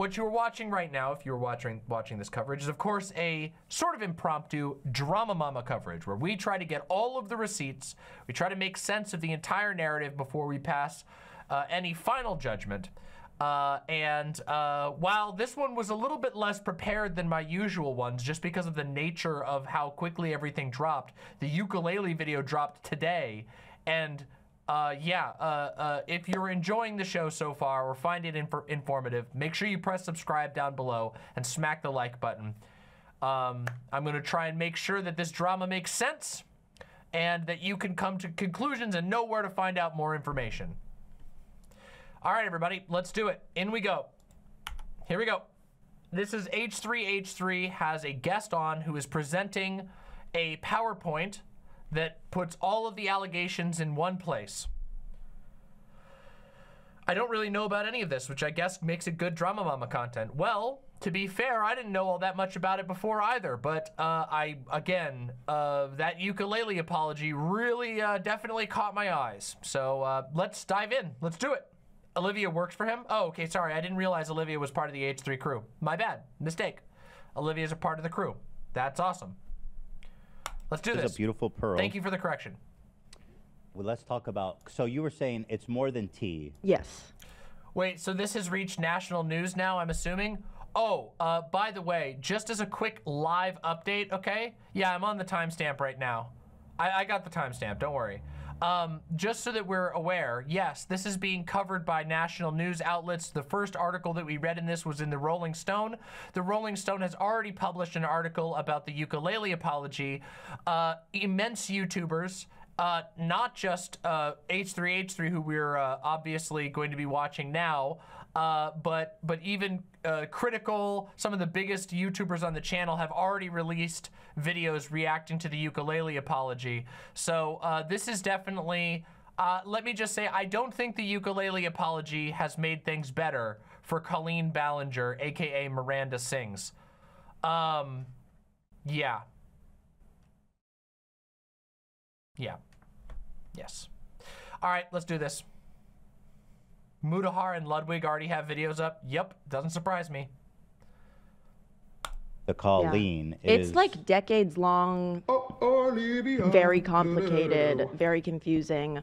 what you're watching right now, if you're watching watching this coverage, is of course a sort of impromptu drama mama coverage where we try to get all of the receipts, we try to make sense of the entire narrative before we pass uh, any final judgment. Uh, and uh, while this one was a little bit less prepared than my usual ones, just because of the nature of how quickly everything dropped, the ukulele video dropped today, and uh, yeah, uh, uh, if you're enjoying the show so far or find it infor- informative, make sure you press subscribe down below and smack the like button. Um, I'm going to try and make sure that this drama makes sense and that you can come to conclusions and know where to find out more information. All right, everybody, let's do it. In we go. Here we go. This is H3H3 has a guest on who is presenting a PowerPoint that puts all of the allegations in one place. I don't really know about any of this, which I guess makes it good drama mama content. Well, to be fair, I didn't know all that much about it before either, but uh, I, again, uh, that ukulele apology really uh, definitely caught my eyes. So uh, let's dive in. Let's do it. Olivia works for him? Oh, okay, sorry. I didn't realize Olivia was part of the H3 crew. My bad. Mistake. Olivia's a part of the crew. That's awesome. Let's do This this. is a beautiful pearl. Thank you for the correction. Well, let's talk about. So you were saying it's more than tea. Yes. Wait, so this has reached national news now, I'm assuming? Oh, uh, by the way, just as a quick live update, okay? Yeah, I'm on the timestamp right now. I, I got the timestamp, don't worry. Um, just so that we're aware, yes, this is being covered by national news outlets. The first article that we read in this was in the Rolling Stone. The Rolling Stone has already published an article about the ukulele apology. Uh, immense YouTubers uh, not just uh, H3H3, who we're uh, obviously going to be watching now, uh, but but even uh, critical. Some of the biggest YouTubers on the channel have already released videos reacting to the ukulele apology. So uh, this is definitely. Uh, let me just say, I don't think the ukulele apology has made things better for Colleen Ballinger, aka Miranda Sings. Um, yeah. Yeah. Yes. All right, let's do this. Mutahar and Ludwig already have videos up. Yep, doesn't surprise me. The Colleen It's is like decades long, very complicated, very confusing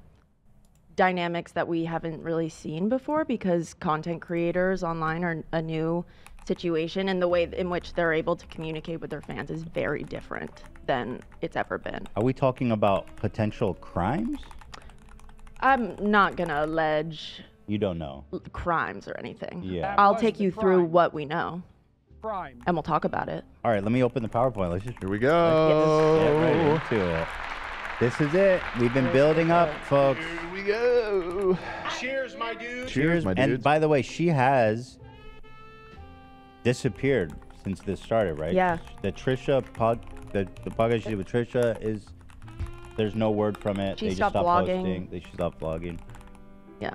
dynamics that we haven't really seen before because content creators online are a new situation and the way in which they're able to communicate with their fans is very different than it's ever been. Are we talking about potential crimes? I'm not going to allege You don't know. crimes or anything. Yeah. I'll was take the you through crime. what we know Prime. and we'll talk about it. All right, let me open the PowerPoint. Let's just Here we get go. right into it. This is it. We've been building up, folks. Here we go. Cheers, my dude. Cheers, my dude. and by the way, she has disappeared since this started, right? Yeah. The Trisha pod, the, the podcast she did with Trisha is. There's no word from it. She they just stopped stopped vlogging. posting. They she stopped vlogging. Yeah.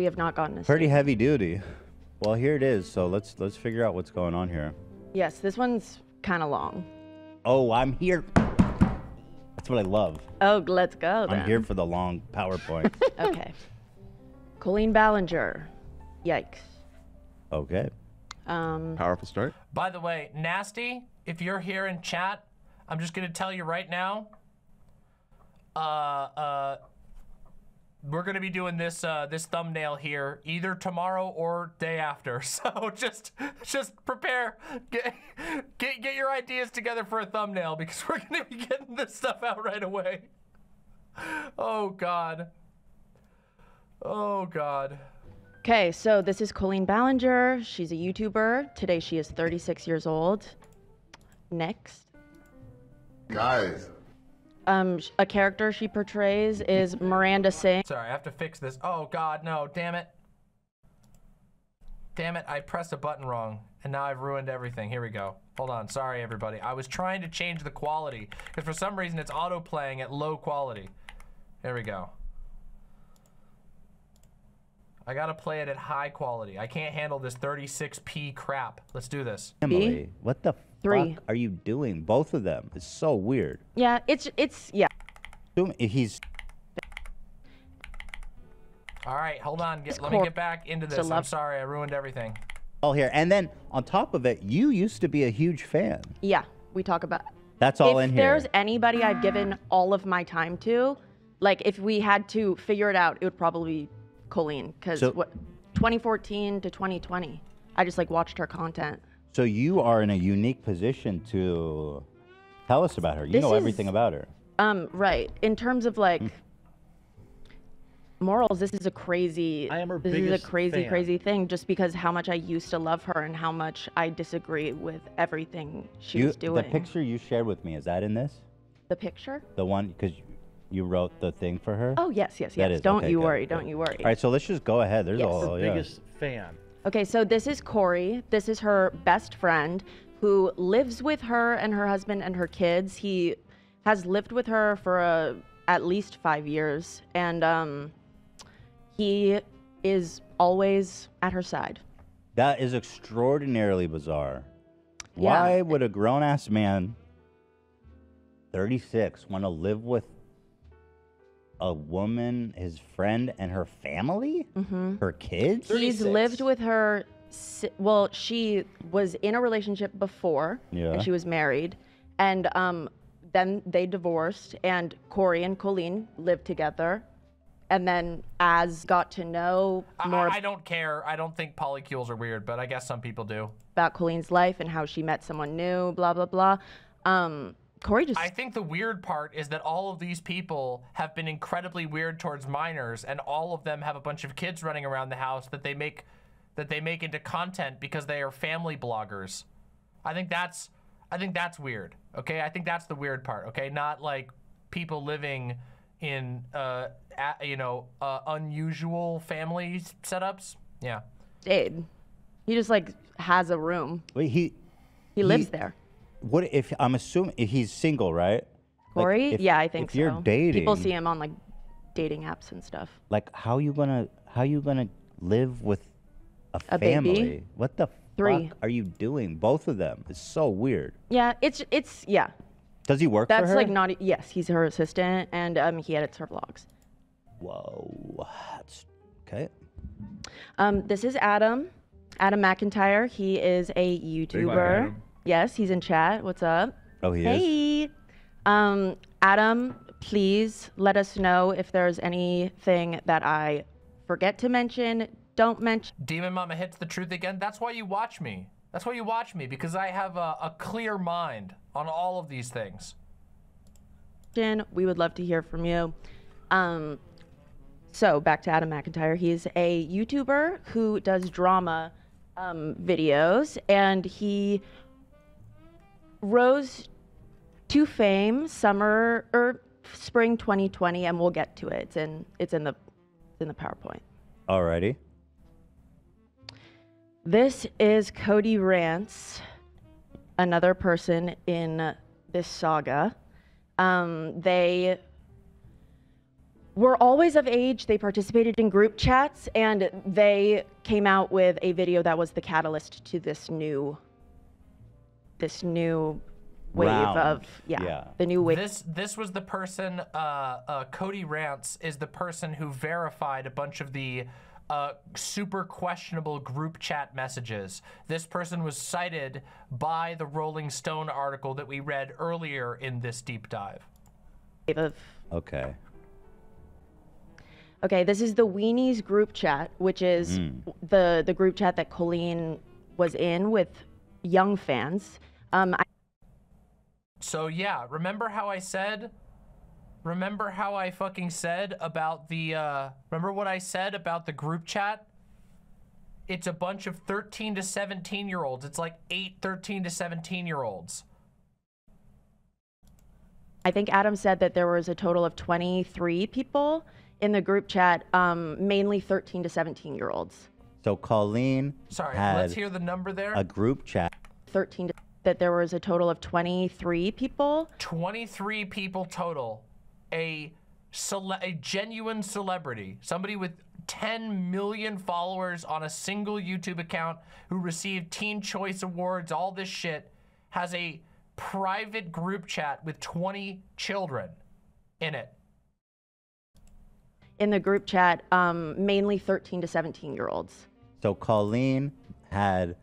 We have not gotten a Pretty statement. heavy duty. Well, here it is. So let's let's figure out what's going on here. Yes, this one's kind of long. Oh, I'm here. That's what I love. Oh, let's go then. I'm here for the long PowerPoint. okay. Colleen Ballinger. Yikes. okay. Um, Powerful start. By the way, Nasty, if you're here in chat, I'm just gonna tell you right now. Uh, uh, we're gonna be doing this uh, this thumbnail here either tomorrow or day after. So just just prepare, get get get your ideas together for a thumbnail because we're gonna be getting this stuff out right away. Oh God. Oh God. okay, so this is Colleen Ballinger. She's a YouTuber. Today she is 36 years old. Next. Guys, Um, a character she portrays is Miranda Sings. Sorry, I have to fix this. Oh God, no! Damn it! Damn it! I pressed a button wrong, and now I've ruined everything. Here we go. Hold on. Sorry, everybody. I was trying to change the quality because for some reason it's auto playing at low quality. There we go. I gotta play it at high quality. I can't handle this 36p crap. Let's do this. Emily, what the Three. fuck are you doing? Both of them. It's so weird. Yeah, it's it's yeah. He's All right, hold on. Get, let me get back into this. I'm sorry, I ruined everything. All here, and then on top of it, you used to be a huge fan. Yeah, we talk about. That's all if in here. If there's anybody I've given all of my time to, like if we had to figure it out, it would probably be Colleen because So- what 2014 to 2020, I just like watched her content. So you are in a unique position to tell us about her. You This know is- everything about her. Um, right. In terms of like morals, this is a crazy. I am her This is a crazy, fan. crazy thing. Just because how much I used to love her and how much I disagree with everything she You, was doing. the picture you shared with me is that in this? The picture? The one because you wrote the thing for her. Oh yes, yes, That yes. is- don't okay, you good, worry. good. Don't you worry. All right, so let's just go ahead. There's Yes. all. Her Oh, yeah. biggest fan. Okay, so this is Corey. This is her best friend who lives with her and her husband and her kids. He has lived with her for a, at least five years, and um, he is always at her side. That is extraordinarily bizarre. Yeah. Why would a grown ass man, 36, want to live with a woman, his friend, and her family? Mm-hmm. Her kids? He's 36. lived with her. si- Well, she was in a relationship before, Yeah. and she was married, and um, then they divorced, and Corey and Colleen lived together, and then as got to know I- more I, I don't care. I don't think polycules are weird, but I guess some people do. about Colleen's life and how she met someone new, blah blah blah. Um, Corey just I think the weird part is that all of these people have been incredibly weird towards minors, and all of them have a bunch of kids running around the house that they make that they make into content because they are family bloggers. I think that's I think that's weird. Okay, I think that's the weird part. Okay, not like people living in uh a, you know uh, unusual family setups. Yeah. stayed. He just like has a room. Wait, he. He lives there. What if I'm assuming he's single, right? Like, Corey? if- yeah, I think if so. you're dating, People see him on like dating apps and stuff. like how you gonna how you gonna live with a, A baby? family? What the Three. fuck are you doing? Both of them. It's so weird. Yeah, it's it's yeah. Does he work for That's her? like not yes, he's her assistant and um he edits her vlogs. Whoa. That's okay. Um this is Adam. Adam McIntyre. He is a YouTuber. Adam. Yes, he's in chat. What's up? Oh, he is. Hey. Um, Adam, please let us know if there's anything that I forget to mention, don't mention. Demon Mama hits the truth again. That's why you watch me. That's why you watch me because I have a, a clear mind on all of these things. Jen, We would love to hear from you. Um, so back to Adam McIntyre. He's a YouTuber who does drama um, videos, and he rose to fame summer or spring 2020, and we'll get to it. It's in it's in the it's in the PowerPoint. Alrighty. This is Cody Rance, another person in this saga. Um, they were always of age. They participated in group chats, and they came out with a video that was the catalyst to this new, this new wave Round. of yeah, Yeah. the new wave. This this was the person. Uh, uh, Cody Rance is the person who verified a bunch of the uh, super questionable group chat messages. This person was cited by the Rolling Stone article that we read earlier in this deep dive. of Okay. Okay, this is the Weenies group chat, which is the the group chat that Colleen was in with young fans. Um, I, So yeah, remember how I said? Remember how I fucking said about the? Uh, remember what I said about the group chat? It's a bunch of 13 to 17 year olds. It's like eight 13 to 17 year olds. I think Adam said that there was a total of 23 people in the group chat, um, mainly 13 to 17 year olds. So Colleen Sorry, had let's hear the number there. a group chat. 13 to, that there was a total of 23 people. 23 people total. A cele- a genuine celebrity, somebody with 10 million followers on a single YouTube account who received Teen Choice Awards, all this shit, has a private group chat with 20 children in it. in the group chat, um, mainly 13 to 17 year olds. So Colleen had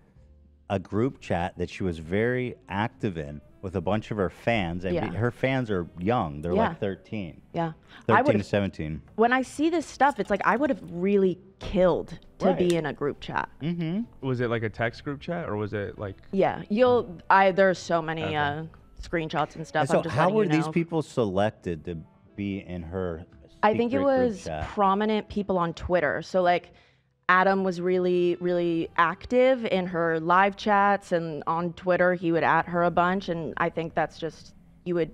a group chat that she was very active in with a bunch of her fans, and Yeah. her fans are young. They're Yeah. like 13, Yeah. I 13 would to 17. when I see this stuff, it's like I would have really killed to Right. be in a group chat. Was it like a text group chat or was it like? Yeah, you'll. I there's so many uh, screenshots and stuff. And so I'm just how letting were you these know. people selected to be in her? I think it secret group was chat? prominent people on Twitter. So like Adam was really really active in her live chats and on Twitter he would at her a bunch and I think that's just you would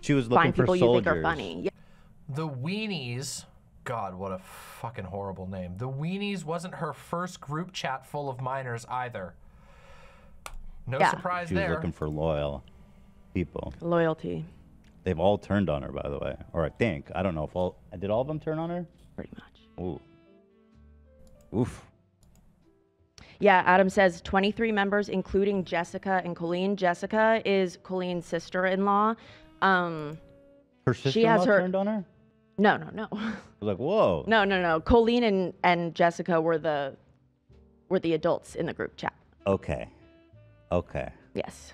She was looking find for people you think are funny. Yeah. The Weenies. God, what a fucking horrible name. The Weenies wasn't her first group chat full of minors either. No Yeah. surprise She was there. looking for loyal people. Loyalty, They've all turned on her, by the way, or I think. I don't know if all did all of them turn on her. pretty much. Ooh. Oof. Yeah, Adam says 23 members, including Jessica and Colleen. Jessica is Colleen's sister-in-law. Um, Her sister has her- turned on her. no, no, no, I was like, whoa. no, no, no. Colleen and, and Jessica were the were the adults in the group chat. Okay. Okay. Yes.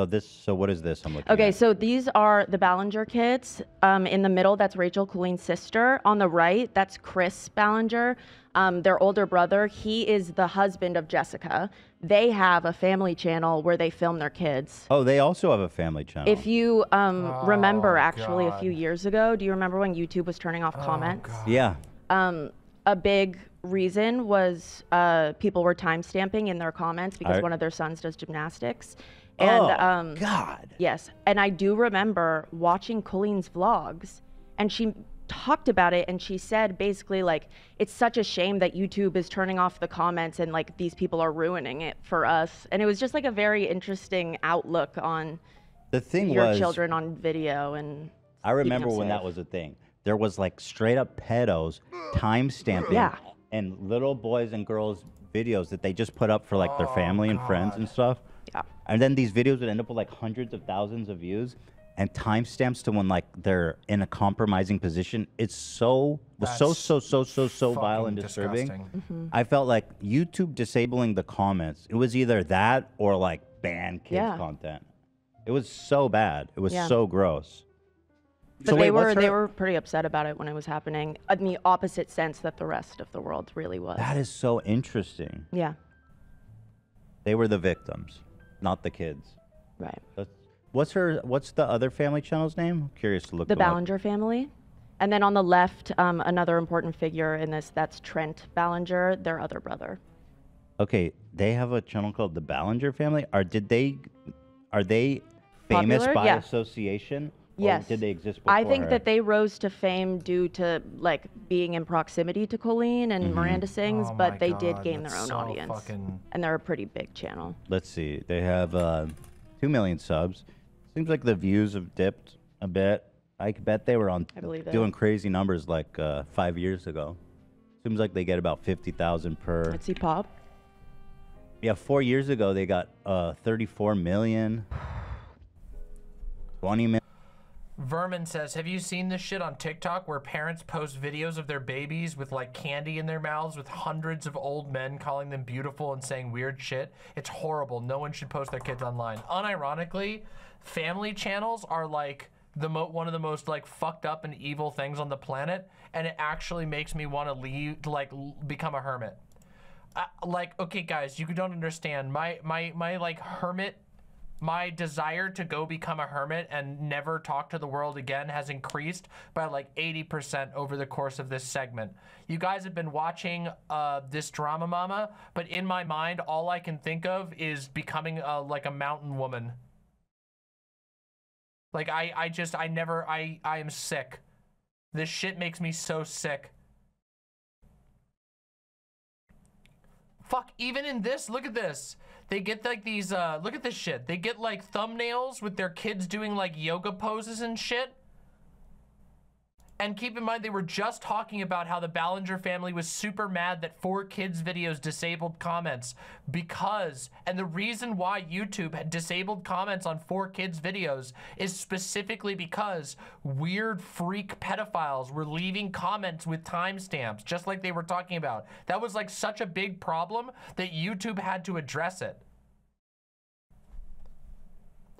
So this. So what is this? I'm looking. Okay, at? so these are the Ballinger kids. Um, in the middle, that's Rachel Colleen's sister. On the right, that's Chris Ballinger, um, their older brother. He is the husband of Jessica. They have a family channel where they film their kids. Oh, they also have a family channel. If you um, remember, Oh, actually, a few years ago, do you remember when YouTube was turning off comments? yeah. Um, a big reason was uh, people were time stamping in their comments because I- one of their sons does gymnastics. And oh um, God. Yes. And I do remember watching Colleen's vlogs and she talked about it and she said basically like it's such a shame that YouTube is turning off the comments and like these people are ruining it for us. And it was just like a very interesting outlook on The thing your was, children on video and I remember them when that was a thing. There was like straight up pedos time stamping Yeah. and little boys and girls videos that they just put up for like their family and friends and stuff. Yeah. And then these videos would end up with like hundreds of thousands of views and timestamps to when like they're in a compromising position. It's so was so so so so so vile and disturbing. Mm-hmm. I felt like YouTube disabling the comments. It was either that or like ban kids Yeah. content. It was so bad. It was Yeah. so gross. but So they wait, what's were they were pretty upset about it when it was happening in the opposite sense that the rest of the world really was. That is so interesting. yeah. They were the victims, not the kids. Right. That's, what's her? What's the other family channel's name? I'm curious to look. At the them up. Ballinger family. And then on the left, um, another important figure in this, that's Trent Ballinger, their other brother. Okay, they have a channel called the Ballinger family. Are did they? Are they famous Popular? by Yeah. association? Or Yes. Did they exist before? I think her? that they rose to fame due to like being in proximity to Colleen and Miranda Sings, Oh my but they did God, gain their that's own so audience. fucking- And they're a pretty big channel. Let's see. They have uh, two million subs. Seems like the views have dipped a bit. I could bet they were on I believe it. doing crazy numbers like uh, five years ago. Seems like they get about fifty thousand per. Let's see Pop. Yeah, four years ago they got uh, 34 million. 20 million. Vermin says, Have you seen this shit on TikTok where parents post videos of their babies with like candy in their mouths with hundreds of old men calling them beautiful and saying weird shit? It's horrible. No one should post their kids online. Unironically, family channels are like the mo- one of the most like fucked up and evil things on the planet, and it actually makes me want to leave, like l- become a hermit. Uh, like, okay, guys, you don't understand. My my my like hermit my desire to go become a hermit and never talk to the world again has increased by like 80% over the course of this segment. You guys have been watching uh, this drama mama, but in my mind, all I can think of is becoming like a mountain woman. Like I, I just, I never, I, I am sick. This shit makes me so sick. Fuck, even in this, look at this. They get like these, uh, look at this shit. They get like thumbnails with their kids doing like yoga poses and shit. And keep in mind, they were just talking about how the Ballinger family was super mad that four kids videos disabled comments because, and the reason why YouTube had disabled comments on four kids videos is specifically because weird freak pedophiles were leaving comments with timestamps, just like they were talking about. That was like such a big problem that YouTube had to address it.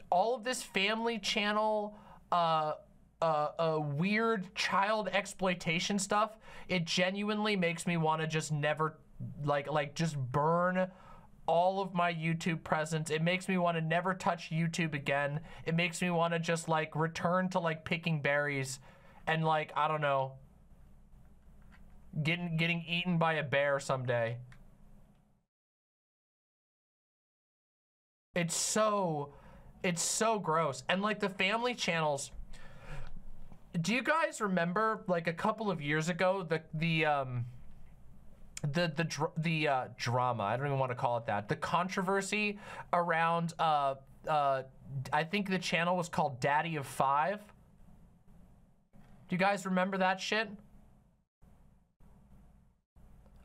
All of this family channel, uh, uh, uh, weird child exploitation stuff, it genuinely makes me want to just never, like, like just burn all of my YouTube presence. It makes me want to never touch YouTube again. It makes me want to just like return to like picking berries and like, I don't know, getting, getting eaten by a bear someday. It's so, it's so gross. And like the family channels, do you guys remember like a couple of years ago the the um the the dr- the uh, drama I don't even want to call it that the controversy around uh uh I think the channel was called Daddy of Five. Do you guys remember that shit?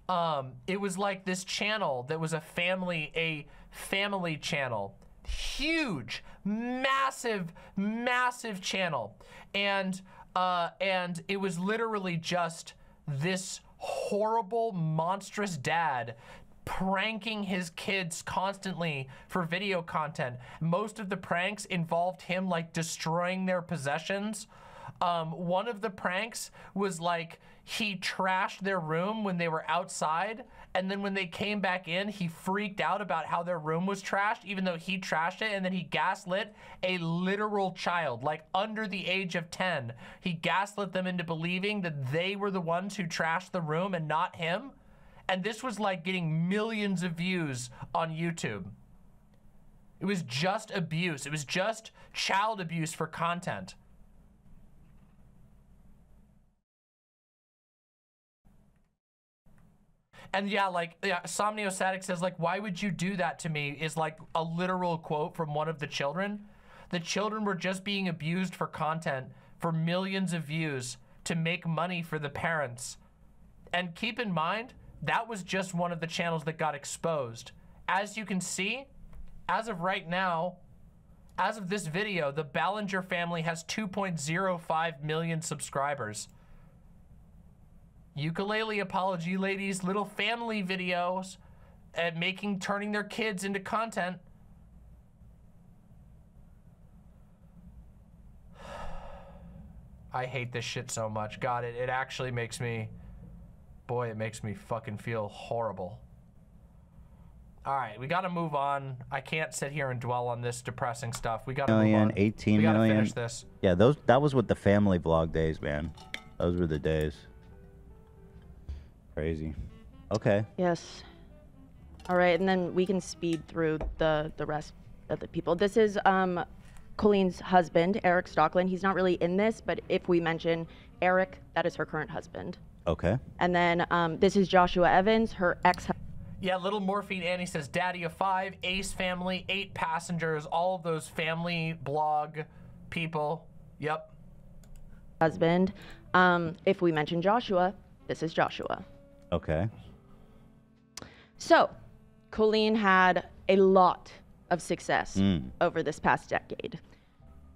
Um, it was like this channel that was a family a family channel huge, massive, massive channel. And uh, and it was literally just this horrible, monstrous dad pranking his kids constantly for video content. Most of the pranks involved him like destroying their possessions. Um, one of the pranks was like he trashed their room when they were outside and then when they came back in he freaked out about how their room was trashed even though he trashed it. And then he gaslit a literal child like under the age of 10 he gaslit them into believing that they were the ones who trashed the room and not him. And this was like getting millions of views on YouTube. It was just abuse. It was just child abuse for content And yeah, like yeah, Somniostatic says, like, why would you do that to me? Is like a literal quote from one of the children. The children were just being abused for content for millions of views to make money for the parents. And keep in mind, that was just one of the channels that got exposed. As you can see, as of right now, as of this video, the Ballinger family has 2.05 million subscribers ukulele apology ladies, little family videos and making, turning their kids into content. I hate this shit so much. God, it, it actually makes me, boy, it makes me fucking feel horrible. All right, we got to move on. I can't sit here and dwell on this depressing stuff. We got to move on. 18 we gotta million. finish this. Yeah, those that was with the family vlog days, man. Those were the days. Crazy. Okay. Yes. All right, and then we can speed through the the rest of the people. This is um, Colleen's husband, Eric Stocklin. He's not really in this, but if we mention Eric, that is her current husband. Okay. And then um, this is Joshua Evans, her ex. Yeah, Little Morphine Annie says Daddy of Five, Ace Family, Eight Passengers, all of those family blog people. Yep. husband. Um, if we mention Joshua, this is Joshua. Okay. So, Colleen had a lot of success Mm. over this past decade.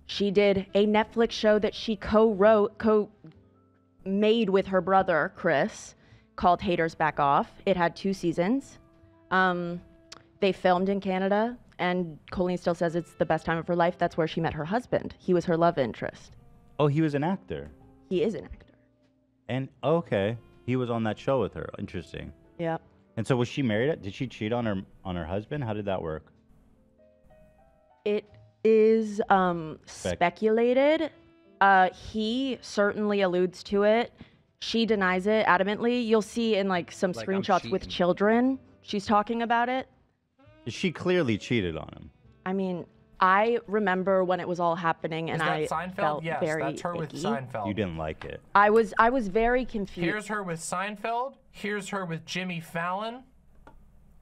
She did a Netflix show that she co-wrote, co-made with her brother Chris, called Haters Back Off. It had two seasons. Um, they filmed in Canada, and Colleen still says it's the best time of her life. That's where she met her husband. He was her love interest. Oh, he was an actor. He is an actor. And okay, he was on that show with her. Interesting. Yeah. And so was she married? Did she cheat on her on her husband? How did that work? It is um, Spec- speculated. Uh, he certainly alludes to it. She denies it adamantly. You'll see in like some Like, I'm screenshots with cheating. children. She's talking about it. She clearly cheated on him. I mean, I remember when it was all happening, and Is that I Seinfeld? felt Yes, very that's her with. Seinfeld. You didn't like it. I was I was very confused. Here's her with Seinfeld. Here's her with Jimmy Fallon.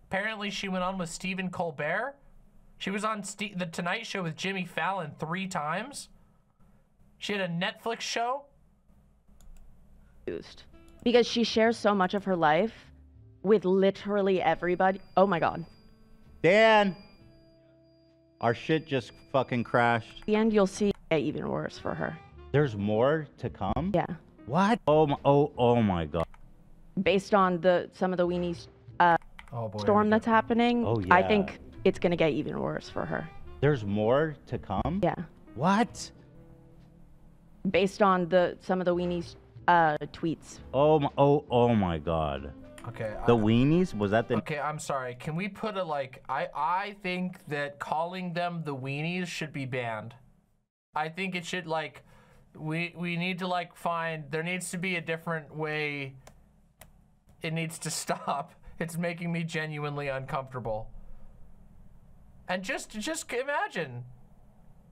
Apparently, she went on with Stephen Colbert. She was on Ste the Tonight Show with Jimmy Fallon three times. She had a Netflix show. confused because she shares so much of her life with literally everybody. Oh my god. Dan, our shit just fucking crashed. At the end, you'll see it get even worse for her. There's more to come. Yeah. What? Oh my, oh oh my god. Based on the some of the weenies uh, Oh boy. storm that's happening, Oh, yeah. I think it's gonna get even worse for her. There's more to come. Yeah. What? Based on the some of the weenies uh, tweets. Oh my, oh oh my god. Okay. The I- weenies was that the? Okay, I'm sorry. Can we put a like? I I think that calling them the weenies should be banned. I think it should like, we we need to like find. There needs to be a different way. It needs to stop. It's making me genuinely uncomfortable. And just just imagine,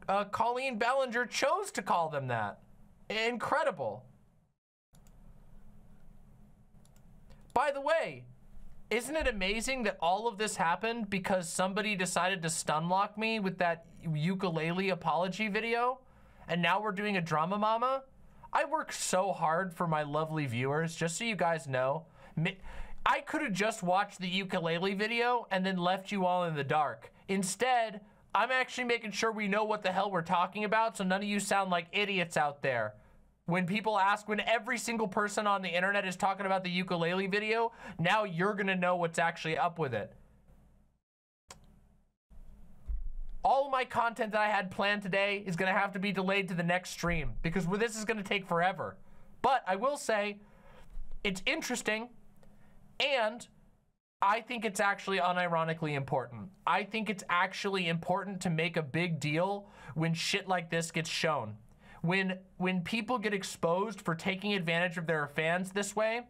uh, Colleen Ballinger chose to call them that. Incredible. By the way, isn't it amazing that all of this happened because somebody decided to stun lock me with that ukulele apology video? And now we're doing a drama mama? I work so hard for my lovely viewers, just so you guys know. I could have just watched the ukulele video and then left you all in the dark. Instead, I'm actually making sure we know what the hell we're talking about so none of you sound like idiots out there. When people ask, when every single person on the internet is talking about the ukulele video, now you're gonna know what's actually up with it. All my content that I had planned today is gonna have to be delayed to the next stream because this is gonna take forever. But I will say, it's interesting and I think it's actually unironically important. I think it's actually important to make a big deal when shit like this gets shown. When when people get exposed for taking advantage of their fans this way,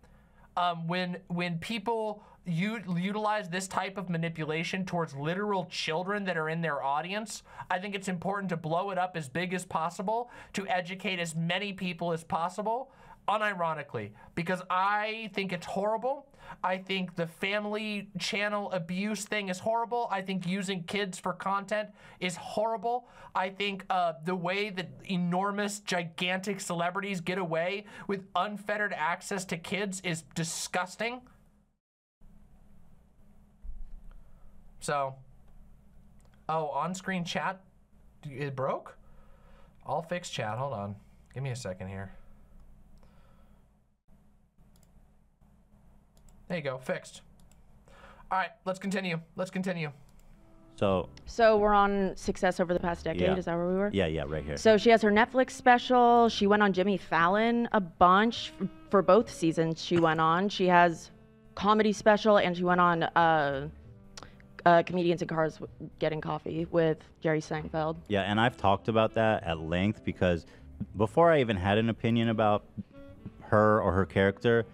um, when when people utilize this type of manipulation towards literal children that are in their audience, I think it's important to blow it up as big as possible to educate as many people as possible unironically because I think it's horrible. I think the family channel abuse thing is horrible. I think using kids for content is horrible. I think uh, the way that enormous, gigantic celebrities get away with unfettered access to kids is disgusting. So, oh, on screen chat, it broke? I'll fix chat. Hold on. Give me a second here. There you go, fixed. All right, let's continue. Let's continue. So So we're on success over the past decade. Yeah. Is that where we were? yeah, yeah, right here. So she has her Netflix special. She went on Jimmy Fallon a bunch for both seasons. She went on. She has comedy special, and she went on uh, uh, comedians in cars getting coffee with Jerry Seinfeld. Yeah, and I've talked about that at length because before I even had an opinion about her or her character,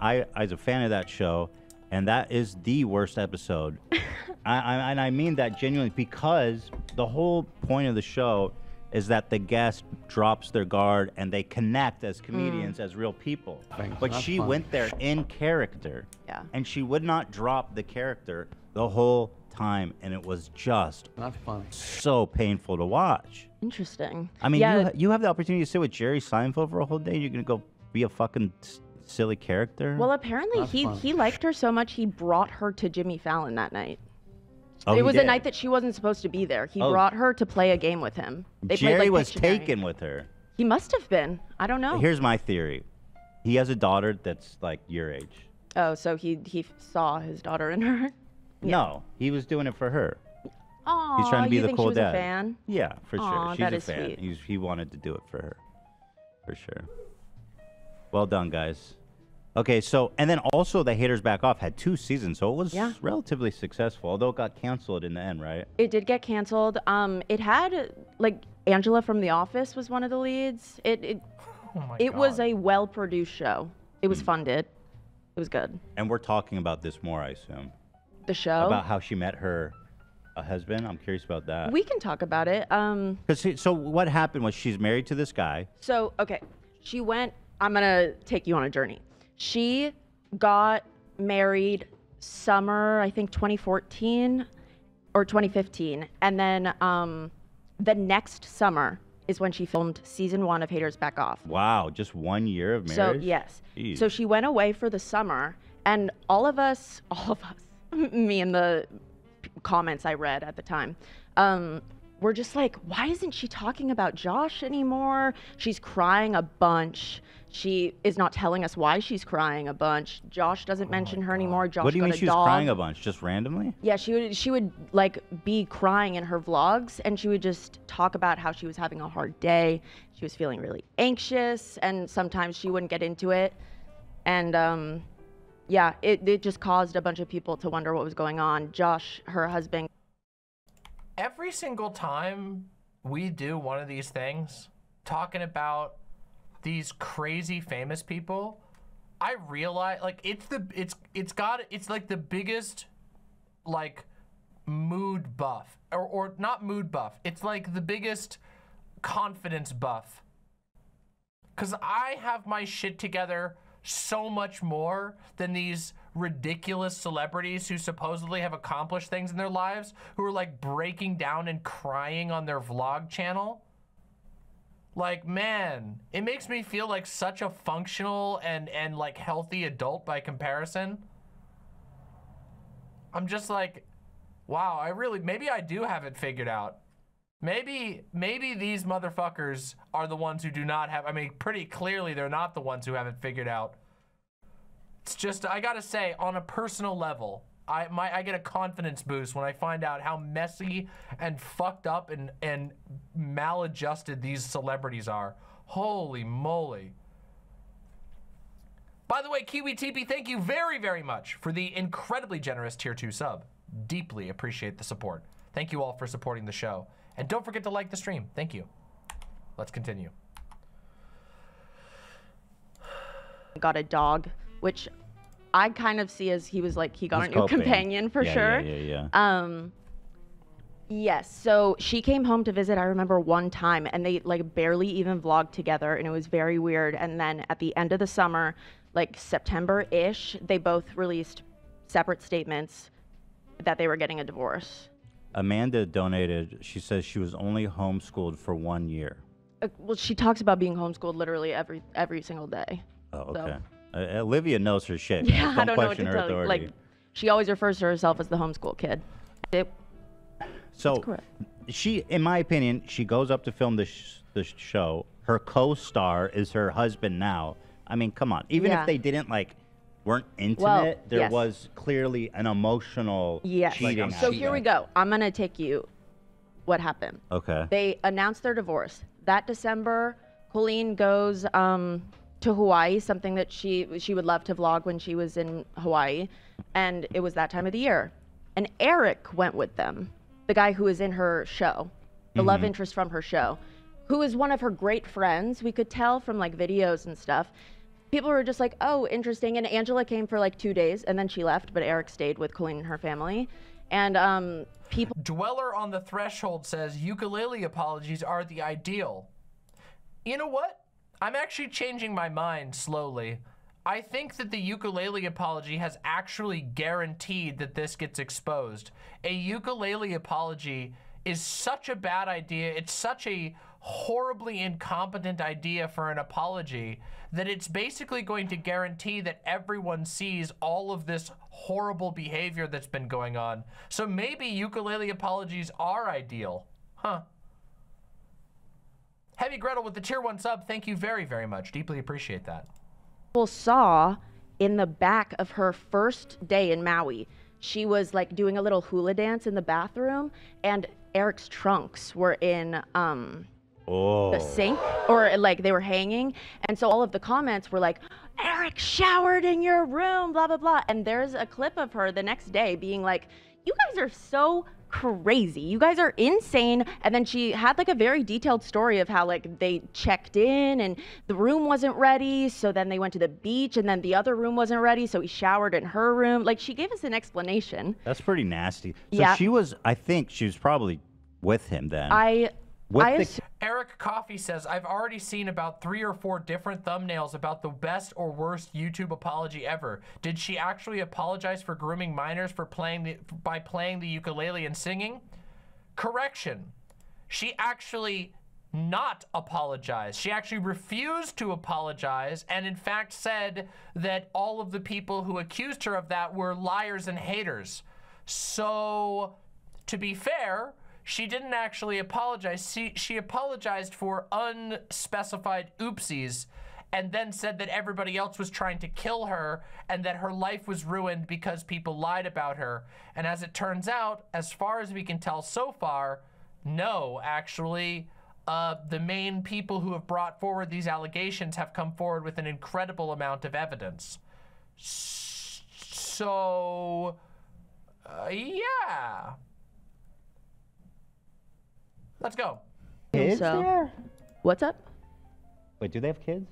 I, I was a fan of that show, and that is the worst episode. I, I, and I mean that genuinely because the whole point of the show is that the guest drops their guard and they connect as mm. comedians, as real people. Thanks, But that's she fun. went there in character. Yeah. And she would not drop the character the whole time, and it was just Not funny. so painful to watch. Interesting. I mean, yeah, you, you have the opportunity to sit with Jerry Seinfeld for a whole day. You're gonna go be a fucking s- silly character. well, apparently Not he fun. he liked her so much he brought her to Jimmy Fallon that night. Oh, it he was a night that she wasn't supposed to be there. He Oh. brought her to play a game with him. They played, Jerry like, was Pictionary. taken with her. He must have been. I don't know. Here's my theory. He has a daughter that's like your age. oh, so he he saw his daughter in her. No, he was doing it for her. Oh, He's trying to be you the think cool she was dad. a fan? Yeah, for Aw, sure. She's that a is fan. sweet. He's, he wanted to do it for her. For sure. Well done, guys. Okay, so and then also the haters back off had two seasons, so it was Yeah. relatively successful. Although it got canceled in the end, right? It did get canceled. Um, it had like Angela from The Office was one of the leads. It it Oh my it was a well-produced show. It Hmm. was funded. It was good. And we're talking about this more, I assume. The show. About how she met her uh, husband. I'm curious about that. we can talk about it. Um, 'Cause see- so what happened was she's married to this guy. so okay, she went. I'm gonna take you on a journey. She got married summer, I think 2014 or 2015, and then um, the next summer is when she filmed season one of Haters Back Off. Wow, just one year of marriage? So yes. Jeez. So she went away for the summer, and all of us, all of us, me and the comments I read at the time, um, were just like, why isn't she talking about Josh anymore? She's crying a bunch. She is not telling us why she's crying a bunch. Josh doesn't mention her anymore. Josh what do you got mean a she was dog. crying a bunch, just randomly? Yeah, she would she would like be crying in her vlogs and she would just talk about how she was having a hard day. She was feeling really anxious and sometimes she wouldn't get into it. And um yeah, it, it just caused a bunch of people to wonder what was going on. Josh, her husband, every single time we do one of these things, talking about these crazy famous people, I realize like it's the it's it's got it's like the biggest like mood buff or or not mood buff. It's like the biggest confidence buff. Cuz I have my shit together so much more than these ridiculous celebrities who supposedly have accomplished things in their lives who are like breaking down and crying on their vlog channel. Like, man, it makes me feel like such a functional and and like healthy adult by comparison. I'm just like, wow, I really maybe I do have it figured out. Maybe maybe these motherfuckers are the ones who do not have I mean pretty clearly they're not the ones who have it figured out. It's just I got to say on a personal level, I my I get a confidence boost when I find out how messy and fucked up and and maladjusted these celebrities are. Holy moly. By the way, Kiwi TP, thank you very, very much for the incredibly generous tier 2 sub. Deeply appreciate the support. Thank you all for supporting the show. And don't forget to like the stream. Thank you. Let's continue. got a dog, which I kind of see as he was like he got He's a new coping. companion for Yeah, sure. Yeah, yeah, yeah. Um Yes, so she came home to visit I remember one time and they like barely even vlogged together and it was very weird and then at the end of the summer, like September-ish, they both released separate statements that they were getting a divorce. Amanda donated. She says she was only homeschooled for one year. Uh, well, she talks about being homeschooled literally every every single day. Oh, So- okay. Uh, Olivia knows her shit. Yeah, Don't I don't know what question to her tell you. authority. Like she always refers to herself as the homeschool kid. It, So she, in my opinion, she goes up to film this sh- this show. Her co-star is her husband now. I mean, come on. Even Yeah. if they didn't like weren't intimate, Well, there yes. was clearly an emotional yes. cheating. so here we go. I'm gonna take you what happened. Okay. They announced their divorce. That December, Colleen goes um, to Hawaii, something that she she would love to vlog when she was in Hawaii, and it was that time of the year. And Eric went with them, the guy who was in her show, the love interest from her show, who is one of her great friends. We could tell from like videos and stuff. People were just like, "Oh, interesting." And Angela came for like two days, and then she left. But Eric stayed with Colleen and her family, and um, people. Dweller on the Threshold says ukulele apologies are the ideal. You know what? I'm actually changing my mind slowly. I think that the ukulele apology has actually guaranteed that this gets exposed. A ukulele apology is such a bad idea. It's such a horribly incompetent idea for an apology that it's basically going to guarantee that everyone sees all of this horrible behavior that's been going on. So maybe ukulele apologies are ideal. Huh. Heavy Gretel with the tier one sub. Thank you very, very much. Deeply appreciate that. people saw in the back of her first day in Maui, she was like doing a little hula dance in the bathroom, and Eric's trunks were in um, oh. the sink or like they were hanging. And so all of the comments were like, Eric showered in your room, blah, blah, blah. And there's a clip of her the next day being like, You guys are so crazy. You guys are insane. And then she had like a very detailed story of how like they checked in and the room wasn't ready. So then they went to the beach and then the other room wasn't ready. So he showered in her room. Like she gave us an explanation. That's pretty nasty. So Yeah. she was. I think she was probably with him then. I. With I the- Eric Coffee says, I've already seen about three or four different thumbnails about the best or worst YouTube apology ever. Did she actually apologize for grooming minors for playing the by playing the ukulele and singing? Correction. She actually not apologize. She actually refused to apologize and, in fact, said that all of the people who accused her of that were liars and haters. So, to be fair, she didn't actually apologize. She, she apologized for unspecified oopsies and then said that everybody else was trying to kill her and that her life was ruined because people lied about her. And as it turns out, as far as we can tell so far, no, actually, uh, the main people who have brought forward these allegations have come forward with an incredible amount of evidence. So, uh, yeah. Let's go. Kids so- there? What's up? Wait, do they have kids?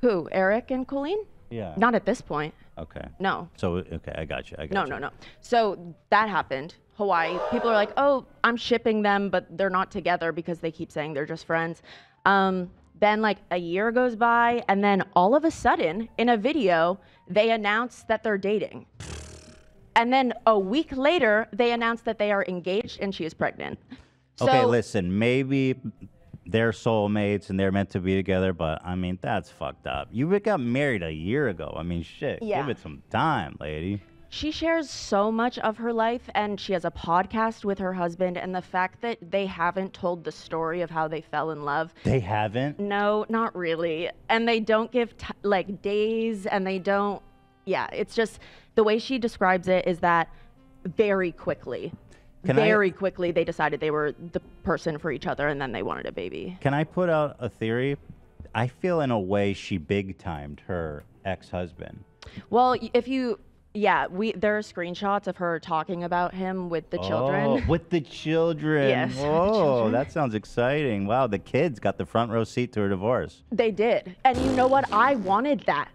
Who? Eric and Colleen? Yeah. Not at this point. Okay. No. So okay, I got you. I got No, you. no, no. So that happened. Hawaii. People are like, oh, I'm shipping them, but they're not together because they keep saying they're just friends. Um, then, like, a year goes by, and then all of a sudden, in a video, they announce that they're dating. And then a week later, they announce that they are engaged and she is pregnant. Okay, So- listen, maybe they're soulmates and they're meant to be together, but I mean that's fucked up. You got married a year ago. I mean, shit. Yeah. Give it some time, lady. She shares so much of her life, and she has a podcast with her husband. And the fact that they haven't told the story of how they fell in love, They haven't. no, not really. And they don't give t- like days, and they don't. Yeah, it's just the way she describes it is that very quickly, Can I- very quickly, they decided they were the person for each other, and then they wanted a baby. Can I put out a theory? I feel in a way she big timed her ex-husband. Well, if you. Yeah, we there are screenshots of her talking about him with the Oh, children. with the children. Yes, Oh, children. that sounds exciting. Wow, the kids got the front row seat to her divorce. They did. And you know what? I wanted that.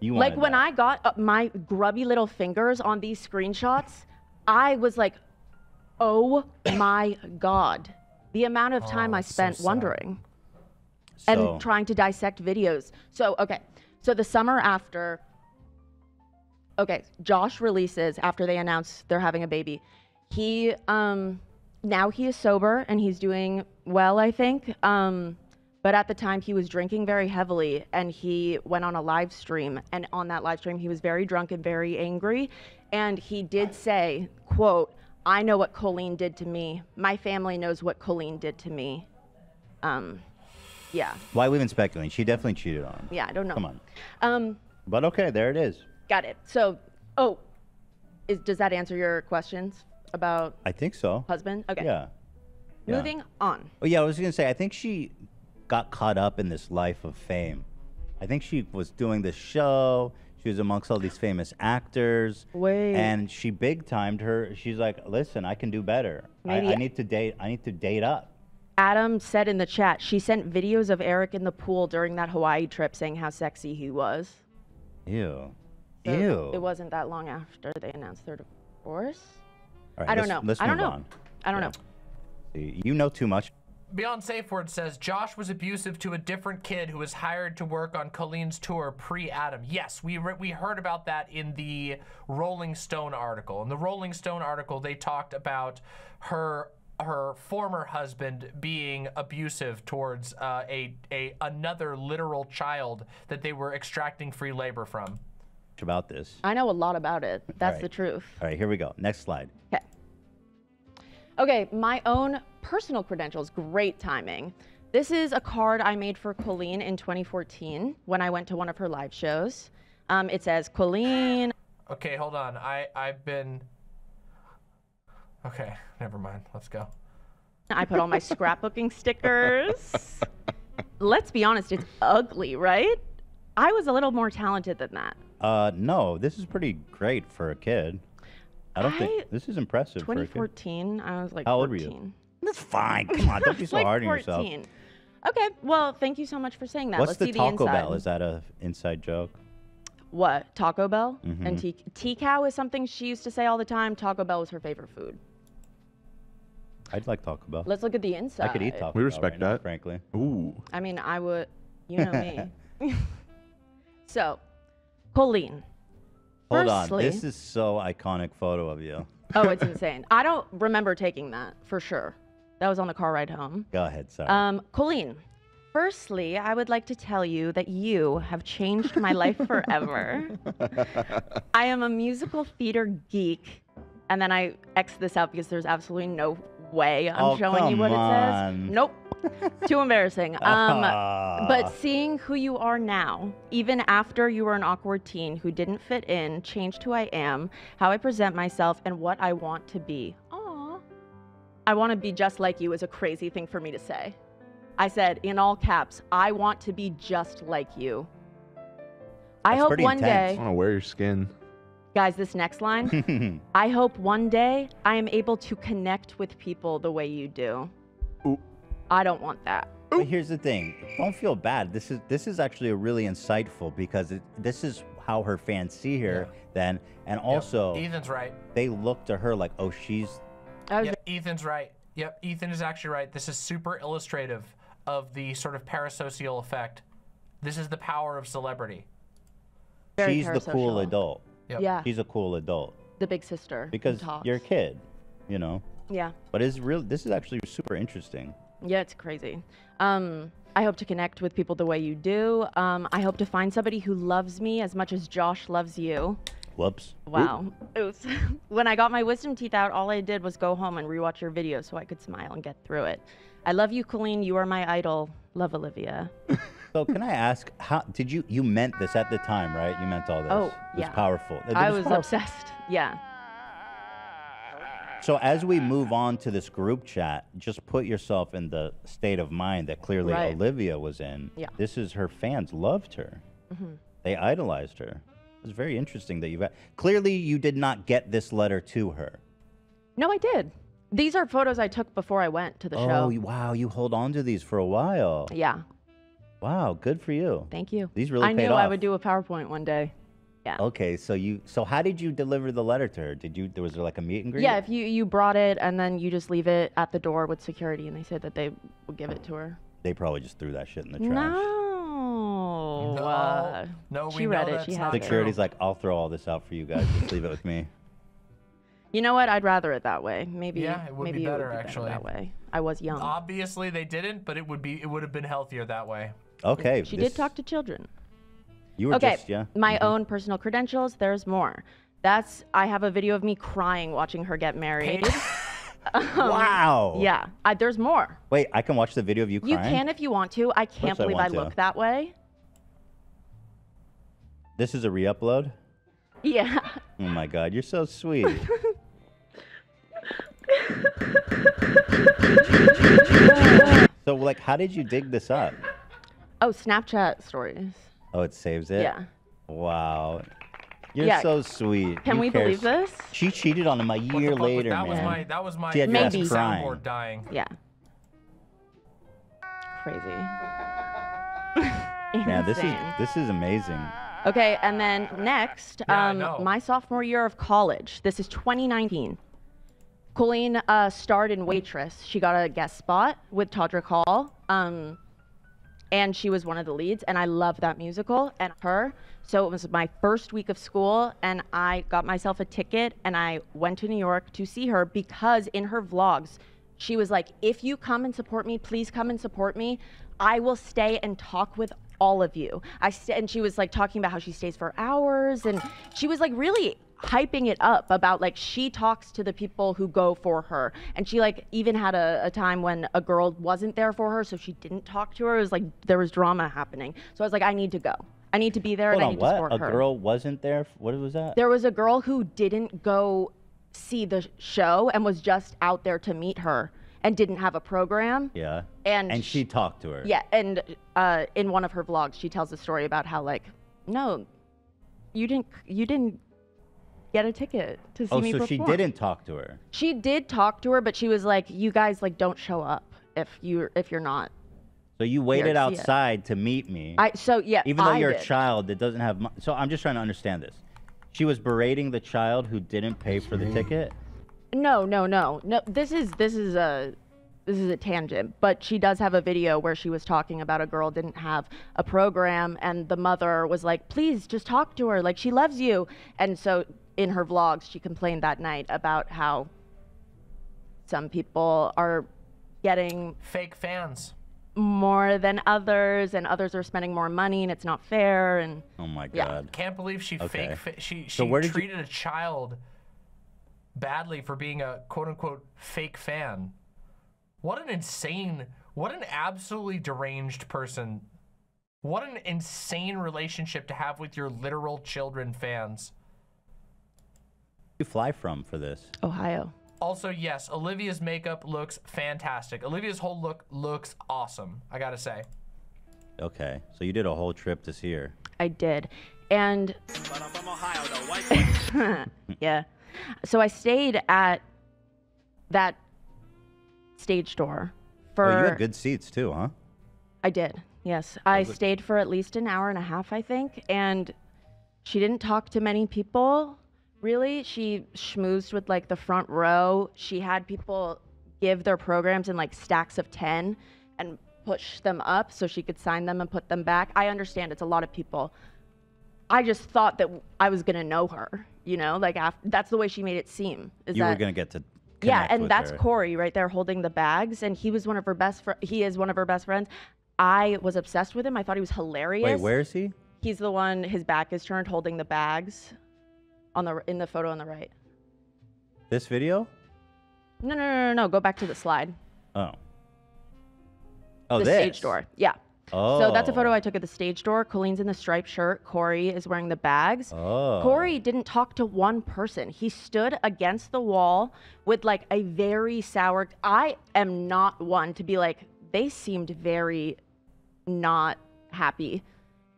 You wanted like when that. I got uh, my grubby little fingers on these screenshots, I was like, "Oh my god." The amount of time Oh, I it's so spent wondering so, and trying to dissect videos. So, okay. So the summer after Okay, Josh releases after they announce they're having a baby. He um now he is sober and he's doing well, I think. Um but at the time he was drinking very heavily and he went on a live stream and on that live stream he was very drunk and very angry and he did say, quote, I know what Colleen did to me. My family knows what Colleen did to me. Um yeah. why we even speculating? She definitely cheated on him. Yeah, I don't know. Come on. Um But okay, there it is. Got it. So, oh, is, does that answer your questions about I think so. husband? Okay. Yeah. Yeah. Moving on. Oh yeah, I was gonna say. I think she got caught up in this life of fame. I think she was doing this show. She was amongst all these famous actors. Wait. And she big timed her. She's like, listen, I can do better. I, Maybe- I need to date. I need to date up. Adam said in the chat she sent videos of Eric in the pool during that Hawaii trip saying how sexy he was. Ew. So Ew. It wasn't that long after they announced their divorce. All right, I don't know. Let's I don't know. I don't Yeah. know. You know too much. Beyond Safe Word says Josh was abusive to a different kid who was hired to work on Colleen's tour pre-Adam. Yes, we re- we heard about that in the Rolling Stone article. In the Rolling Stone article, they talked about her her former husband being abusive towards uh, a a another literal child that they were extracting free labor from. about this. I know a lot about it. That's right. the truth. All right, here we go. Next slide. Okay. Okay, my own personal credentials, great timing. This is a card I made for Colleen in 2014 when I went to one of her live shows. Um, it says, Colleen, Okay, hold on. I I've been. Okay, never mind. Let's go. I put all my scrapbooking stickers. Let's be honest, it's ugly, right? I was a little more talented than that. Uh, no, this is pretty great for a kid. I don't I- think this is impressive for a kid. 2014, I was like How 14. old were you? That's fine. Come on, don't be so like hard on yourself. Okay, well, thank you so much for saying that. What's Let's the see Taco the inside. Bell? Is that a inside joke? What? Taco Bell? Mm-hmm. And tea, tea cow is something she used to say all the time. Taco Bell was her favorite food. I'd like Taco Bell. Let's look at the inside. I could eat Taco We Bell respect right now, that. frankly. Ooh. I mean, I would, you know me. so, Colleen. Hold on, this is so iconic photo of you. Oh, it's insane. I don't remember taking that for sure. That was on the car ride home. Go ahead. Sorry. Um, Colleen, firstly, I would like to tell you that you have changed my life forever. I am a musical theater geek. And then I X this out because there's absolutely no way I'm Oh, showing you what come it says. Nope. Too embarrassing. Um, Ah. but seeing who you are now, even after you were an awkward teen who didn't fit in, changed who I am, how I present myself, and what I want to be. Aww. I want to be just like you is a crazy thing for me to say. I said in all caps, I want to be just like you. I That's hope pretty one intense. I day, want to wear your skin. guys, this next line, I hope one day I am able to connect with people the way you do. Ooh. I don't want that. But here's the thing. Don't feel bad. This is this is actually a really insightful because it, this is how her fans see her then, and also Ethan's right. they look to her like, oh, she's I was Yep, Ethan's right. Yep, Ethan is actually right. This is super illustrative of the sort of parasocial effect. This is the power of celebrity. very she's the cool adult. Yep. Yeah, She's a cool adult the big sister. because talks. you're a kid, you know. Yeah. But it's real. This is actually super interesting. Yeah, it's crazy. Um, I hope to connect with people the way you do. Um, I hope to find somebody who loves me as much as Josh loves you. Whoops. Wow. Oops. when I got my wisdom teeth out, all I did was go home and rewatch your video so I could smile and get through it. I love you, Colleen. You are my idol. Love, Olivia. So can I ask, how did you you meant this at the time, right? You meant all this. Oh, It was yeah. powerful. It I was powerful. obsessed. Yeah. So as we move on to this group chat, just put yourself in the state of mind that clearly Right. Olivia was in. Yeah. This is her fans loved her. Mm -hmm. They idolized her. It's very interesting that you've clearly you did not get this letter to her. No, I did. These are photos I took before I went to the Oh show. Oh wow! You hold on to these for a while. Yeah. Wow, good for you. Thank you. These really I knew I would do a PowerPoint one day. Yeah. Okay, so you so how did you deliver the letter to her? Did you there was there like a meet and greet? Yeah, if you you brought it and then you just leave it at the door with security, and they said that they would give it to her. They probably just threw that shit in the trash. No. No, uh, no, we she read it. She not has it. Security's like, I'll throw all this out for you guys. Just leave it with me. You know what? I'd rather it that way. Maybe. Yeah, it would be maybe better would be actually. that way. I was young. Obviously, they didn't, but it would be it would have been healthier that way. Okay. she this- did talk to children. You were Okay. just yeah. My Mhm. own personal credentials. There's more. That's. I have a video of me crying watching her get married. Um, wow. yeah. I, there's more. Wait, I can watch the video of you crying? You can if you want to. I can't course I believe I, want to. look that way. This is a re-upload. Yeah. Oh my god, you're so sweet. so like, how did you dig this up? Oh, Snapchat stories. Oh, it saves it. Yeah. Wow. You're Yeah. so sweet. Can Who we cares? believe this? She cheated on him a year fuck later, that was my that was my She had your ass fucking crying. soundboard dying. Yeah. Crazy. Man, this is this is amazing. Okay, and then next, Yeah, um, my sophomore year of college. This is 2019. Colleen uh, starred in Waitress. She got a guest spot with Todrick Hall, um, and she was one of the leads. And I love that musical and her. So it was my first week of school, and I got myself a ticket, and I went to New York to see her because in her vlogs, she was like, "If you come and support me, please come and support me. I will stay and talk with all of you." I st- and she was like talking about how she stays for hours, and she was like really hyping it up about like she talks to the people who go for her and she like even had a, a time when a girl wasn't there for her so she didn't talk to her it was like there was drama happening so i was like i need to go i need to be there Hold and i on, need to what? support A her girl wasn't there? What was that? there was a girl who didn't go see the show and was just out there to meet her and didn't have a program yeah. and And sh- she talked to her. yeah and uh, in one of her vlogs she tells a story about how like no you didn't you didn't get a ticket to see Oh, me so she didn't talk to her. She did talk to her, but she was like, "You guys like don't show up if you if you're not." So you waited to see it. outside to meet me. I so yeah. even though I you're did. a child that doesn't have money. So I'm just trying to understand this. She was berating the child who didn't pay for the mm. ticket. No, no, no, no. This is this is a this is a tangent, but she does have a video where she was talking about a girl didn't have a program, and the mother was like, "Please, just talk to her. Like she loves you." And so in her vlogs, she complained that night about how some people are getting Fake fans. more than others, and others are spending more money, and it's not fair. And Oh my Yeah. god. Can't believe she Okay. fake. Fa- she she So where did you- treated a child badly for being a quote unquote fake fan. What an insane. What an absolutely deranged person. What an insane relationship to have with your literal children fans. You fly from for this? Ohio. Also, yes, Olivia's makeup looks fantastic. Olivia's whole look looks awesome. I gotta say. Okay, so you did a whole trip to see her. I did. And yeah. So I stayed at that stage door for Oh, you had good seats too, huh? I did. Yes. I stayed for at least an hour and a half, I think, and she didn't talk to many people. Really, she schmoozed with like the front row. She had people give their programs in like stacks of 10 and push them up so she could sign them and put them back. I understand it's a lot of people. I just thought that I was going to know her, you know? Like af- that's the way she made it seem. Is You that were gonna get to. yeah, and that's her. Corey right there holding the bags, and he was one of her best. Fr- he is one of her best friends. I was obsessed with him. I thought he was hilarious. Wait, where is he? He's the one. His back is turned, holding the bags, on the in the photo on the right. This video? No, no, no, no, no. Go back to the slide. Oh. Oh, the this. stage door. Yeah. Oh. So that's a photo oh. I took at the stage door. Colleen's in the striped shirt. Corey is wearing the bags. Oh. Corey didn't talk to one person. He stood against the wall with like a very sour. I am not one to be like, they seemed very not happy.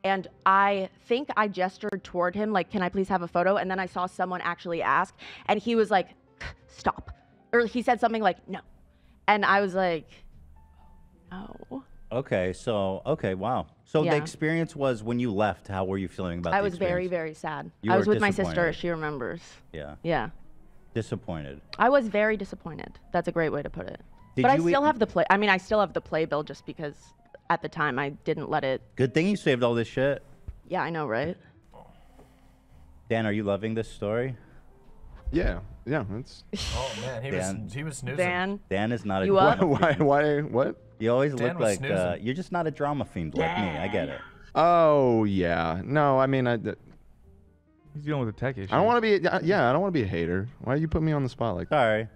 And I think I gestured toward him, like, can I please have a photo? And then I saw someone actually ask, and he was like, stop. Or he said something like, no. And I was like, no. Okay, so okay, wow. So the experience was when you left. How were you feeling about? I was very, experience? very sad. You I was with my sister. She remembers. Yeah, Yeah. disappointed. I was very disappointed. That's a great way to put it. Did but I still have the play. I mean, I still have the playbill just because at the time I didn't let it. Good thing you saved all this shit. Yeah, I know, right? Dan, are you loving this story? Yeah, yeah. That's Oh man, he Dan. was he was snoozing. Dan, Dan is not a. You up? drama why, fiend. why, what? You always Dan look was like uh, snoozing. you're just not a drama fiend like me. I get it. Oh yeah. No, I mean, I, I He's dealing with a tech issue. I don't want to be. Yeah, I don't want to be a hater. Why do you put me on the spot like that? Sorry.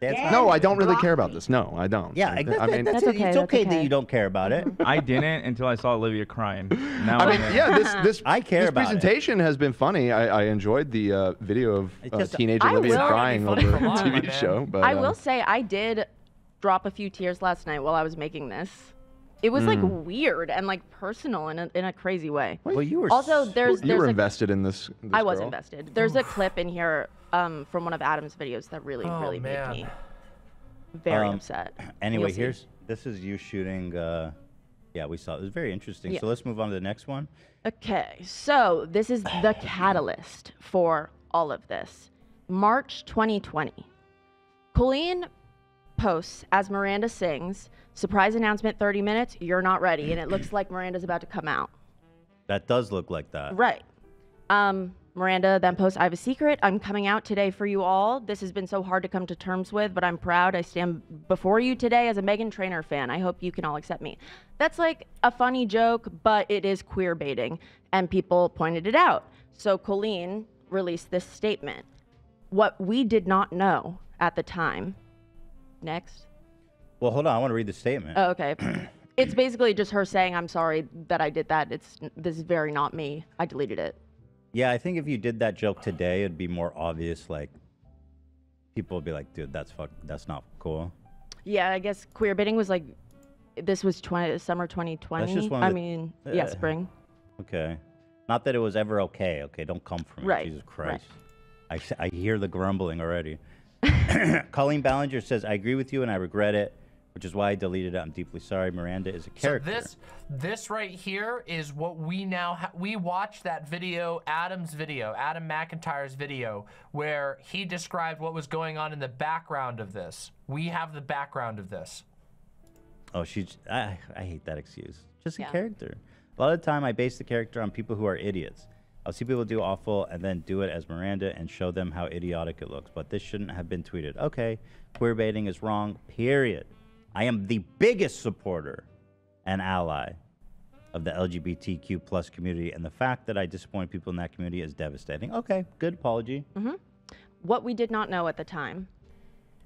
Dan's not- No, I don't really care about this. No, I don't. Yeah, I, I, I mean, that's, That's it. okay, It's that's okay, that you don't care about it. I didn't until I saw Olivia crying. Now I I mean, yeah, this this I care this about it. presentation has been funny. I, I enjoyed the uh, video of It's uh, just- teenage I Olivia crying It's over a be funny for long, TV show. But I uh, will say I did drop a few tears last night while I was making this. It was like Mm. weird and like personal in a, in a crazy way. well, you were Also, s- there's you there's were a, invested in this. this I was girl. invested. There's a clip in here um, from one of Adam's videos that really Oh, really man. made me very Um, upset. Anyway, You'll see. here's this is you shooting. Uh, yeah, we saw it. It was very interesting. Yeah. So let's move on to the next one. Okay, so this is the catalyst for all of this. March 2020. Colleen posts as Miranda sings, surprise announcement 30 minutes, you're not ready. And it looks like Miranda's about to come out. That does look like that. Right. Um, Miranda then posts, I have a secret. I'm coming out today for you all. This has been so hard to come to terms with, but I'm proud. I stand before you today as a Meghan Trainor fan. I hope you can all accept me. That's like a funny joke, but it is queer baiting, and people pointed it out. So Colleen released this statement. What we did not know at the time. Next. Well, hold on. I want to read the statement. Oh, okay. it's basically just her saying, "I'm sorry that I did that. It's this is very not me. I deleted it." Yeah, I think if you did that joke today, it'd be more obvious. Like, people would be like, "Dude, that's fuck. That's not cool." Yeah, I guess queer baiting was like this was 20 summer 2020. That's just one I the- mean, yeah, uh, spring. Okay. Not that it was ever okay. Okay, don't come for me. Right, Jesus right. Christ. I hear the grumbling already. Colleen Ballinger says, I agree with you and I regret it, which is why I deleted it. I'm deeply sorry. Miranda is a So character. this this right here is what we now ha- we watched that video, Adam's video, Adam McIntyre's video, where he described what was going on in the background of this. We have the background of this. Oh, she's. I, I hate that excuse. Just a Yeah. character. A lot of the time, I base the character on people who are idiots. I'll see people do awful and then do it as Miranda and show them how idiotic it looks. But this shouldn't have been tweeted. Okay, queer baiting is wrong. Period. I am the biggest supporter and ally of the LGBTQ plus community, and the fact that I disappointed people in that community is devastating. Okay, good apology. What we did not know at the time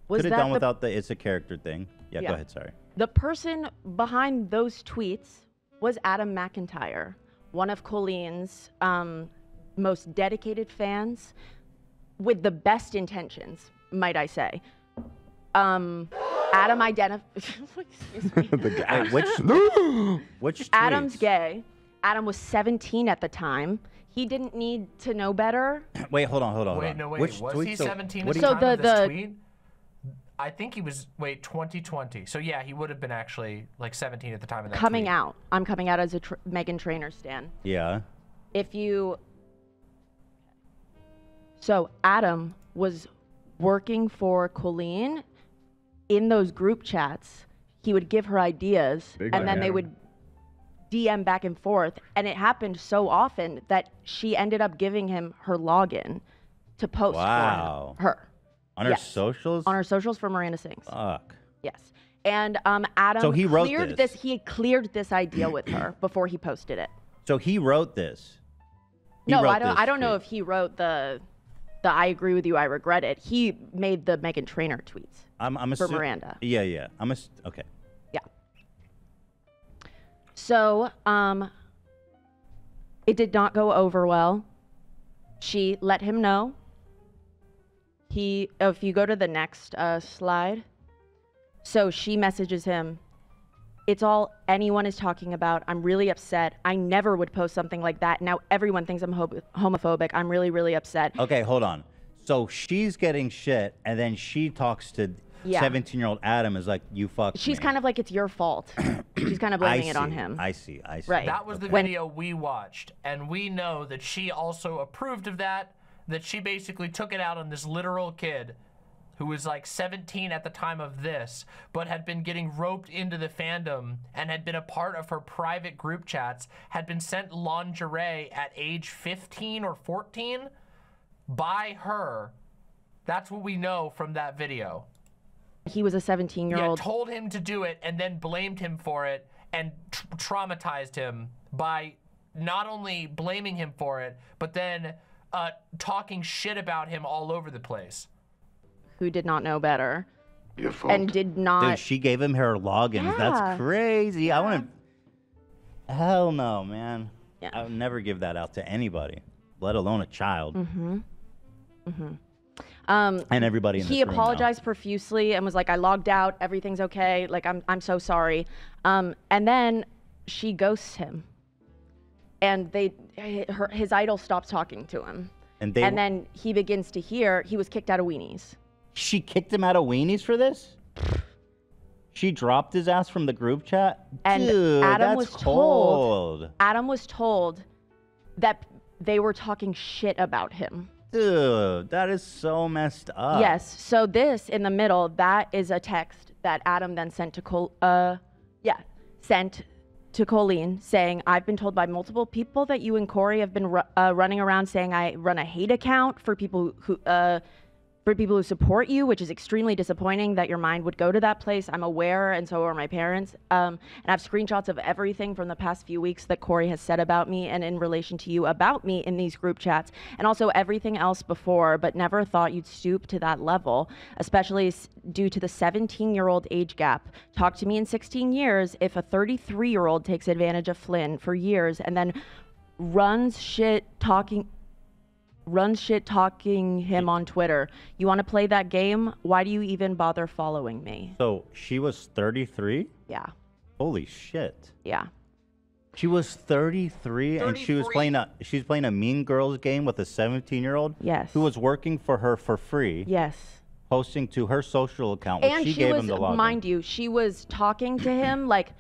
was Could that have done the, without the it's a character thing. Yeah, Yeah. go ahead. Sorry. the person behind those tweets was Adam McIntyre, one of Colleen's um, most dedicated fans, with the best intentions, might I say. Um, Adam identified. Me. the guy. Which which Adam's tweets? gay. Adam was 17 at the time. He didn't need to know better. Wait, hold on, hold on. hold Wait, on. no, wait. Which was tweets? he 17 what at do the you- So time of the- this the- tweet? I think he was, wait, 2020. So yeah, he would have been actually like 17 at the time of that Coming tweet. out. I'm coming out as a tr- Meghan Trainor stan. Yeah. if you so adam was working for colleen in those group chats he would give her ideas Big and then they would dm back and forth and it happened so often that she ended up giving him her login to post for her On her Yes. socials? on her socials for miranda sings Fuck. yes and um, adam So he wrote cleared this. he had cleared this idea with her before he posted it So he wrote this. He no, wrote I don't. this I don't know if he wrote the, the "I agree with you, I regret it." He made the Meghan Trainor tweets. I'm, I'm for Miranda. Yeah, yeah. I'm a, okay. Yeah. So, um, it did not go over well. She let him know. He, oh, if you go to the next uh, slide, so she messages him. It's all anyone is talking about. I'm really upset. I never would post something like that. Now everyone thinks I'm ho- homophobic. I'm really, really upset. Okay, hold on. So she's getting shit, and then she talks to Yeah. 17 year old Adam, is like, you fucked She's me." kind of like it's your fault. She's kind of I blaming it on him. I see. I see. Right. That was the When- video we watched, and we know that she also approved of that. That she basically took it out on this literal kid who was like 17 at the time of this, but had been getting roped into the fandom and had been a part of her private group chats, had been sent lingerie at age 15 or 14 by her. That's what we know from that video. He was a 17 year Yeah, old. told him to do it and then blamed him for it and tr- traumatized him by not only blaming him for it, but then uh, talking shit about him all over the place. who did not know better Your fault. and did not. Dude, she gave him her logins. Yeah. That's crazy. I want to. Hell no, man. Yeah. I would never give that out to anybody, let alone a child. Mm hmm. Mm-hmm. Um, And everybody in he apologized profusely and was like, "I logged out. Everything's okay. Like, I'm I'm so sorry." Um, and then she ghosts him, and they her, his idol stops talking to him. And they. and then he begins to hear he was kicked out of Weenies. she kicked him out of weenies for this. She dropped his ass from the group chat. And Dude, Adam was told- cold. Adam was told that they were talking shit about him. Dude, that is so messed up. Yes. So this in the middle, that is a text that Adam then sent to Col. Uh, yeah, sent to Colleen saying, "I've been told by multiple people that you and Corey have been ru- uh, running around saying I run a hate account for people who." Uh, for people who support you, which is extremely disappointing that your mind would go to that place. I'm aware, and so are my parents. Um, and I have screenshots of everything from the past few weeks that Corey has said about me and in relation to you about me in these group chats, and also everything else before, but never thought you'd stoop to that level, especially due to the 17 year old age gap. Talk to me in 16 years if a 33 year old takes advantage of Flynn for years and then runs shit talking runs shit talking him on Twitter. You want to play that game? Why do you even bother following me? So she was 33? Yeah. Holy shit. Yeah. She was 33, and she was 33. playing a she's playing a Mean Girls game with a 17 year old Yes. who was working for her for free, Yes. posting to her social account, which and she, she, gave was him the login. mind you, she was talking to him like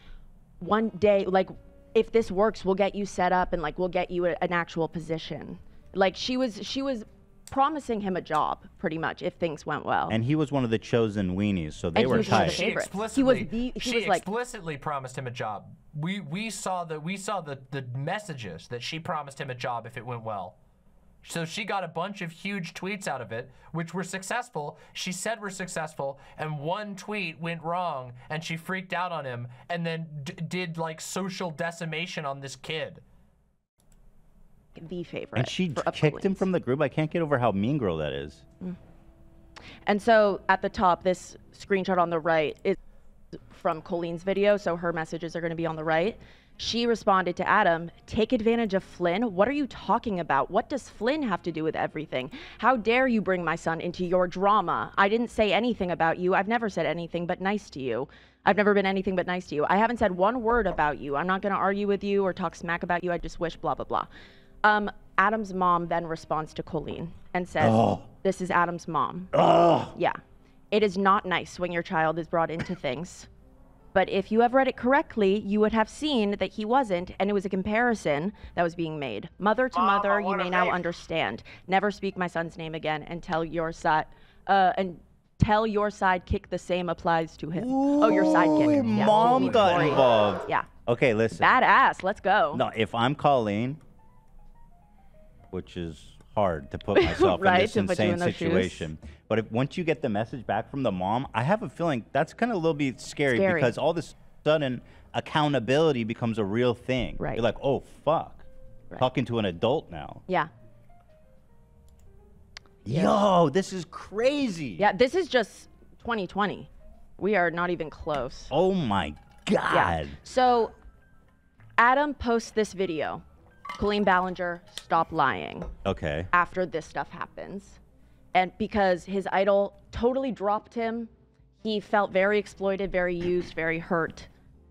one day like if this works, we'll get you set up and like we'll get you a, an actual position. Like she was she was promising him a job pretty much if things went well. and he was one of the chosen weenies, so they And were was one tight. She favorites. He was explicitly, the- he she was like- explicitly promised him a job. We we saw the we saw the the messages that she promised him a job if it went well. So she got a bunch of huge tweets out of it, which were successful. She said were successful, and one tweet went wrong, and she freaked out on him, and then d- did like social decimation on this kid. The favorite. And she kicked him from the group. I can't get over how mean girl that is. Mm. And so at the top, this screenshot on the right is from Colleen's video. So her messages are going to be on the right. She responded to Adam, take advantage of Flynn. What are you talking about? What does Flynn have to do with everything? How dare you bring my son into your drama? I didn't say anything about you. I've never said anything but nice to you. I've never been anything but nice to you. I haven't said one word about you. I'm not going to argue with you or talk smack about you. I just wish blah, blah, blah. Um, Adam's mom then responds to Colleen and says, This is Adam's mom. Yeah. It is not nice when your child is brought into things. But if you have read it correctly, you would have seen that he wasn't, and it was a comparison that was being made. Mother to mother, you may now understand. Never speak my son's name again and tell your side, uh, and tell your sidekick the same applies to him. oh, your sidekick. Yeah, Mom got involved. Yeah. Okay, listen. Badass. Let's go. No, if I'm Colleen, which is hard to put myself Right, in this to put you insane in those shoes. situation. But if once you get the message back from the mom, I have a feeling that's kind of a little bit scary, Scary. because all of a sudden accountability becomes a real thing. Right. You're like, oh fuck, Right. talking to an adult now. Yeah. Yo, this is crazy. Yeah. This is just 2020. We are not even close. Oh my god. Yeah. So Adam posts this video. Colleen Ballinger, stop lying. Okay. After this stuff happens. And because his idol totally dropped him, he felt very exploited, very used, very hurt.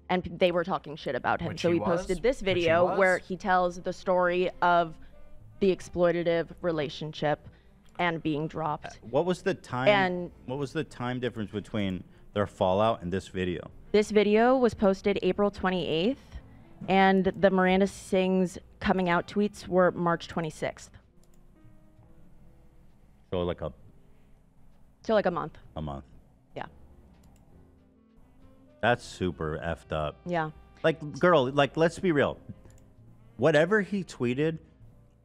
And they were talking shit about him. Which so he he posted this Which he video where he tells the story of the exploitative relationship and being dropped. Uh, what was the time? And- what was the time difference between their fallout and this video? This video was posted April 28th, and the Miranda Sings coming out tweets were March 26th. So like a So, like a month. a month. Yeah. That's super effed up. Yeah. Like, girl, like, let's be real. Whatever he tweeted,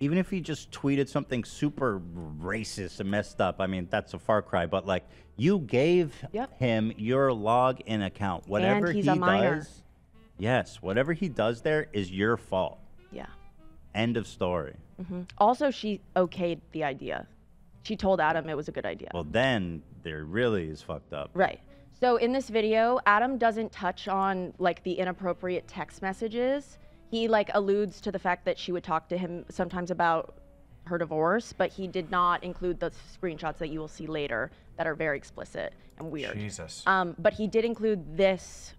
even if he just tweeted something super racist and messed up, I mean, that's a far cry. But like, you gave Yep. him your login account. Whatever and he's he a minor. does, yes, whatever he does there is your fault. Yeah. End of story. Also, she okayed the idea. She told Adam it was a good idea. Well, then there really is fucked up. Right. So in this video, Adam doesn't touch on like the inappropriate text messages. He like alludes to the fact that she would talk to him sometimes about her divorce, but he did not include the screenshots that you will see later that are very explicit and weird. Jesus. Um, but he did include this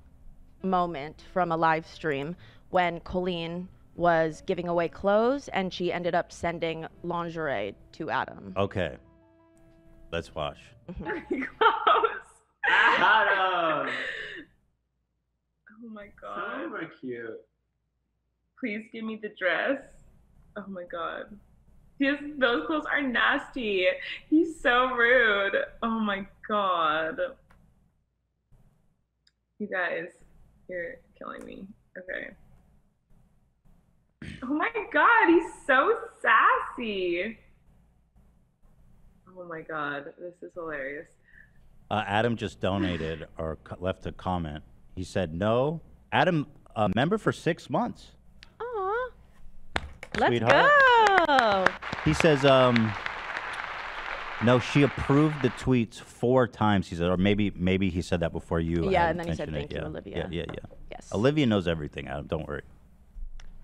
moment from a live stream when Colleen was giving away clothes and she ended up sending lingerie to Adam. Okay. Let's watch. Adam! Oh my god. Super cute. Please give me the dress. Oh my god. His, those clothes are nasty. He's so rude. Oh my god. You guys, you're killing me. Okay. Oh my god, he's so sassy. Oh my god, this is hilarious. Uh, Adam just donated or co- left a comment. He said, "No, Adam, a member for six months." Aw. Let's Sweetheart. go. He says, um, "No, she approved the tweets four times." He said, or maybe maybe he said that before you. Yeah, and then he said, mentioned it. "Thank you, yeah. Olivia." Yeah, yeah, yeah. Yes. Olivia knows everything, Adam. Don't worry.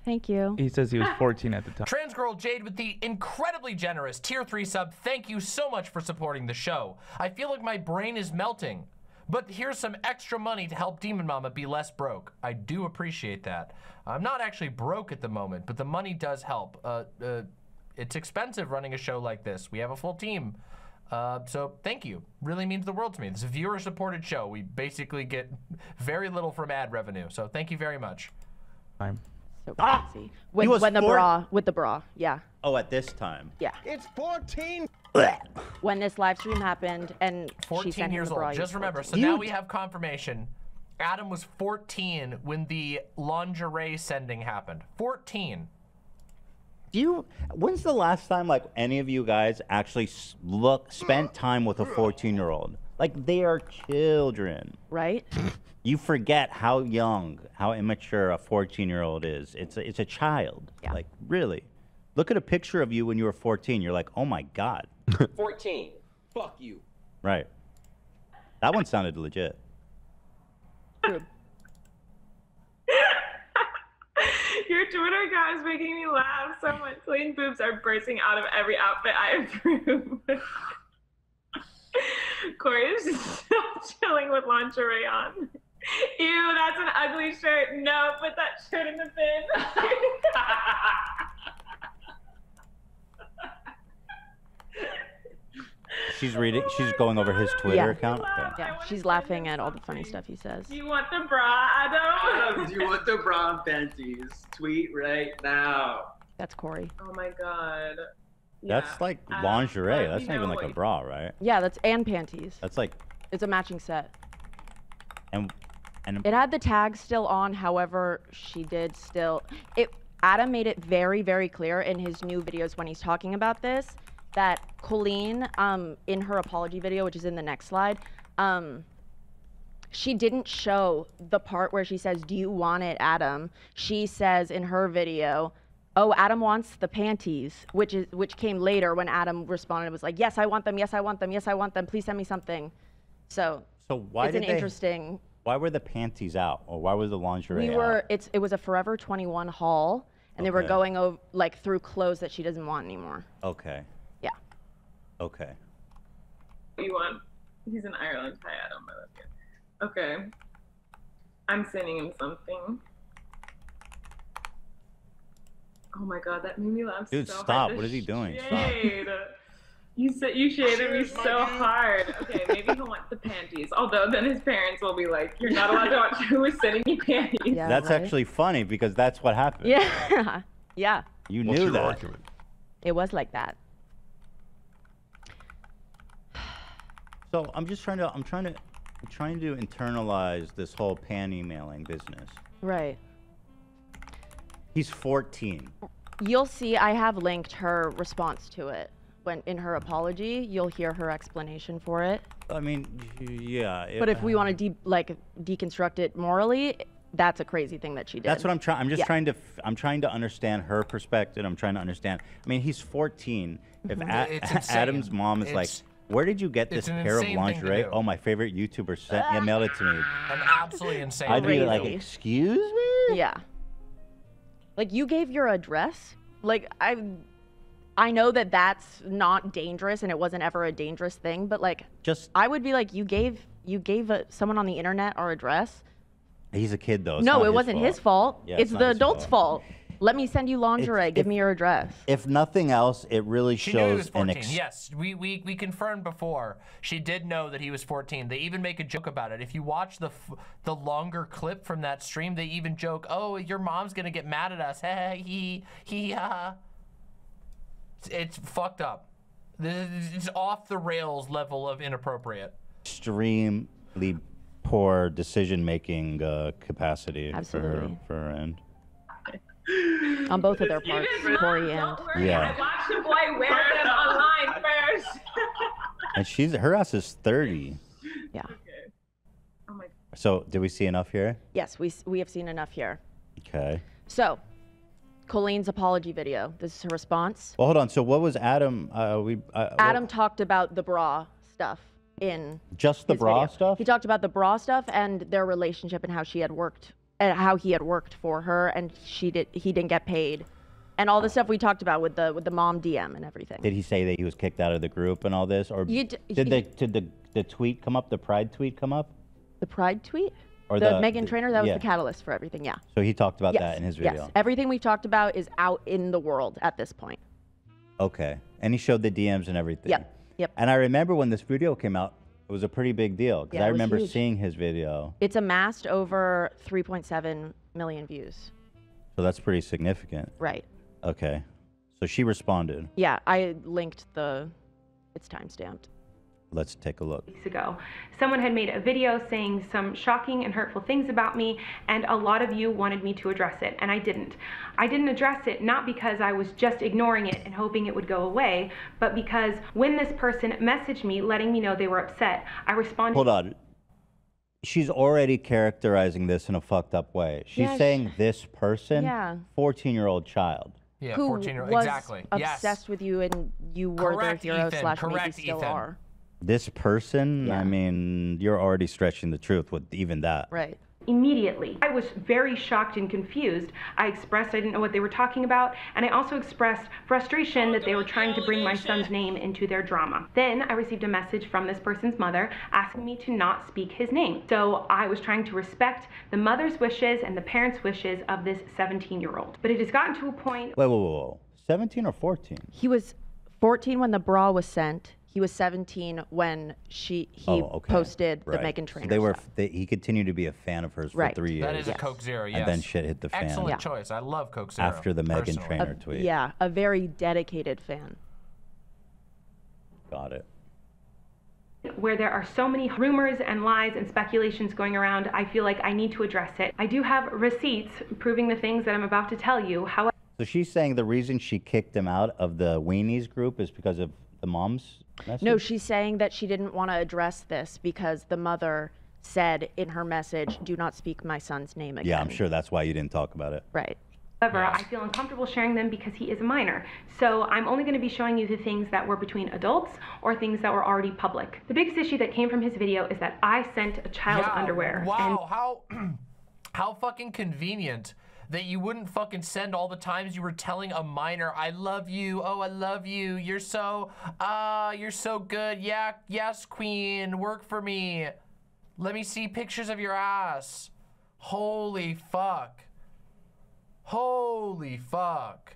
Thank you. He says he was 14 at the time. Trans Girl Jade with the incredibly generous tier 3 sub. Thank you so much for supporting the show. I feel like my brain is melting. But here's some extra money to help Demon Mama be less broke. I do appreciate that. I'm not actually broke at the moment, but the money does help. Uh, uh, it's expensive running a show like this. We have a full team. Uh, so thank you. Really means the world to me. This is a viewer supported show. We basically get very little from ad revenue. So thank you very much. Time. So classy. When, when the four- bra, with the bra, yeah, Oh, at this time. yeah. It's 14. When this live stream happened and she 14 sent him years the bra, old. he was Just remember, 14. so now we have confirmation. Adam was 14 when the lingerie sending happened. 14. Do you? When's the last time like any of you guys actually look spent time with a 14 year old? Like they are children. Right? You forget how young, how immature a 14 year old is. It's a, it's a child. Yeah. Like really. Look at a picture of you when you were 14. You're like, oh my god. 14. Fuck you. Right. That one sounded legit. Your Twitter account is making me laugh so much. Clean boobs are bursting out of every outfit I approve. Corey is still chilling with lingerie on. Ew, that's an ugly shirt. No, put that shirt in the bin. She's reading. She's going over his Twitter Yeah. account. Okay. Yeah. She's laughing at all the funny stuff he says. Do you want the bra, Adam? Adam, do you want the bra and panties? Tweet right now. That's Corey. Oh my god. That's like uh, lingerie. let That's not even like a bra, right? Yeah, that's and panties. That's like It's a matching set. and and It had the tag still on, however, she did still. It Adam made it very, very clear in his new videos when he's talking about this that Colleen, um, in her apology video, which is in the next slide, um, she didn't show the part where she says, "Do you want it, Adam?" She says in her video, "Oh, Adam wants the panties," which is which came later when Adam responded and was like, "Yes, I want them. Yes, I want them. Yes, I want them. Please send me something." So so why it's did an they? interesting Why were the panties out, or why was the lingerie we out? were it's it was a Forever 21 haul and they were going over like through clothes that she doesn't want anymore. Okay. Yeah. Okay. What you want? He's an Ireland. Hi, Adam. I love you. Okay. I'm sending him something. Oh my god, that made me laugh Dude, so hard. Dude, stop. The What is he doing? Stop. You said you shaded me so hard. Okay, maybe he'll want the panties. Although then his parents will be like, "You're not allowed to watch who is sending you panties." Yeah. That's right? actually funny because that's what happened. Yeah. yeah. You What's knew your that. argument? It was like that. So I'm just trying to. I'm trying to. I'm trying to internalize this whole pan emailing business. Right. He's 14. You'll see I have linked her response to it. When in her apology, you'll hear her explanation for it. I mean, yeah. it- But if we want to de- like deconstruct it morally, that's a crazy thing that she did. That's what I'm trying. I'm just Yeah. trying to. F- I'm trying to understand her perspective. I'm trying to understand. I mean, he's 14. If Mm-hmm. A- It's Adam's mom is like, It's- "Where did you get this it's an pair of insane thing to lingerie? Oh, my favorite YouTuber sent yeah, mailed it to me." An absolutely insane. I'd be like, "Excuse me." Yeah. Like you gave your address. Like I I know that that's not dangerous and it wasn't ever a dangerous thing, but like Just I would be like you gave you gave a, someone on the internet our address. he's a kid though. It's no, it his wasn't his fault. Yeah, it's it's the adult's fault. fault. Let me send you lingerie. Give if- me your address. If nothing else, it really She knew he was shows an ex- yes, we, we we confirmed before. She did know that he was 14. They even make a joke about it. If you watch the f- the longer clip from that stream, they even joke, "Oh, your mom's gonna get mad at us." Hey, he he uh. It's, it's fucked up. This is it's off the rails level of inappropriate. extremely poor decision making uh, capacity Absolutely. for her, for her end. On both of their parts. Corey and worry. Yeah. I watched a boy wear them online first. And she's her ass is 30. yeah. okay. Oh my. So did we see enough here? Yes, we we have seen enough here. Okay. So, Colleen's apology video. This is her response. Well, hold on. So what was Adam? Uh, we uh, Adam what- talked about the bra stuff in just the his bra video. stuff. He talked about the bra stuff and their relationship and how she had worked and how he had worked for her and she did he didn't get paid. And all the stuff we talked about with the with the mom DM and everything. Did he say that he was kicked out of the group and all this, or d- did he- the did the the tweet come up? The pride tweet come up? The pride tweet? Or the, the- Meghan the- Trainor, that was yeah. the catalyst for everything, yeah. So he talked about yes. that in his video. Yes. Everything we've talked about is out in the world at this point. Okay. And he showed the DMs and everything. Yep. Yep. And I remember when this video came out, it was a pretty big deal because Yeah, I remember huge. seeing his video. It's amassed over 3.7 million views. So that's pretty significant. Right. Okay. So she responded. Yeah, I linked the it's time stamped. Let's take a look. weeks ago. Someone had made a video saying some shocking and hurtful things about me, and a lot of you wanted me to address it, and I didn't. I didn't address it not because I was just ignoring it and hoping it would go away, but because when this person messaged me letting me know they were upset, I responded. Hold on. She's already characterizing this in a fucked up way. She's Yeah, saying this person, Yeah. 14 year old child. Yeah, Who 14 year old. was Exactly. obsessed yes. with you and you were Correct, their hero Ethan. slash maybe Correct, still Ethan. are. This person, Yeah. I mean, you're already stretching the truth with even that. Right. immediately. I was very shocked and confused. I expressed I didn't know what they were talking about, and I also expressed frustration that they were trying to bring my son's name into their drama. Then I received a message from this person's mother asking me to not speak his name. So I was trying to respect the mother's wishes and the parents' wishes of this 17 year old. But it has gotten to a point Wait, whoa, whoa, whoa. 17 or 14? He was 14 when the bra was sent. He was 17 when she he oh, okay. posted the Right. Meghan So Trainor they were, stuff. they, he continued to be a fan of hers Right. for three years. That is a Coke Zero, yes. And then shit hit the fan. Excellent Yeah. choice. I love Coke Zero. After the Meghan personally. Trainor tweet. Yeah, a very dedicated fan. Got it. where there are so many rumors and lies and speculations going around, I feel like I need to address it. I do have receipts proving the things that I'm about to tell you. However, So she's saying the reason she kicked him out of the Weenies group is because of the mom's message? No, she's saying that she didn't want to address this because the mother said in her message, "Do not speak my son's name again." Yeah, I'm sure that's why you didn't talk about it. Right. However, I feel uncomfortable sharing them because he is a minor. So I'm only going to be showing you the things that were between adults or things that were already public. The biggest issue that came from his video is that I sent a child's Yeah, underwear. Wow, how how fucking convenient that you wouldn't fucking send all the times you were telling a minor, "I love you. Oh, I love you. You're so ah, you're so good. Yeah, yes, queen, work for me. Let me see pictures of your ass. Holy fuck. Holy fuck.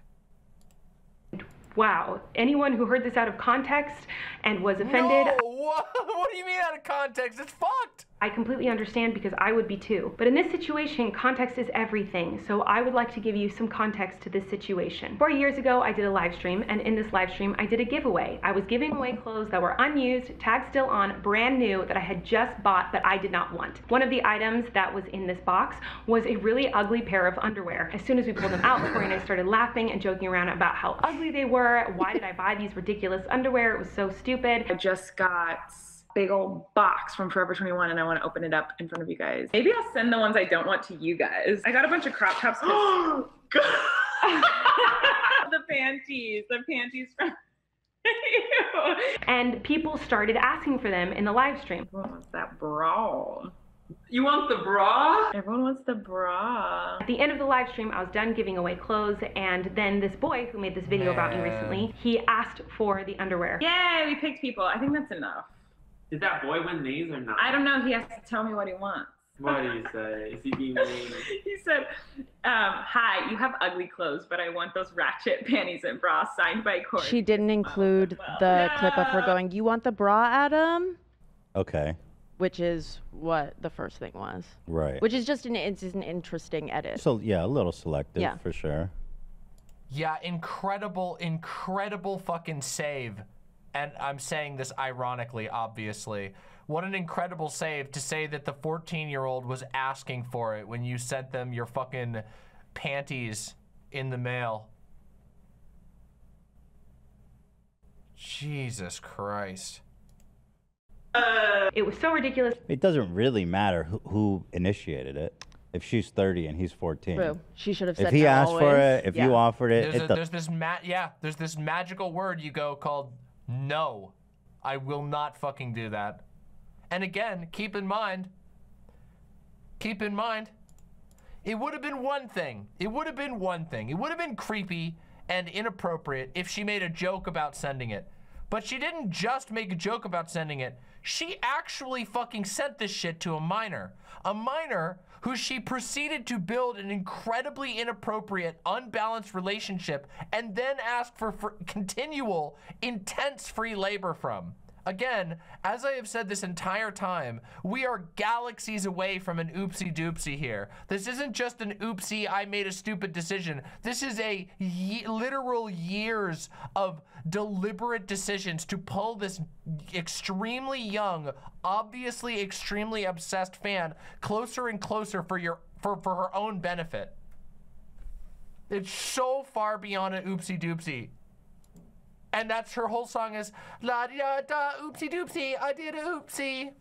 Wow. Anyone who heard this out of context and was offended, No, what, what do you mean out of context? It's fucked. I completely understand because I would be too. But in this situation, context is everything. So I would like to give you some context to this situation. Four years ago, I did a live stream, and in this live stream, I did a giveaway. I was giving away clothes that were unused, tagged still on, brand new, that I had just bought that I did not want. One of the items that was in this box was a really ugly pair of underwear. As soon as we pulled them out, Corey and I started laughing and joking around about how ugly they were. Why did I buy these ridiculous underwear? It was so stupid. I just got big old box from Forever 21 and I want to open it up in front of you guys. Maybe I'll send the ones I don't want to you guys. I got a bunch of crop tops. 'cause- the panties, the panties from you. And people started asking for them in the live stream. Everyone wants that bra. You want the bra? Everyone wants the bra. At the end of the live stream, I was done giving away clothes, and then this boy who made this video about me recently, he asked for the underwear. Yay, we picked people. I think that's enough. Did that boy win these or not? I don't know. He has to tell me what he wants. What do you say? Is he being mean? he said, um, "Hi, you have ugly clothes, but I want those ratchet panties and bra signed by Corey." She didn't include the clip of her going, "You want the bra, Adam?" Okay, Which is what the first thing was. right. Which is just an it's just an interesting edit. so, yeah, a little selective Yeah. for sure. Yeah, incredible, incredible fucking save. And I'm saying this ironically, obviously. What an incredible save to say that the 14 year old was asking for it when you sent them your fucking panties in the mail. Jesus Christ. Uh, it was so ridiculous. It doesn't really matter who, who initiated it. If she's 30 and he's 14. True. She should have said If he no asked for it, if Yeah. you offered it, There's, it a, there's this ma- yeah, there's this magical word you go called no. I will not fucking do that. And again, keep in mind, keep in mind, it would have been one thing. It would have been one thing. It would have been creepy and inappropriate if she made a joke about sending it. But she didn't just make a joke about sending it. She actually fucking sent this shit to a minor. A minor who she proceeded to build an incredibly inappropriate, unbalanced relationship and then ask for, for continual, intense free labor from. Again, as I have said this entire time, we are galaxies away from an oopsie doopsie here. This isn't just an oopsie, I made a stupid decision. This is a ye literal years of deliberate decisions to pull this extremely young, obviously extremely obsessed fan closer and closer for your for, for her own benefit. It's so far beyond an oopsie doopsie. And that's her whole song is la di da da oopsie doopsie, I did a oopsie.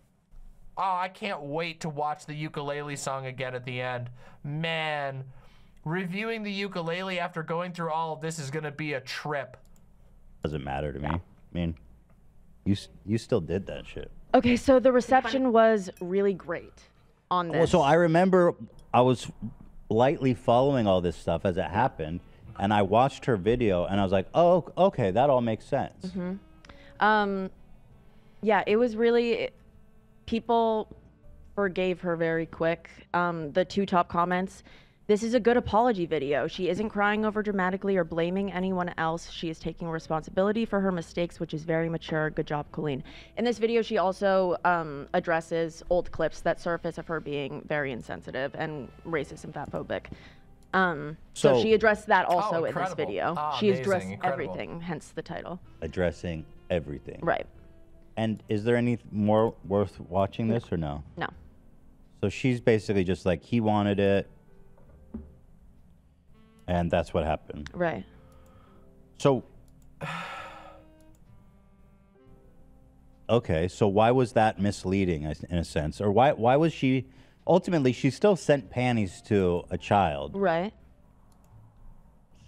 Oh, I can't wait to watch the ukulele song again at the end. Man, reviewing the ukulele after going through all of this is gonna be a trip. Doesn't matter to me. I mean, you you still did that shit. Okay, so the reception was really great on this. Well, so I remember I was lightly following all this stuff as it happened, and I watched her video, and I was like, oh, okay, that all makes sense. Mhm. Um, yeah, it was really people forgave her very quick. Um, the two top comments. This is a good apology video. She isn't crying over dramatically or blaming anyone else. She is taking responsibility for her mistakes, which is very mature. Good job, Colleen. In this video, she also um, addresses old clips that surface of her being very insensitive and racist and fatphobic. Um, so, So- she addressed that also in this video. Ah, she amazing, addressed incredible. everything, hence the title. Addressing everything. Right. And is there any more worth watching this or no? No. So she's basically just like he wanted it, and that's what happened. Right. So, okay, so why was that misleading in a sense, or why why was she ultimately she still sent panties to a child? Right.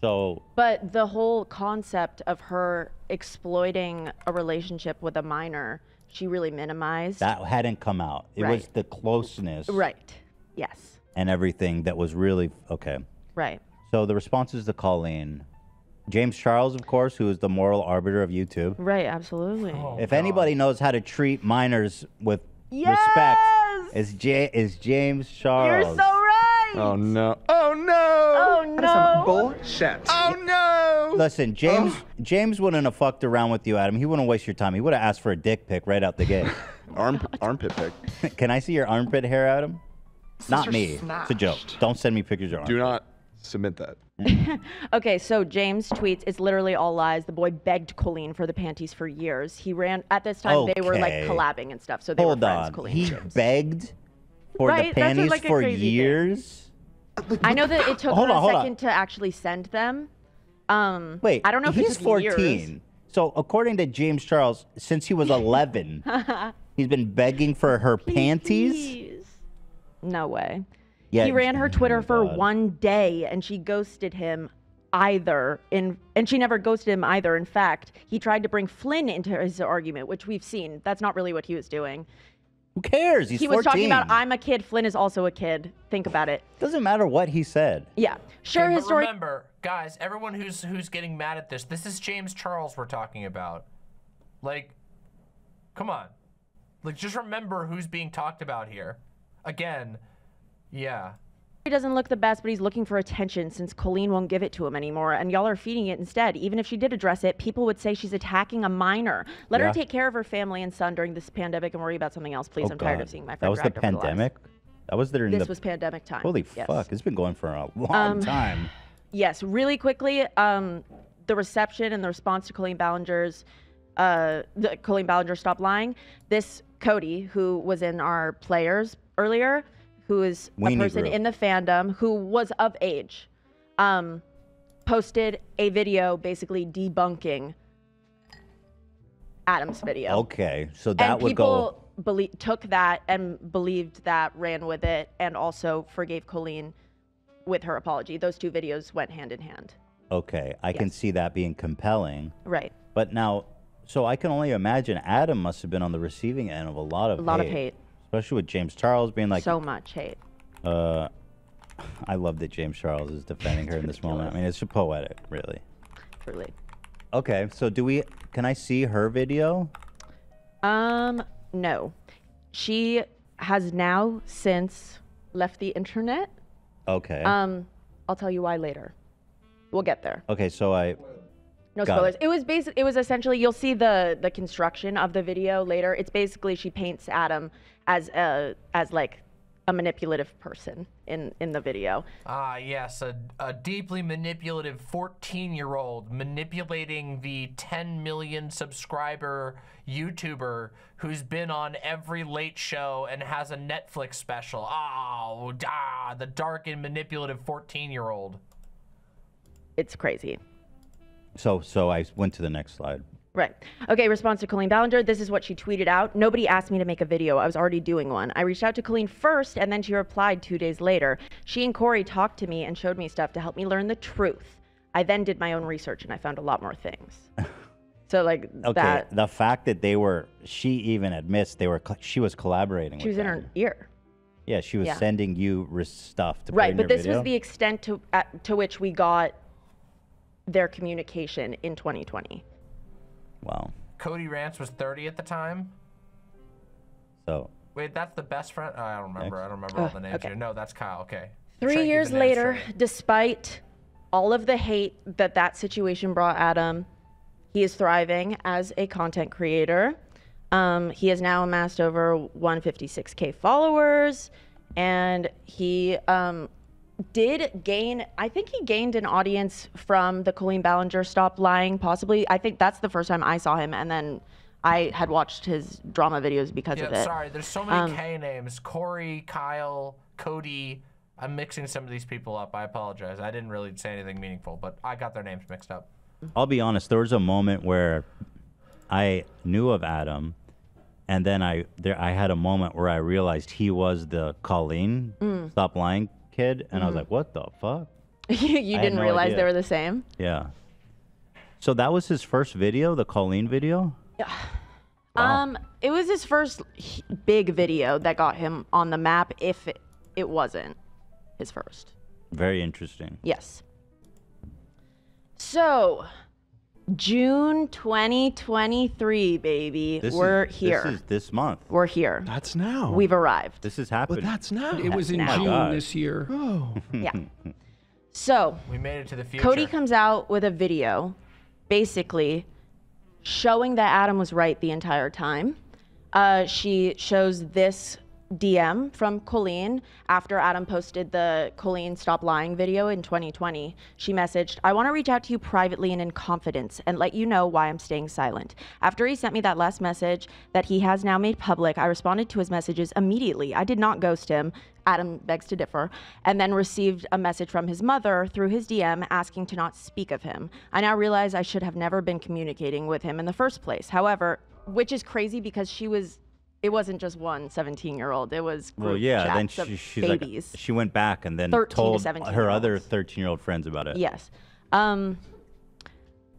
So But the whole concept of her exploiting a relationship with a minor, she really minimized. that hadn't come out. It was the closeness Right. Yes. and everything that was really okay. Right. So the responses to Colleen, James Charles, of course, who is the moral arbiter of YouTube. Right. Absolutely. Oh, if anybody knows how to treat minors with Yes! respect, is J- is James Charles. You're so right. Oh no! Oh no! Oh no. bullshit! Oh no! Listen, James James wouldn't have fucked around with you, Adam. He wouldn't waste your time. He would have asked for a dick pic right out the gate. Arm armpit pic. Can I see your armpit hair, Adam? Not Scissor me. It's a joke. snatched. Don't send me pictures of your Do armpit. not submit that. Okay, so James tweets, it's literally all lies. The boy begged Colleen for the panties for years. He ran, at this time, they were like Okay. collabing and stuff. So they Hold were friends, on. Colleen He James. begged for Right, the that's panties like a for crazy thing. years. I know that it took Hold her on, a hold on. second to actually send them. Um, Wait, I don't know if he's took 14. years. So according to James Charles, since he was 11, he's been begging for her panties. Please. No way. Yeah, he ran her oh Twitter for God. one day and she ghosted him either in and she never ghosted him either. In fact, he tried to bring Flynn into his argument, which we've seen. That's not really what he was doing. Who cares? He's he was talking about I'm a kid, Flynn is also a kid. Think about it. Doesn't matter what he said. Yeah. share Okay, his story remember, guys, everyone who's who's getting mad at this, this is James Charles we're talking about. Like, come on. Like, just remember who's being talked about here. Again, yeah. He doesn't look the best, but he's looking for attention since Colleen won't give it to him anymore, and y'all are feeding it instead. Even if she did address it, people would say she's attacking a minor. Let Yeah. her take care of her family and son during this pandemic and worry about something else, please. Oh, I'm tired of seeing my That was the dragged over lies. pandemic. That was during This the. was pandemic time. Holy Yes. fuck! It's been going for a long Um, time. Yes, really quickly, um, the reception and the response to Colleen Ballinger's, uh, the Colleen Ballinger stop lying. This Cody, who was in our players earlier, who is a person group. in the fandom who was of age, um, posted a video basically debunking Adam's video. Okay, so that and would people go. belie- took that and believed that, ran with it, and also forgave Colleen with her apology. Those two videos went hand in hand. Okay, I can see that being compelling. Right. But now, so I can only imagine Adam must have been on the receiving end of a lot of A lot of hate. Especially with James Charles being like, so much hate. uh, I love that James Charles is defending her in this moment. I mean, it's poetic, really. Truly. Okay, so do we? Can I see her video? Um, no. She has now since left the internet. Okay. Um, I'll tell you why later. We'll get there. Okay, so I. No Got spoilers. it. It. was basic. It was essentially you'll see the the construction of the video later. It's basically she paints Adam as a as like a manipulative person in in the video. Ah, yes, a, a deeply manipulative 14 year old manipulating the 10 million subscriber YouTuber who's been on every late show and has a Netflix special. Oh, ah, the dark and manipulative 14 year old. It's crazy. So so I went to the next slide. Right. Okay, response to Colleen Ballinger. This is what she tweeted out. Nobody asked me to make a video. I was already doing one. I reached out to Colleen first, and then she replied two days later. She and Corey talked to me and showed me stuff to help me learn the truth. I then did my own research, and I found a lot more things. so, like, Okay, that. the fact that they were, she even admits they were, she was collaborating. She was in her ear. Yeah, she was Yeah. sending you stuff to put Right, but this video. was the extent to, at, to which we got their communication in 2020. Wow. Cody Rance was 30 at the time. So Wait, that's the best friend? I don't remember. I don't remember all Oh, the names okay. here. No, that's Kyle. Okay. Three Try to keep years later, straight. despite all of the hate that that situation brought Adam, he is thriving as a content creator. Um, he has now amassed over 156k followers, and he um, did gain. I think he gained an audience from the Colleen Ballinger "Stop Lying." Possibly, I think that's the first time I saw him, and then I had watched his drama videos because Yeah, of it. sorry. There's so many Um, K names. Corey, Kyle, Cody. I'm mixing some of these people up. I apologize. I didn't really say anything meaningful, but I got their names mixed up. I'll be honest. There was a moment where I knew of Adam, and then I there I had a moment where I realized he was the Colleen Mm. Stop Lying kid, and I was Mhm. like, "What the fuck?" you I had didn't no realize idea. they were the same. Yeah. So that was his first video, the Colleen video. Um, it was his first h- big video that got him on the map. If it, it wasn't his first, Very interesting. yes. So, June 2023, baby, This we're is, here. This is this month. we're here. That's now. We've arrived. This is happening. But that's now. It was in Now. June God. this year. Oh. Yeah. So, We made it to the future. Cody comes out with a video basically showing that Adam was right the entire time. Uh, she shows this DM from Colleen after Adam posted the Colleen Stop Lying video in 2020. She messaged, I want to reach out to you privately and in confidence and let you know why I'm staying silent. After he sent me that last message that he has now made public, I responded to his messages immediately. I did not ghost him. Adam begs to differ, and then received a message from his mother through his DM asking to not speak of him. I now realize I should have never been communicating with him in the first place. However, which is crazy because she was, it wasn't just one 17 year old, it was Well, yeah. Then she, she's babies. like, she went back and then 13 to told her other 13 year old friends about it. Yes. Um,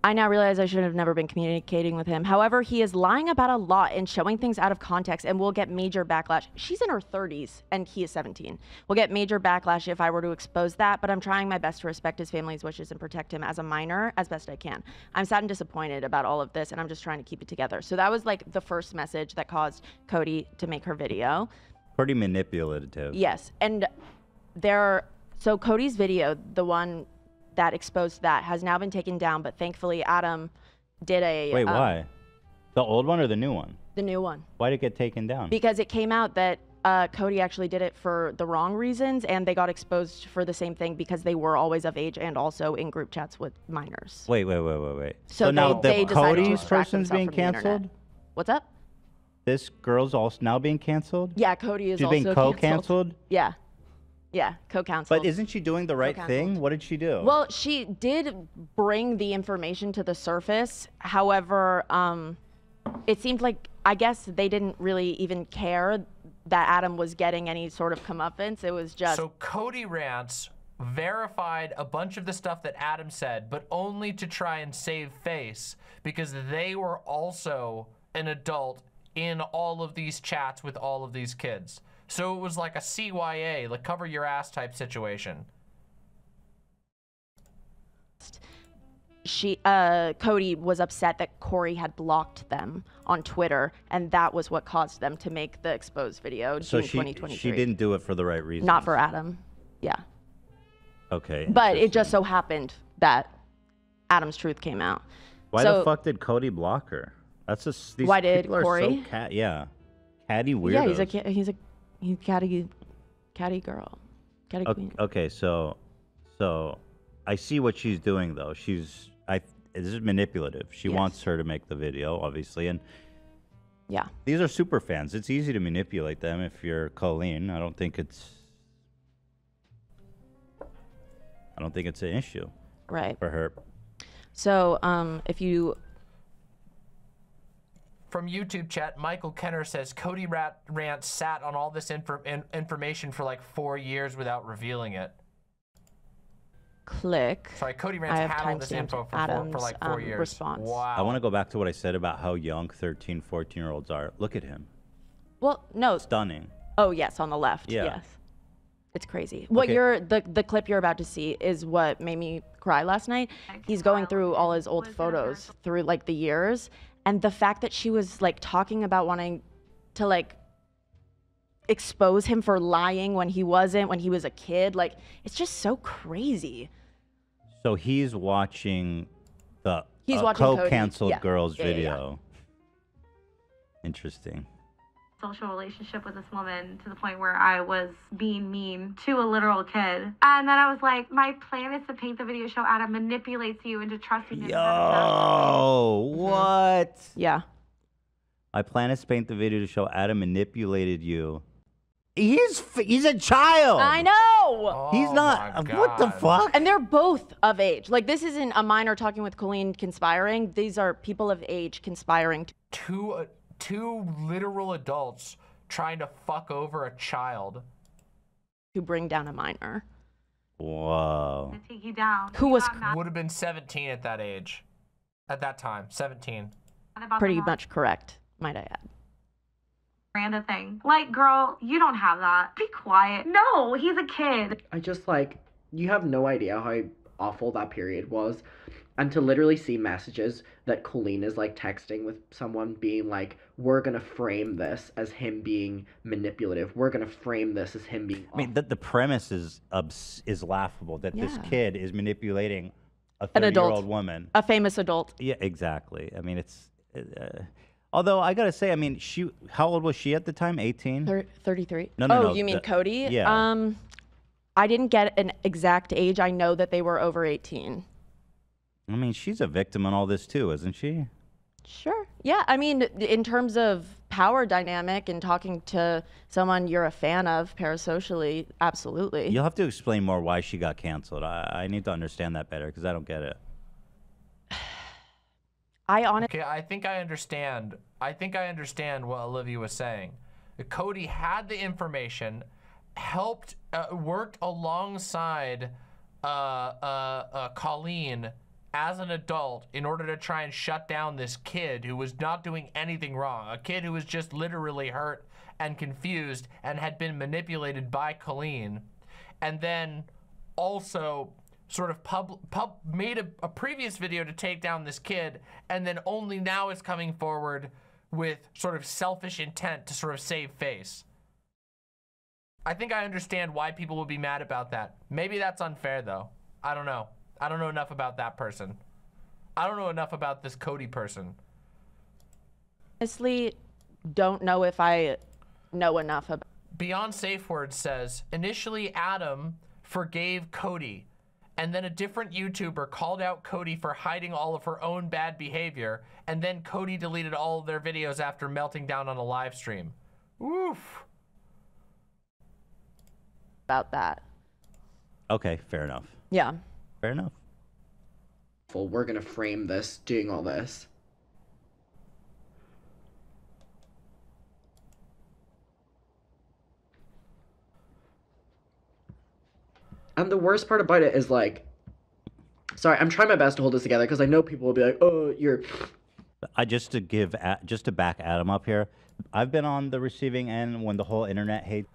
I now realize I should have never been communicating with him. However, he is lying about a lot and showing things out of context and will get major backlash. She's in her 30s and he is 17. We'll get major backlash if I were to expose that, but I'm trying my best to respect his family's wishes and protect him as a minor as best I can. I'm sad and disappointed about all of this and I'm just trying to keep it together. So that was like the first message that caused Cody to make her video. Pretty manipulative. Yes, and there. So Cody's video, the one that exposed that, has now been taken down. But thankfully, Adam did a Wait, um, why? The old one or the new one? the new one Why did it get taken down? because it came out that uh, Cody actually did it for the wrong reasons, and they got exposed for the same thing because they were always of age and also in group chats with minors. wait, wait, wait, wait, wait. So, now they, they the Cody's person's being from the internet. canceled. What's up? This girl's also now being canceled. Yeah, Cody is She's also being canceled. co-canceled. Yeah, yeah, co-counsel. But isn't she doing the right thing? What did she do? Well, she did bring the information to the surface. However, um, it seemed like I guess they didn't really even care that Adam was getting any sort of comeuppance. It was just So Cody Rance verified a bunch of the stuff that Adam said, but only to try and save face because they were also an adult in all of these chats with all of these kids. So it was like a CYA, like cover your ass type situation. she, uh, Cody was upset that Corey had blocked them on Twitter, and that was what caused them to make the exposed video. so June she 2023. she didn't do it for the right reason. Not for Adam. Yeah. Okay. But it just so happened that Adam's truth came out. Why so, the fuck did Cody block her? That's just these Why did people are Corey? so cat. Yeah, catty weirdos. yeah, he's a ca- he's a he's catty catty girl, catty Okay, queen. okay, so, so, I see what she's doing though. She's I. This is manipulative. She Yes. wants her to make the video, obviously, and Yeah. these are super fans. It's easy to manipulate them if you're Colleen. I don't think it's. I don't think it's an issue Right. for her. So, um, if you From YouTube chat, Michael Kenner says Cody Rat Rant sat on all this info in, information for like four years without revealing it. click, Sorry, Cody I Rant have had all this timestamped info for, four, Adam's for like four um, years. response. Wow. I want to go back to what I said about how young 13, 14 year olds are. Look at him. well, no. Stunning. Oh yes, on the left. Yeah. Yes. It's crazy. What Okay. you're the the clip you're about to see is what made me cry last night. He's going through all his old photos through like the years and the fact that she was like talking about wanting to like expose him for lying when he wasn't when he was a kid like it's just so crazy. So he's watching the He's uh, watching co-canceled Yeah. girls Yeah, yeah, yeah. video. Interesting. Social relationship with this woman to the point where I was being mean to a literal kid. And then I was like, my plan is to paint the video show Adam manipulates you into trusting him. Yo, what? Yeah. My plan is to paint the video to show Adam manipulated you. He's he's a child. I know. He's not. What the fuck? And they're both of age. Like this isn't a minor talking with Colleen conspiring. These are people of age conspiring. two uh, two literal adults trying to fuck over a child. To bring down a minor. Whoa. Take you down. Who was Would have been 17 at that age. At that time, 17. pretty much correct, might I add. Miranda thing. Like, girl, you don't have that. Be quiet. No, he's a kid. I just like you have no idea how awful that period was. And to literally see messages that Colleen is like texting with someone being like, We're gonna frame this as him being manipulative. We're gonna frame this as him being I mean, the, the premise is abs- is laughable that this kid is manipulating a An 30 year adult. old woman. A famous adult. Yeah, exactly. I mean, it's. Uh, although I gotta say, I mean, she. How old was she at the time? 18. Thir- 33. No, no, oh, no, you mean the- Cody? yeah. Um, I didn't get an exact age. I know that they were over 18. I mean, she's a victim in all this too, isn't she? Sure. Yeah. I mean, in terms of power dynamic and talking to someone you're a fan of parasocially, absolutely. You'll have to explain more why she got canceled. I, I need to understand that better because I don't get it. I honestly. Okay, I think I understand. I think I understand what Olivia was saying. Cody had the information, helped, uh, worked alongside uh, uh, uh, Colleen as an adult in order to try and shut down this kid who was not doing anything wrong. A kid who was just literally hurt and confused and had been manipulated by Colleen. And then also sort of pub, pub made a, a previous video to take down this kid and then only now is coming forward with sort of selfish intent to sort of save face. I think I understand why people would be mad about that. Maybe that's unfair though. I don't know. I don't know enough about that person. I don't know enough about this Cody person. honestly don't know if I know enough about. Beyond Safe Word says initially Adam forgave Cody, and then a different YouTuber called out Cody for hiding all of her own bad behavior, and then Cody deleted all of their videos after melting down on a live stream. Oof. About that. Okay, fair enough. Yeah. Fair enough. Well, We're gonna frame this doing all this. And the worst part about it is like, sorry, I'm trying my best to hold this together because I know people will be like, "Oh, you're." I just to give just to back Adam up here. I've been on the receiving end when the whole internet hate.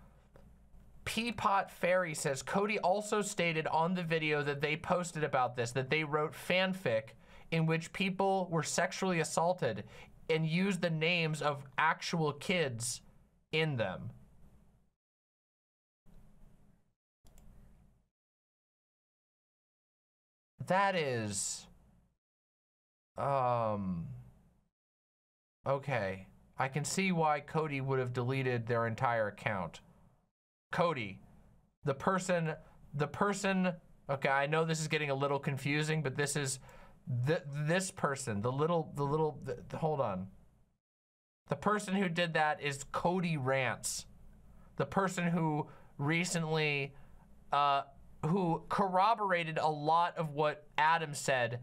Peapot Fairy says Cody also stated on the video that they posted about this that they wrote fanfic in which people were sexually assaulted and used the names of actual kids in them. That is Um. Okay. I can see why Cody would have deleted their entire account. Cody, the person, the person. Okay, I know this is getting a little confusing, but this is th- this person, the little, the little. The, the- hold on. The person who did that is Cody Rants, the person who recently, uh, who corroborated a lot of what Adam said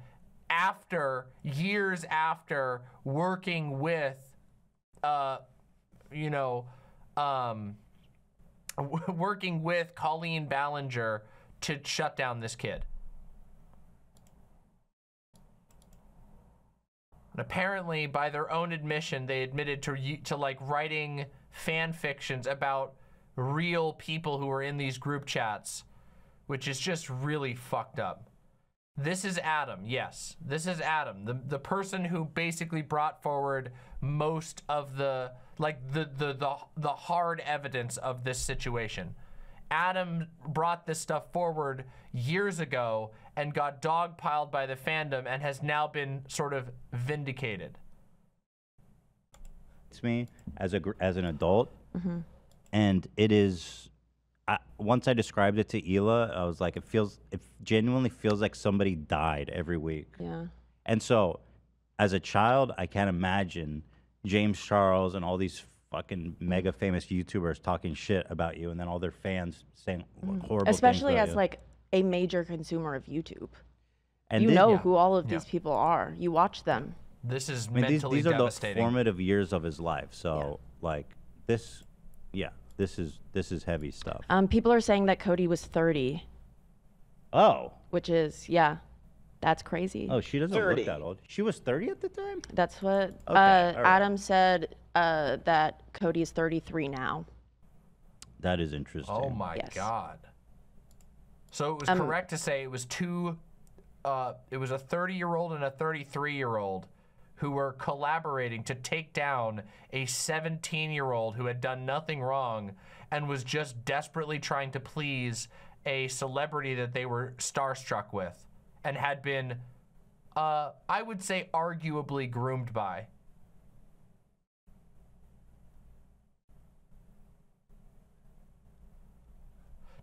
after years after working with, uh, you know, um, working with Colleen Ballinger to shut down this kid. And apparently, by their own admission, they admitted to to like writing fan fictions about real people who are in these group chats, which is just really fucked up. This is Adam, yes. This is Adam, the the person who basically brought forward most of the like the the the, the hard evidence of this situation. Adam brought this stuff forward years ago and got dogpiled by the fandom and has now been sort of vindicated. It's me as a as an adult, Mhm. and it is. I, once I described it to Ela, I was like, it feels, it genuinely feels like somebody died every week. Yeah. And so, as a child, I can't imagine James Charles and all these fucking mega famous YouTubers talking shit about you, and then all their fans saying horrible things Especially about as you. like a major consumer of YouTube. And you thi- know Yeah. who all of Yeah. these people are. You watch them. This is I mean, these, mentally these are the devastating. formative years of his life. So, like this, yeah, this is this is heavy stuff. Um, people are saying that Cody was 30, Oh, which is yeah, that's crazy. oh, she doesn't 30. look that old. She was thirty at the time. That's what uh, all right. Adam said. Uh, that Cody is 33 now. That is interesting. Oh my Yes. god. So it was Um, correct to say it was two uh it was a 30-year-old and a 33-year-old who were collaborating to take down a 17-year-old who had done nothing wrong and was just desperately trying to please a celebrity that they were starstruck with and had been uh I would say arguably groomed by.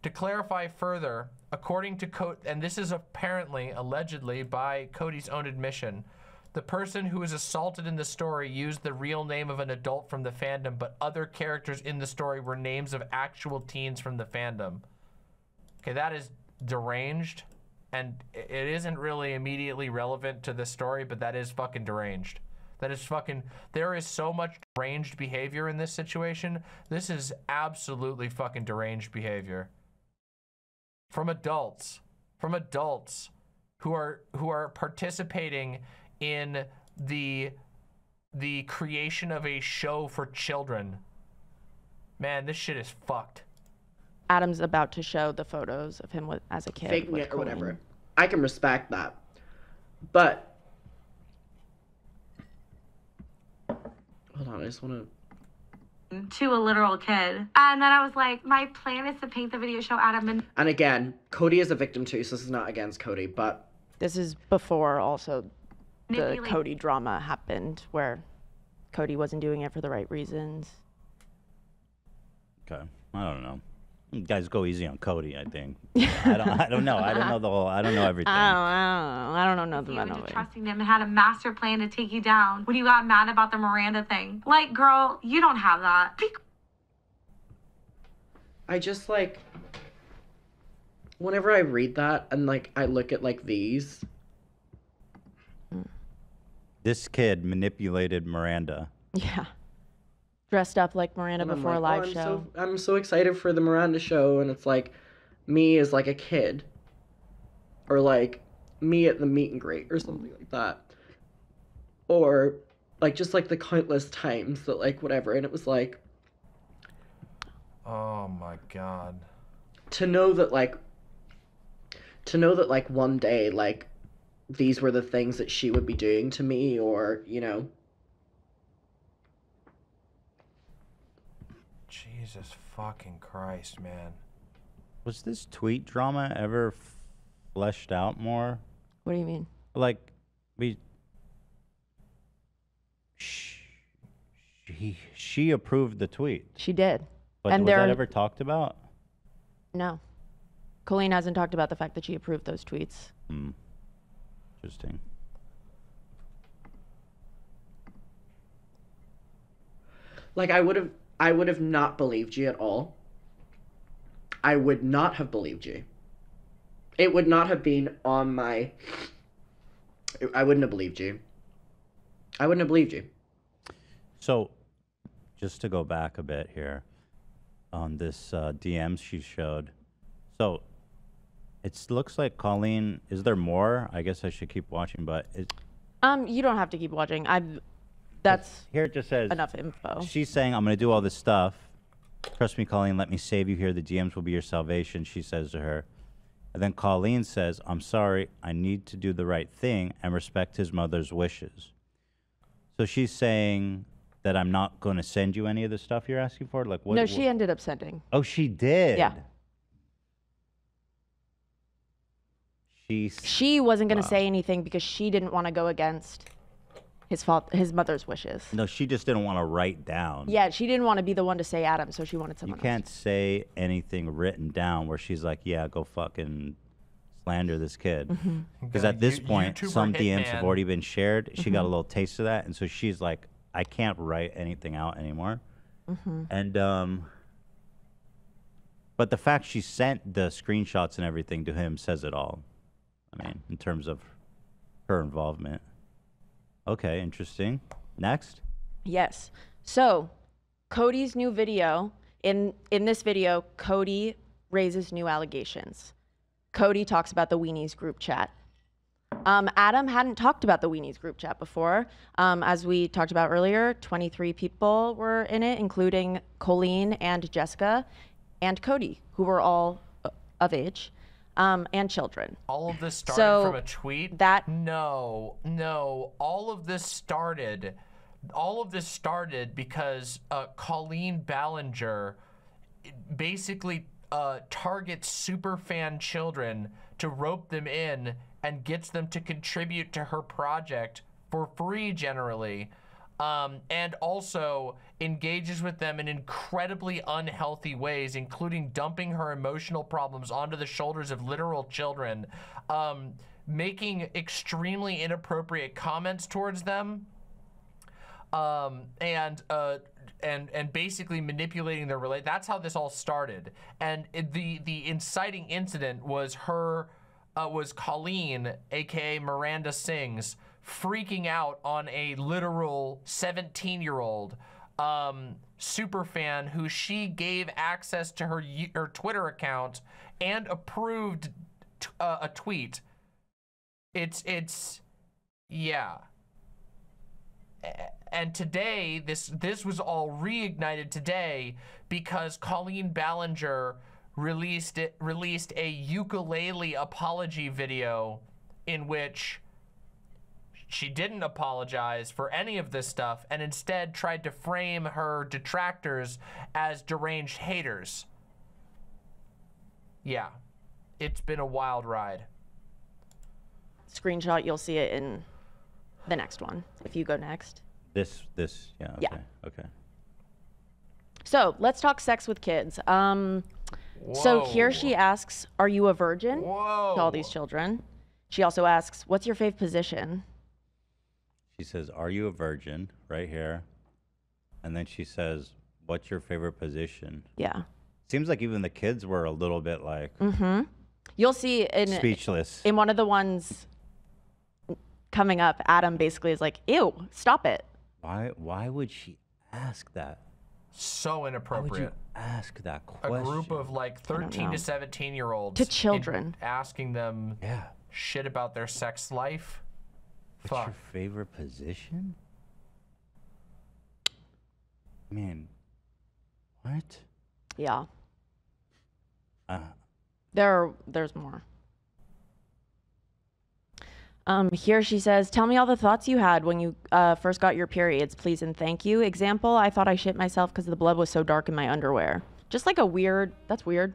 To clarify further, according to Cody, and this is apparently, allegedly, by Cody's own admission, the person who was assaulted in the story used the real name of an adult from the fandom, but other characters in the story were names of actual teens from the fandom. Okay, that is deranged, and it isn't really immediately relevant to the story, but that is fucking deranged. That is fucking. There is so much deranged behavior in this situation. This is absolutely fucking deranged behavior from adults from adults who are who are participating in the the creation of a show for children man this shit is fucked Adam's about to show the photos of him with, as a kid. faking it or whatever. I can respect that. But hold on, I just want to. To a literal kid. And then I was like, my plan is to paint the video show Adam and And again, Cody is a victim too, so this is not against Cody, but This is before also the Manipulate- Cody drama happened, where Cody wasn't doing it for the right reasons. Okay, I don't know. You guys go easy on Cody. I think. I don't. I don't know. I don't know the whole. I don't know oh, everything. I don't, I don't know. I don't know nothing you about into it. trusting them and had a master plan to take you down when you got mad about the Miranda thing. Like, girl, you don't have that. Be I just like whenever I read that and like I look at like these, This kid manipulated Miranda. Yeah. Dressed up like Miranda and I'm before a oh, live oh, I'm show. So, I'm so excited for the Miranda show, and it's like me as like a kid, or like me at the meet and greet or something like that, or like just like the countless times that like whatever, and it was like oh my god. To know that like to know that like one day like these were the things that she would be doing to me or you know Jesus fucking Christ, man. Was this tweet drama ever fleshed out more? What do you mean? Like, we. She, she approved the tweet. She did. But and was that ever talked about? No. Colleen hasn't talked about the fact that she approved those tweets. Hmm. Interesting. Like I would have I would have not believed you at all. I would not have believed you. It would not have been on my I wouldn't have believed you. I wouldn't have believed you. So, just to go back a bit here on this uh, DMs she showed. So, it looks like Colleen. Is there more? I guess I should keep watching, but it, Um, you don't have to keep watching. I've that's here it just says enough info. She's saying, I'm going to do all this stuff. Trust me, Colleen, let me save you here. The DMs will be your salvation, she says to her. And then Colleen says, I'm sorry, I need to do the right thing and respect his mother's wishes. So she's saying that I'm not going to send you any of the stuff you're asking for? Like what? no, she ended up sending. Oh, she did? Yeah. She's. She wasn't going to say anything because she didn't want to go against his fault, his mother's wishes. No, she just didn't want to write down. Yeah, she didn't want to be the one to say Adam, so she wanted You someone else. can't say anything written down where she's like, yeah, go fucking slander this kid. Because Go at this you- point, YouTuber some DMs have already been shared. She got a Mhm. little taste of that. And so she's like, I can't write anything out anymore. Mhm. And, um, but the fact she sent the screenshots and everything to him says it all. I mean, in terms of her involvement. Okay, interesting. Next. Yes. So, Cody's new video. In in this video, Cody raises new allegations. Cody talks about the Weenies group chat. Um, Adam hadn't talked about the Weenies group chat before. Um, as we talked about earlier, 23 people were in it, including Colleen and Jessica and Cody, who were all of age um, and children. All of this started So from a tweet. that- no, no. All of this started. All of this started because uh, Colleen Ballinger basically uh, targets superfan children to rope them in and gets them to contribute to her project for free generally um, and also engages with them in incredibly unhealthy ways, including dumping her emotional problems onto the shoulders of literal children, um, making extremely inappropriate comments towards them, um, and uh, and and basically manipulating their relate. That's how this all started. And it, the the inciting incident was her uh, was Colleen, aka Miranda Sings, freaking out on a literal 17 year old um, super fan who she gave access to her her Twitter account and approved uh, a tweet. It's it's yeah. And today, this this was all reignited today because Colleen Ballinger released it released a ukulele apology video in which she didn't apologize for any of this stuff and instead tried to frame her detractors as deranged haters. Yeah. It's been a wild ride. Screenshot, you'll see it in the next one if you go next. This, this, yeah, okay, Yeah. okay. So let's talk sex with kids. Um, so here she asks, "Are you a virgin?" Whoa. To all these children. She also asks, "What's your fave position?" She says, Are you a virgin? Right here. And then she says, What's your favorite position? Yeah. Seems like even the kids were a little bit like Mm-hmm. You'll see in speechless. in one of the ones coming up. Adam basically is like, "Ew, stop it." Why why would she ask that? So Why would you inappropriate. ask that question? A group of like 13 to 17 year olds To children. asking them Yeah. shit about their sex life. What's Fuck. your favorite position? Man. What? Yeah. Uh, There are, there's more. Um, here she says, "Tell me all the thoughts you had when you uh, first got your periods, please and thank you." Example: I thought I shit myself because the blood was so dark in my underwear. Just like a weird. That's weird.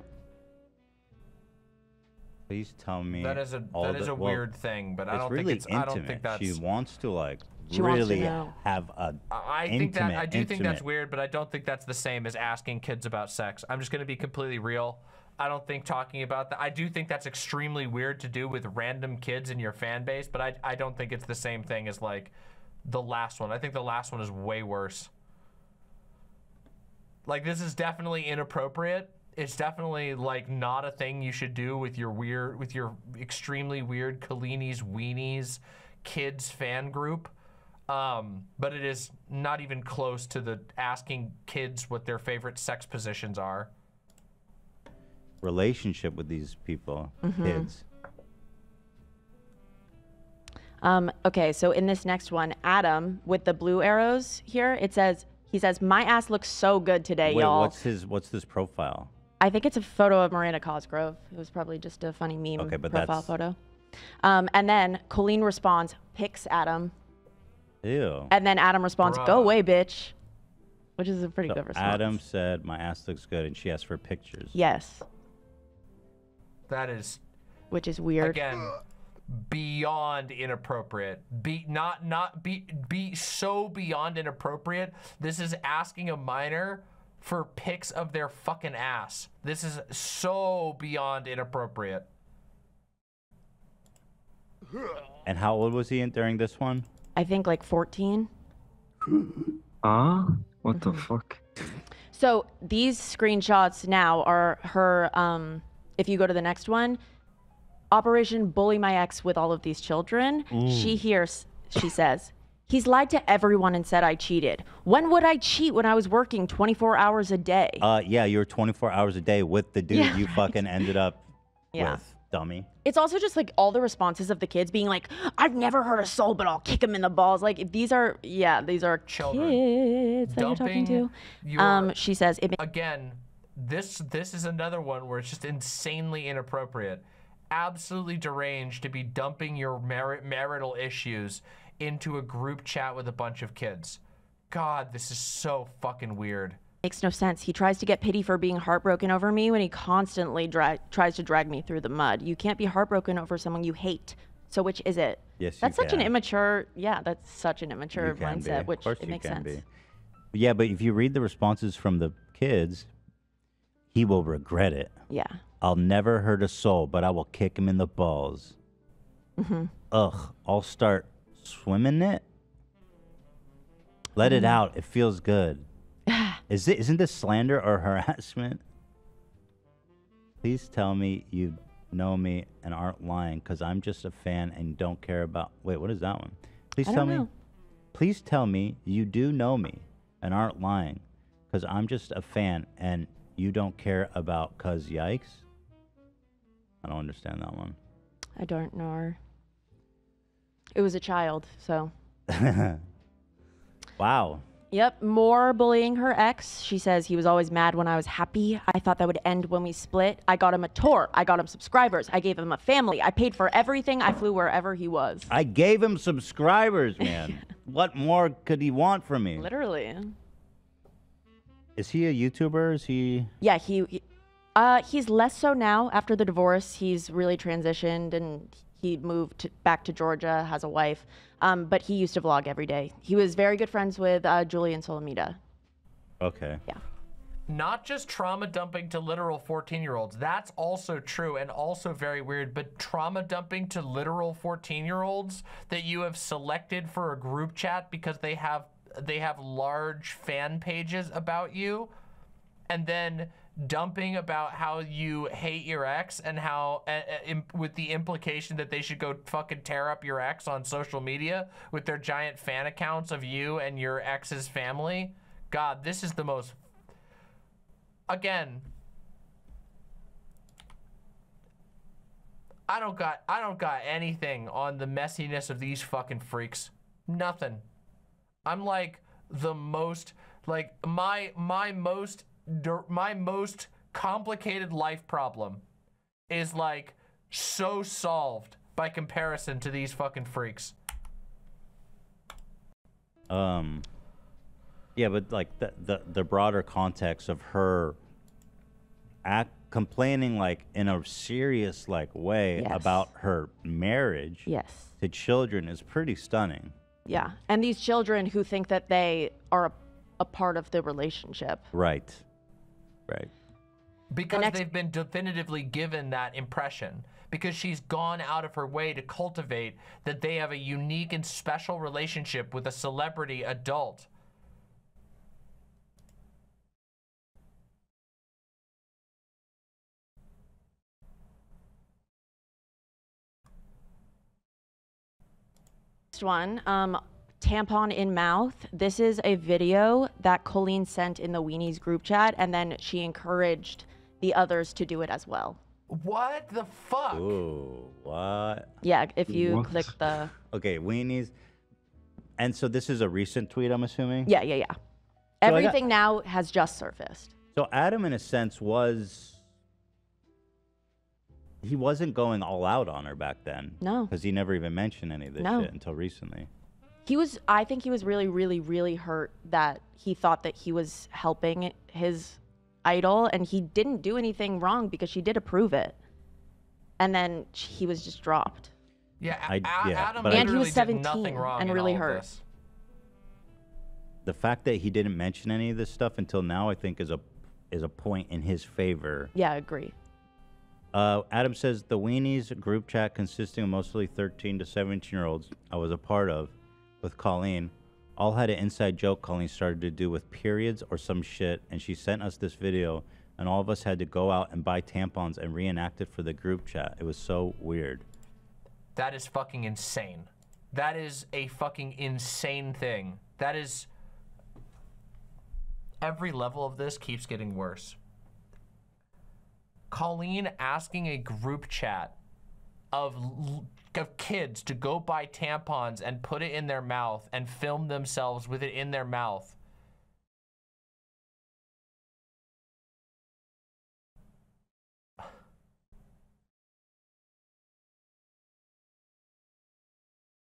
Please tell me That is a all that is the- a well, weird thing, but I don't really think it's intimate. I don't think that's she wants to like She wants to really know. have a I think that I intimate- do think that's weird, but I don't think that's the same as asking kids about sex. I'm just going to be completely real. I don't think talking about that. I do think that's extremely weird to do with random kids in your fan base, but I I don't think it's the same thing as like the last one. I think the last one is way worse. Like this is definitely inappropriate. It's definitely like not a thing you should do with your weird with your extremely weird Colleen's Weenies kids fan group. Um, but it is not even close to the asking kids what their favorite sex positions are. relationship with these people, Mhm. kids. Um, okay, so in this next one, Adam with the blue arrows here, it says he says my ass looks so good today, Wait, y'all. what's his what's this profile? I think it's a photo of Miranda Cosgrove. It was probably just a funny meme Okay, but profile that's- photo. Um, and then Colleen responds, picks Adam, Ew. and then Adam responds, "Go away, bitch," which is a pretty So good response. Adam said my ass looks good, and she asked for pictures. Yes, That is which is weird. again beyond inappropriate. Be not not be be so beyond inappropriate. This is asking a minor for pics of their fucking ass. This is so beyond inappropriate. And how old was he in, during this one? I think like 14. Ah, what the fuck? So these screenshots now are her. Um, if you go to the next one, Operation Bully My Ex with all of these children. She hears. She says. He's lied to everyone and said I cheated. When would I cheat when I was working 24 hours a day? Uh, yeah, you were 24 hours a day with the dude Yeah, you fucking ended up Yeah. with, dummy. It's also just like all the responses of the kids being like, I've never hurt a soul, but I'll kick him in the balls. Like these are, yeah, these are Children. kids that you're talking to. Your- Um, she says, it again, this this is another one where it's just insanely inappropriate, absolutely deranged to be dumping your mar- marital issues into a group chat with a bunch of kids. God, this is so fucking weird. makes no sense. He tries to get pity for being heartbroken over me when he constantly dra- tries to drag me through the mud. You can't be heartbroken over someone you hate. So which is it? Yes, you That's such an immature. Yeah, that's such an immature mindset. be. Which of course it you makes can sense. be. Yeah, but if you read the responses from the kids, he will regret it. Yeah. I'll never hurt a soul, but I will kick him in the balls. Mm -hmm. Ugh, I'll start swimming it. Let it Mhm. out. It feels good. Is it isn't this slander or harassment? Please tell me you know me and aren't lying cuz I'm just a fan and don't care about Wait, what is that one? Please I tell don't me know. Please tell me you do know me and aren't lying cuz I'm just a fan and you don't care about cuz yikes. I don't understand that one. I don't know. It was a child, so. wow. Yep, more bullying her ex. She says he was always mad when I was happy. I thought that would end when we split. I got him a tour. I got him subscribers. I gave him a family. I paid for everything. I flew wherever he was. I gave him subscribers, man. what more could he want from me? Literally. Is he a YouTuber? Is he? Yeah, he, he uh he's less so now after the divorce. He's really transitioned and he moved back to Georgia, has a wife. Um, but he used to vlog every day. He was very good friends with uh, Julian Solomita. Okay. Yeah. Not just trauma dumping to literal 14 year olds. That's also true and also very weird, but trauma dumping to literal 14 year olds that you have selected for a group chat because they have they have large fan pages about you and then dumping about how you hate your ex and how uh, uh, with the implication that they should go fucking tear up your ex on social media with their giant fan accounts of you and your ex's family god this is the most again I don't got I don't got anything on the messiness of these fucking freaks. Nothing. I'm like the most like my my most my most complicated life problem is like so solved by comparison to these fucking freaks. Um. Yeah, but like the the, the broader context of her act complaining like in a serious like way Yes. about her marriage Yes. to children is pretty stunning. Yeah. And these children who think that they are a, a part of the relationship. Right. Right. Because next- they've been definitively given that impression. Because she's gone out of her way to cultivate that they have a unique and special relationship with a celebrity adult. Next one, um, tampon in mouth. This is a video that Colleen sent in the Weenies group chat, and then she encouraged the others to do it as well. What the fuck? Ooh, what? Yeah, if you What? click the. Okay, weenies. And so this is a recent tweet, I'm assuming? Yeah, yeah, yeah. So I got- Everything now has just surfaced. So Adam, in a sense, was. He wasn't going all out on her back then. No. Because he never even mentioned any of this No. shit until recently. He was, I think he was really, really, really hurt that he thought that he was helping his idol and he didn't do anything wrong because she did approve it. And then he was just dropped. Yeah, I- A- yeah, Adam but And he was 17 wrong and really hurt. The fact that he didn't mention any of this stuff until now, I think, is a is a point in his favor. Yeah, I agree. Uh, Adam says the Weenies group chat consisting of mostly 13 to 17 year olds I was a part of with Colleen all had an inside joke Colleen started to do with periods or some shit, and she sent us this video, and all of us had to go out and buy tampons and reenact it for the group chat. It was so weird. That is fucking insane. That is a fucking insane thing. That is. Every level of this keeps getting worse. Colleen asking a group chat of, of kids to go buy tampons and put it in their mouth and film themselves with it in their mouth.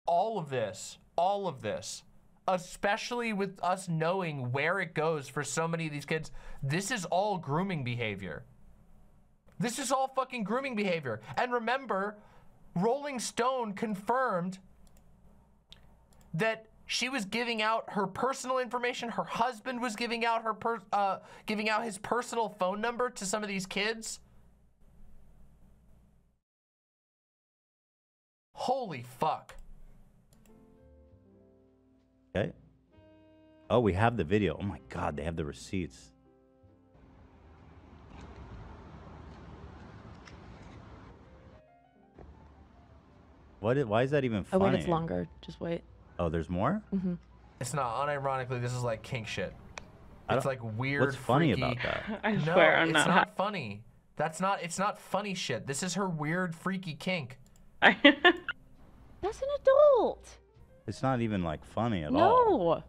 all of this, all of this, especially with us knowing where it goes for so many of these kids, this is all grooming behavior. This is all fucking grooming behavior. And remember, Rolling Stone confirmed that she was giving out her personal information. Her husband was giving out her per- uh, giving out his personal phone number to some of these kids. Holy fuck. Okay. Oh, we have the video. Oh my God, they have the receipts. What? i- Why is that even Oh, funny? wait, it's longer. Just wait. Oh, there's more. hmm It's not. Unironically, this is like kink shit. It's like weird. what's funny freaky- about that? I no, swear I'm it's not not funny. That's not. It's not funny shit. This is her weird, freaky kink. That's an adult. It's not even like funny at all. No.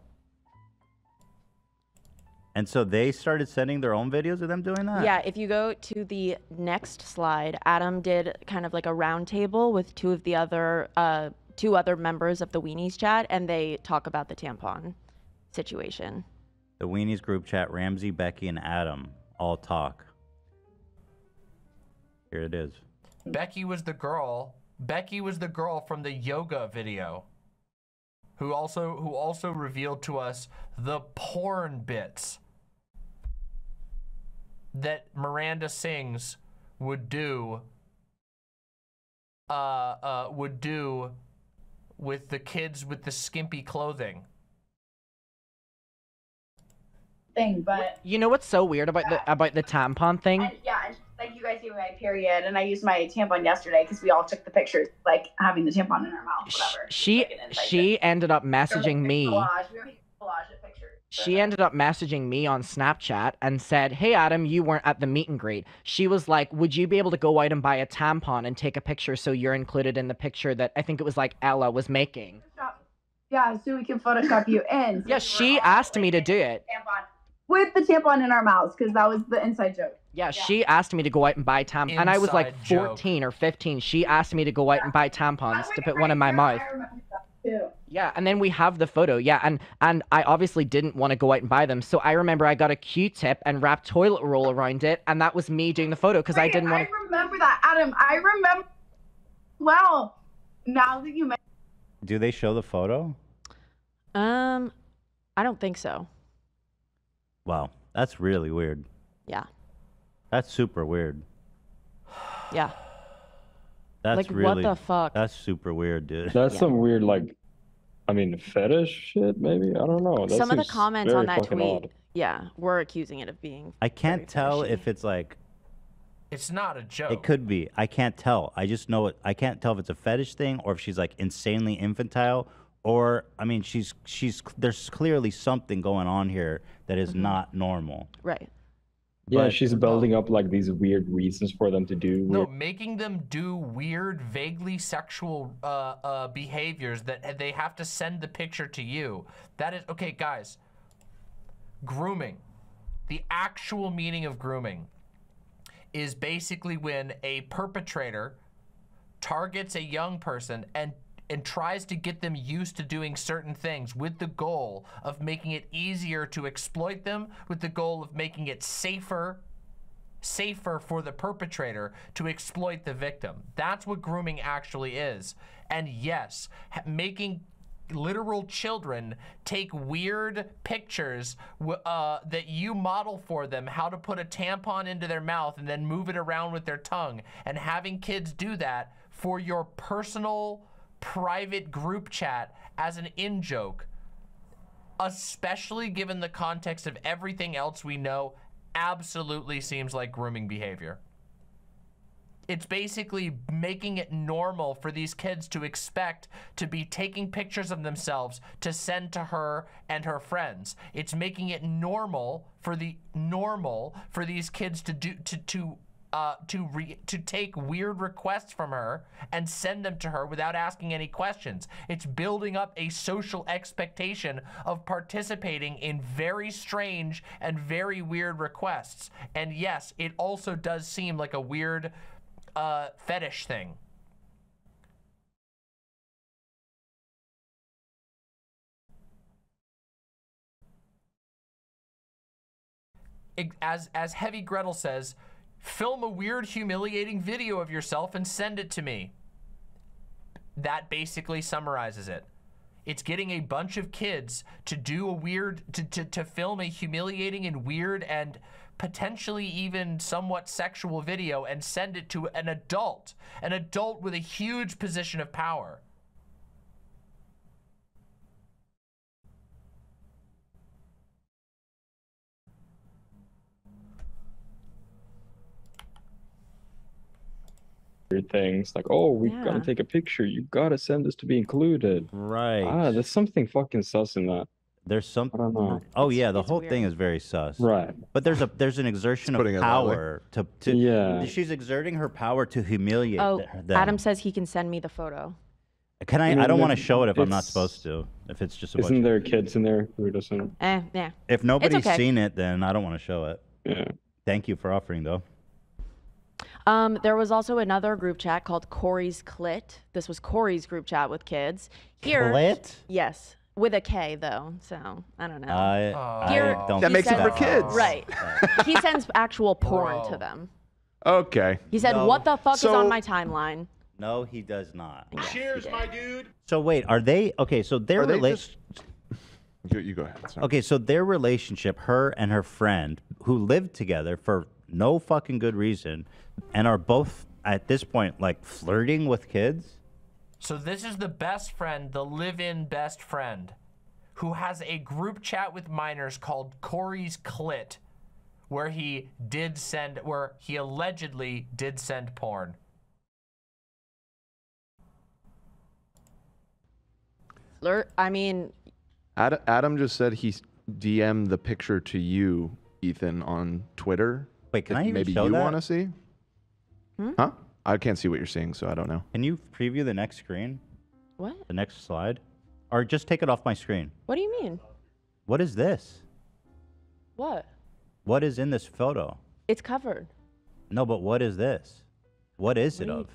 And so they started sending their own videos of them doing that. Yeah, if you go to the next slide, Adam did kind of like a round table with two of the other uh, two other members of the Weenies chat, and they talk about the tampon situation. The Weenies group chat. Ramsey, Becky, and Adam all talk. Here it is. Becky was the girl. Becky was the girl from the yoga video. Who also who also revealed to us the porn bits that Miranda Sings would do uh uh would do with the kids with the skimpy clothing. thing, but You know what's so weird about the about the tampon thing? and, yeah, and, like you guys gave me my period, and I used my tampon yesterday because we all took the pictures, like having the tampon in our mouth, whatever. She she ended up messaging me. Collage. We were making collage of pictures. She ended up messaging me on Snapchat and said, "Hey Adam, you weren't at the meet and greet." She was like, "Would you be able to go out and buy a tampon and take a picture so you're included in the picture that I think it was like Ella was making?" Yeah, so we can Photoshop you in. Yeah, she asked me to do it. Tampon with the tampon in our mouths because that was the inside joke. Yeah, she asked me to go out and buy tampons, and I was like Inside joke. 14 or 15. She asked me to go out and buy tampons to put one in my mouth. I remember that too. Yeah, and then we have the photo. Yeah, and and I obviously didn't want to go out and buy them, so I remember I got a Q-tip and wrapped toilet roll around it, and that was me doing the photo because I didn't want to. I remember that, Adam. I remember. Well, now that you mention. Do they show the photo? Um, I don't think so. Wow, that's really weird. Yeah. That's super weird. Yeah. That's Like, what the fuck? That's super weird, dude. That's some weird, like, I mean, fetish shit, maybe? I don't know. That Some of the comments on that tweet, odd. yeah, were accusing it of being. I can't tell if it's like It's not a joke. it could be. I can't tell. I just know it. I can't tell if it's a fetish thing or if she's like insanely infantile or I mean she's she's there's clearly something going on here that is Mm-hmm. not normal. Right. Yeah, But- she's building up like these weird reasons for them to do No, making them do weird, vaguely sexual uh, uh, behaviors that they have to send the picture to you. That is okay, guys. Grooming, the actual meaning of grooming, is basically when a perpetrator targets a young person and and tries to get them used to doing certain things with the goal of making it easier to exploit them with the goal of making it safer safer for the perpetrator to exploit the victim. That's what grooming actually is. And yes making literal children take weird pictures uh, that you model for them how to put a tampon into their mouth and then move it around with their tongue and having kids do that for your personal private group chat as an in joke especially given the context of everything else we know absolutely seems like grooming behavior it's basically making it normal for these kids to expect to be taking pictures of themselves to send to her and her friends. It's making it normal for the normal for these kids to do to to uh, to re, to take weird requests from her and send them to her without asking any questions. It's building up a social expectation of participating in very strange and very weird requests. And yes, it also does seem like a weird uh, fetish thing. As as Heavy Gretel says, film a weird, humiliating video of yourself and send it to me. That basically summarizes it. It's getting a bunch of kids to do a weird, to, to, to film a humiliating and weird and potentially even somewhat sexual video and send it to an adult, an adult with a huge position of power. Weird things like, oh, we Yeah. gotta take a picture. You gotta send this to be included. Right. Ah, there's something fucking sus in that. There's something. I don't know. Oh yeah, the whole thing is very sus. Right. But there's a there's an exertion of putting it that way. power to to. Yeah. She's exerting her power to humiliate Oh, them. Adam says he can send me the photo. Can I? I I don't want to show it if I'm not supposed to. If it's just a bunch. Isn't there kids in there who doesn't? Eh, yeah. If nobody's okay. seen it, then I don't want to show it. Yeah. Thank you for offering though. Um, there was also another group chat called Corey's Clit. This was Corey's group chat with kids. Here, Clit? Yes, with a K though. So I don't know. I, Here, I don't. he That makes it says- for kids. Right. he sends actual porn to them. Okay. He said, No. "What the fuck is So- on my timeline?" No, he does not. Cheers, my dude. So wait, are they okay? So their Are they rela- just? You, you go ahead. Sorry. Okay, so their relationship, her and her friend, who lived together for no fucking good reason, and are both at this point like flirting with kids. So this is the best friend, the live-in best friend, who has a group chat with minors called Corey's Clit, where he did send, where he allegedly did send porn. Flirt. I mean, Ad- Adam just said he DM'd the picture to you, Ethan, on Twitter. Wait, can that I even maybe show you that? want to see? Hmm? Huh? I can't see what you're seeing, so I don't know. Can you preview the next screen, what? the next slide, or just take it off my screen? What do you mean? What is this? What? What is in this photo? It's covered. No, but what is this? What is What it do you- of?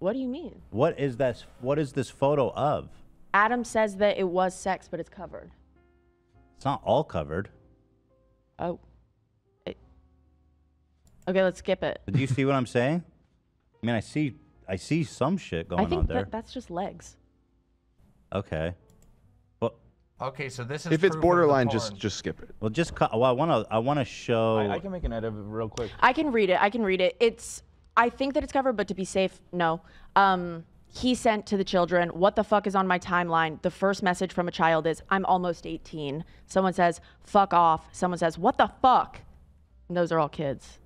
What do you mean? What is this What is this photo of? Adam says that it was sex, but it's covered. It's not all covered. Oh. It- Okay, let's skip it. Do you see what I'm saying? I mean, I see, I see some shit going I think on there. that that's just legs. Okay. Okay, so this is If it's proof of the borderline, just just skip it. Well, just cut. Well, I want to. I want to show. I, I can make an edit of it real quick. I can read it. I can read it. It's. I think that it's covered, but to be safe, no. Um, he sent to the children, "What the fuck is on my timeline?" The first message from a child is, "I'm almost 18." Someone says, "Fuck off." Someone says, "What the fuck?" And those are all kids.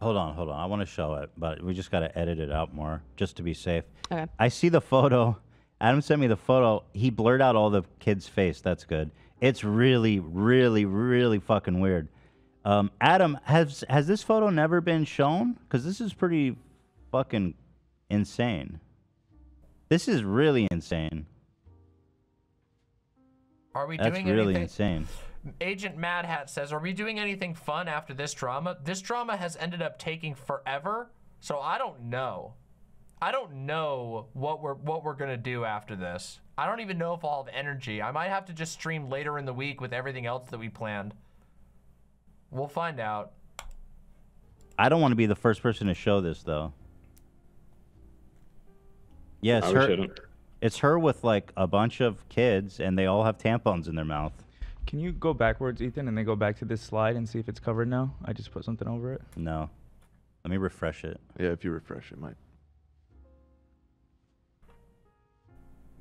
Hold on, hold on. I want to show it, but we just got to edit it out more just to be safe. Okay. I see the photo. Adam sent me the photo. He blurred out all the kid's face. That's good. It's really, really, really fucking weird. Um, Adam, has has this photo never been shown? Because this is pretty fucking insane. This is really insane. Are we doing? That's doing really anything? insane. Agent Mad Hat says, "Are we doing anything fun after this drama? This drama has ended up taking forever, so I don't know. I don't know what we're what we're gonna do after this. I don't even know if I'll have energy. I might have to just stream later in the week with everything else that we planned. We'll find out. I don't want to be the first person to show this though. Yeah, it's her. It's her with like a bunch of kids, and they all have tampons in their mouth. Can you go backwards, Ethan, and then go back to this slide and see if it's covered now? I just put something over it. No, let me refresh it. Yeah, if you refresh it, might.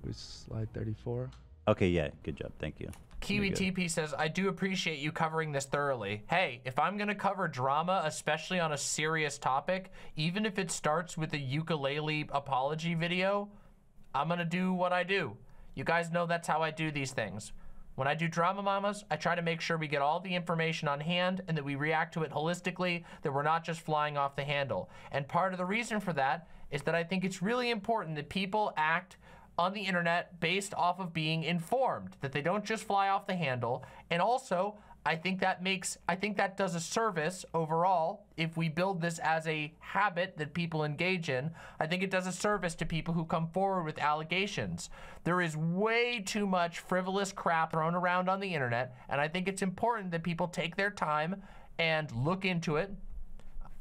It was slide 34. Okay, yeah, good job, thank you. Kiwi TP says, I do appreciate you covering this thoroughly. Hey, if I'm going to cover drama, especially on a serious topic, even if it starts with a ukulele apology video, I'm going to do what I do. You guys know that's how I do these things. When I do Drama Mamas, I try to make sure we get all the information on hand and that we react to it holistically, that we're not just flying off the handle. And part of the reason for that is that I think it's really important that people act on the internet based off of being informed, that they don't just fly off the handle. And also, I think that makes, I think that does a service overall if we build this as a habit that people engage in. I think it does a service to people who come forward with allegations. There is way too much frivolous crap thrown around on the internet, and I think it's important that people take their time and look into it,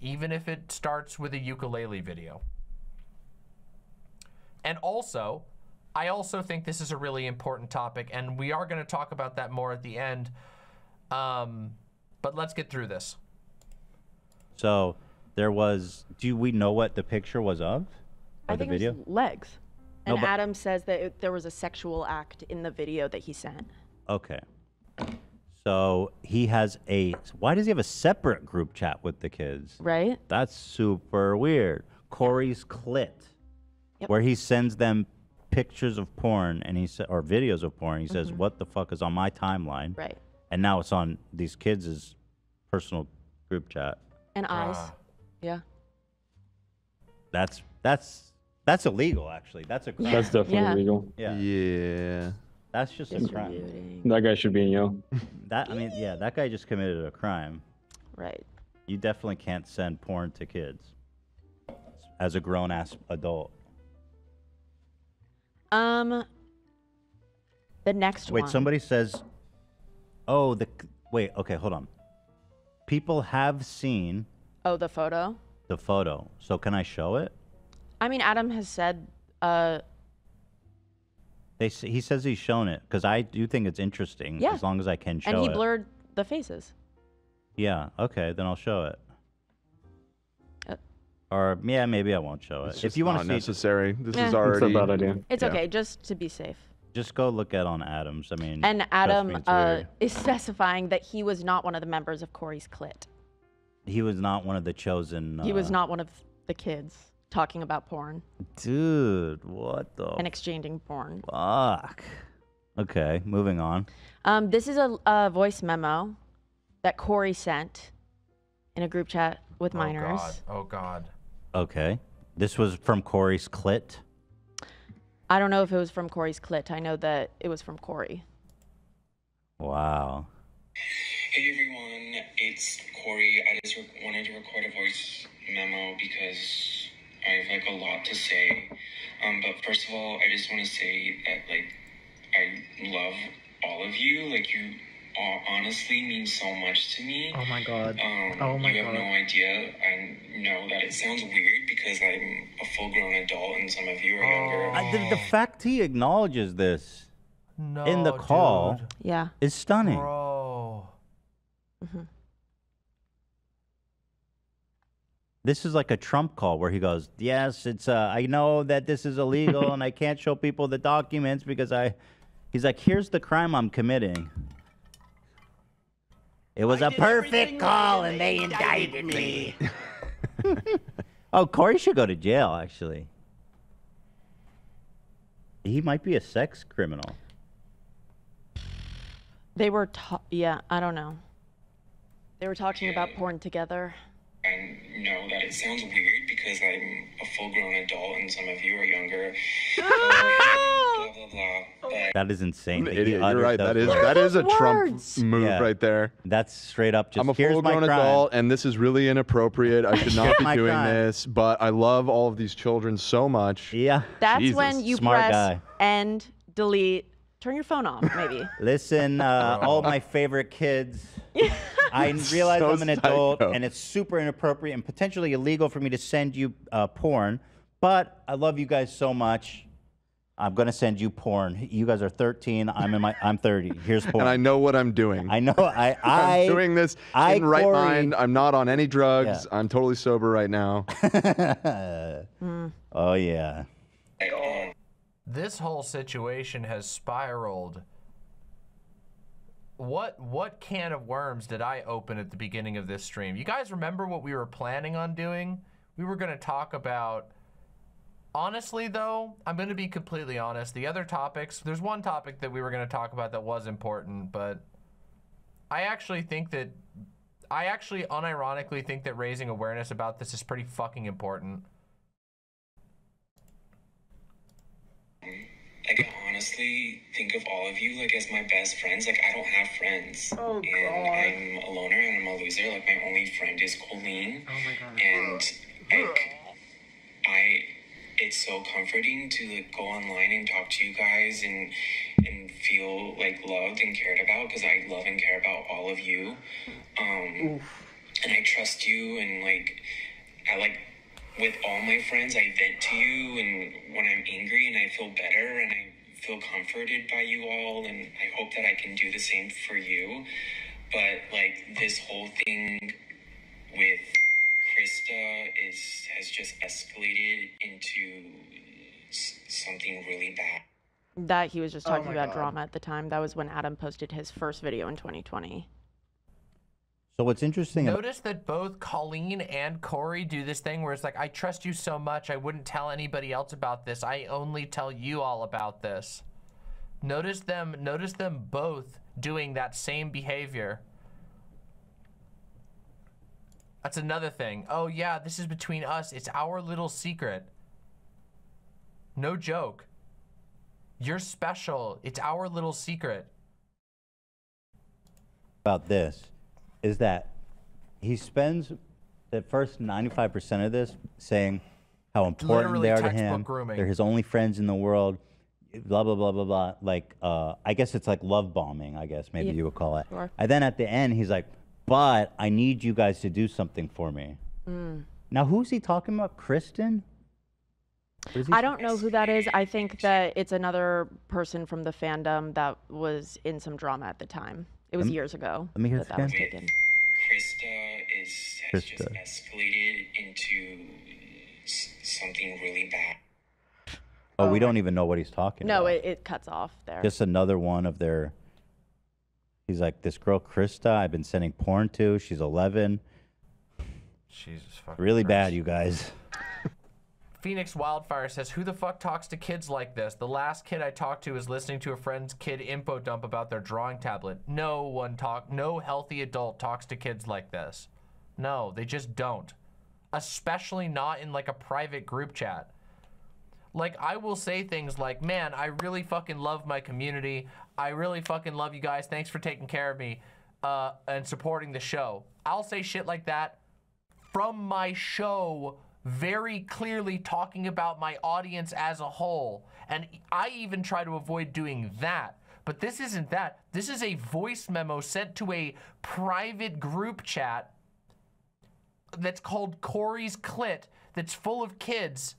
even if it starts with a ukulele video. And also, I also think this is a really important topic, and we are going to talk about that more at the end. Um, but let's get through this. So there was. Do we know what the picture was of? Or I the video? it was legs. No, And but- Adam says that it, there was a sexual act in the video that he sent. Okay. So he has a. Why does he have a separate group chat with the kids? Right. That's super weird. Corey's clit, Yep. where he sends them pictures of porn and he sa- or videos of porn. He says, Mhm. "What the fuck is on my timeline?" Right. And now it's on these kids' personal group chat. And eyes. Ah. Yeah. That's that's that's illegal. Actually, that's a crime. That's definitely Yeah. illegal. Yeah. Yeah. That's just a crime. That guy should be in jail. That I mean, yeah, that guy just committed a crime. Right. You definitely can't send porn to kids as a grown ass adult. Um. The next Wait, one. somebody says, "Oh, the wait." Okay, hold on. People have seen Oh, the photo. the photo, so can I show it? I mean, Adam has said. Uh. They s- he says he's shown it because I do think it's interesting. Yeah. As long as I can show And he it. blurred the faces. Yeah. Okay, then I'll show it. Uh, or yeah, maybe I won't show it. It's if just you want not to see, necessary. This Eh. is already. It's a bad idea. It's Yeah. okay, just to be safe. Just go look at on Adams. I mean, And Adam me, uh, weird. is specifying that he was not one of the members of Corey's clit. he was not one of the chosen. he was uh, not one of the kids talking about porn Dude, what the and exchanging porn. fuck? Okay, moving on. Um, this is a, a voice memo that Corey sent in a group chat with minors. Oh, God. Oh, God. Okay, this was from Corey's clit. I don't know if it was from Corey's clit. I know that it was from Corey. Wow. Hey everyone, it's Corey. I just re- wanted to record a voice memo because I have like a lot to say. Um, but first of all, I just want to say that like I love all of you. Like you all honestly mean so much to me. Oh my god. Um, Oh my you have God. no idea. I know that it sounds weird because I'm a full-grown adult and some of you are younger. Uh, the, the fact he acknowledges this. No, in the call dude. Yeah. is stunning. Bro. This is like a Trump call where he goes, "Yes, it's. Uh, I know that this is illegal, and I can't show people the documents because I." He's like, "Here's the crime I'm committing." It was a perfect call, and they indicted me. oh, Corey should go to jail. Actually, he might be a sex criminal. They were, ta- yeah, I don't know. They were talking about porn together. I know that it sounds weird because I'm a full grown adult and some of you are younger. blah, blah, blah. That is insane. that Idiot, you're right. That those is words. that is a Trump move Yeah. right there. That's straight up. Just I'm a full-grown adult, and this is really inappropriate. I should not be doing crime. this, but I love all of these children so much. Yeah. That's Jesus. when you Smart press guy. end, delete, turn your phone off, maybe. Listen, uh, all my favorite kids. I realize So I'm an adult psycho. and it's super inappropriate and potentially illegal for me to send you uh, porn, but I love you guys so much. I'm gonna send you porn. You guys are 13. I'm in my. I'm 30. Here's porn. And I know what I'm doing. I know. I. I I'm doing this I, in right Corey- mind. I'm not on any drugs. I'm totally sober right now. Oh yeah. This whole situation has spiraled. What what can of worms did I open at the beginning of this stream? You guys remember what we were planning on doing? We were going to talk about Honestly though, I'm going to be completely honest. The other topics, there's one topic that we were going to talk about that was important, but I actually think that I actually unironically think that raising awareness about this is pretty fucking important. Like I honestly think of all of you like as my best friends. Like I don't have friends. Oh, and God. I'm a loner and I'm a loser. Like my only friend is Colleen. Oh my god. And like I it's so comforting to like go online and talk to you guys and and feel like loved and cared about because I love and care about all of you. Um and I trust you and like I like with all my friends I vent to you and when I'm angry and I feel better and I feel comforted by you all and I hope that I can do the same for you. But like this whole thing with Krista is has just escalated into s- something really bad. That he was just Oh talking my about God. drama at the time. That was when Adam posted his first video in 2020. So what's interesting? Notice that both Colleen and Corey do this thing where it's like, I trust you so much, I wouldn't tell anybody else about this. I only tell you all about this. Notice them, notice them both doing that same behavior. That's another thing. Oh yeah, this is between us. It's our little secret. No joke. You're special. It's our little secret. about this is that he spends the first 95% of this saying how important Literally they are to textbook him. grooming. They're his only friends in the world. Blah blah blah blah blah. Like, uh, I guess it's like love bombing. I guess maybe Yeah, you would call it. sure. And then at the end, he's like, "But I need you guys to do something for me." Mm. Now, who's he talking about? Kristen? What is he I don't know who that is. I think that it's another person from the fandom that was in some drama at the time. It was Lem- years ago let me hear that this that was again. taken. Krista is has just Krista. escalated into s- something really bad. Oh, we oh, don't even know what he's talking No, about. it, it cuts off there. Just another one of their. He's like, this girl, Krista, I've been sending porn to. She's 11. Jesus fucking Really Christ. bad, you guys. Phoenix Wildfire says, Who the fuck talks to kids like this? The last kid I talked to is listening to a friend's kid info dump about their drawing tablet. No one talk no healthy adult talks to kids like this. No, they just don't. Especially not in like a private group chat. Like I will say things like, "Man, I really fucking love my community. I really fucking love you guys. Thanks for taking care of me uh, and supporting the show." I'll say shit like that from my show very clearly talking about my audience as a whole. And I even try to avoid doing that. But this isn't that. This is a voice memo sent to a private group chat that's called Corey's Clit that's full of kids.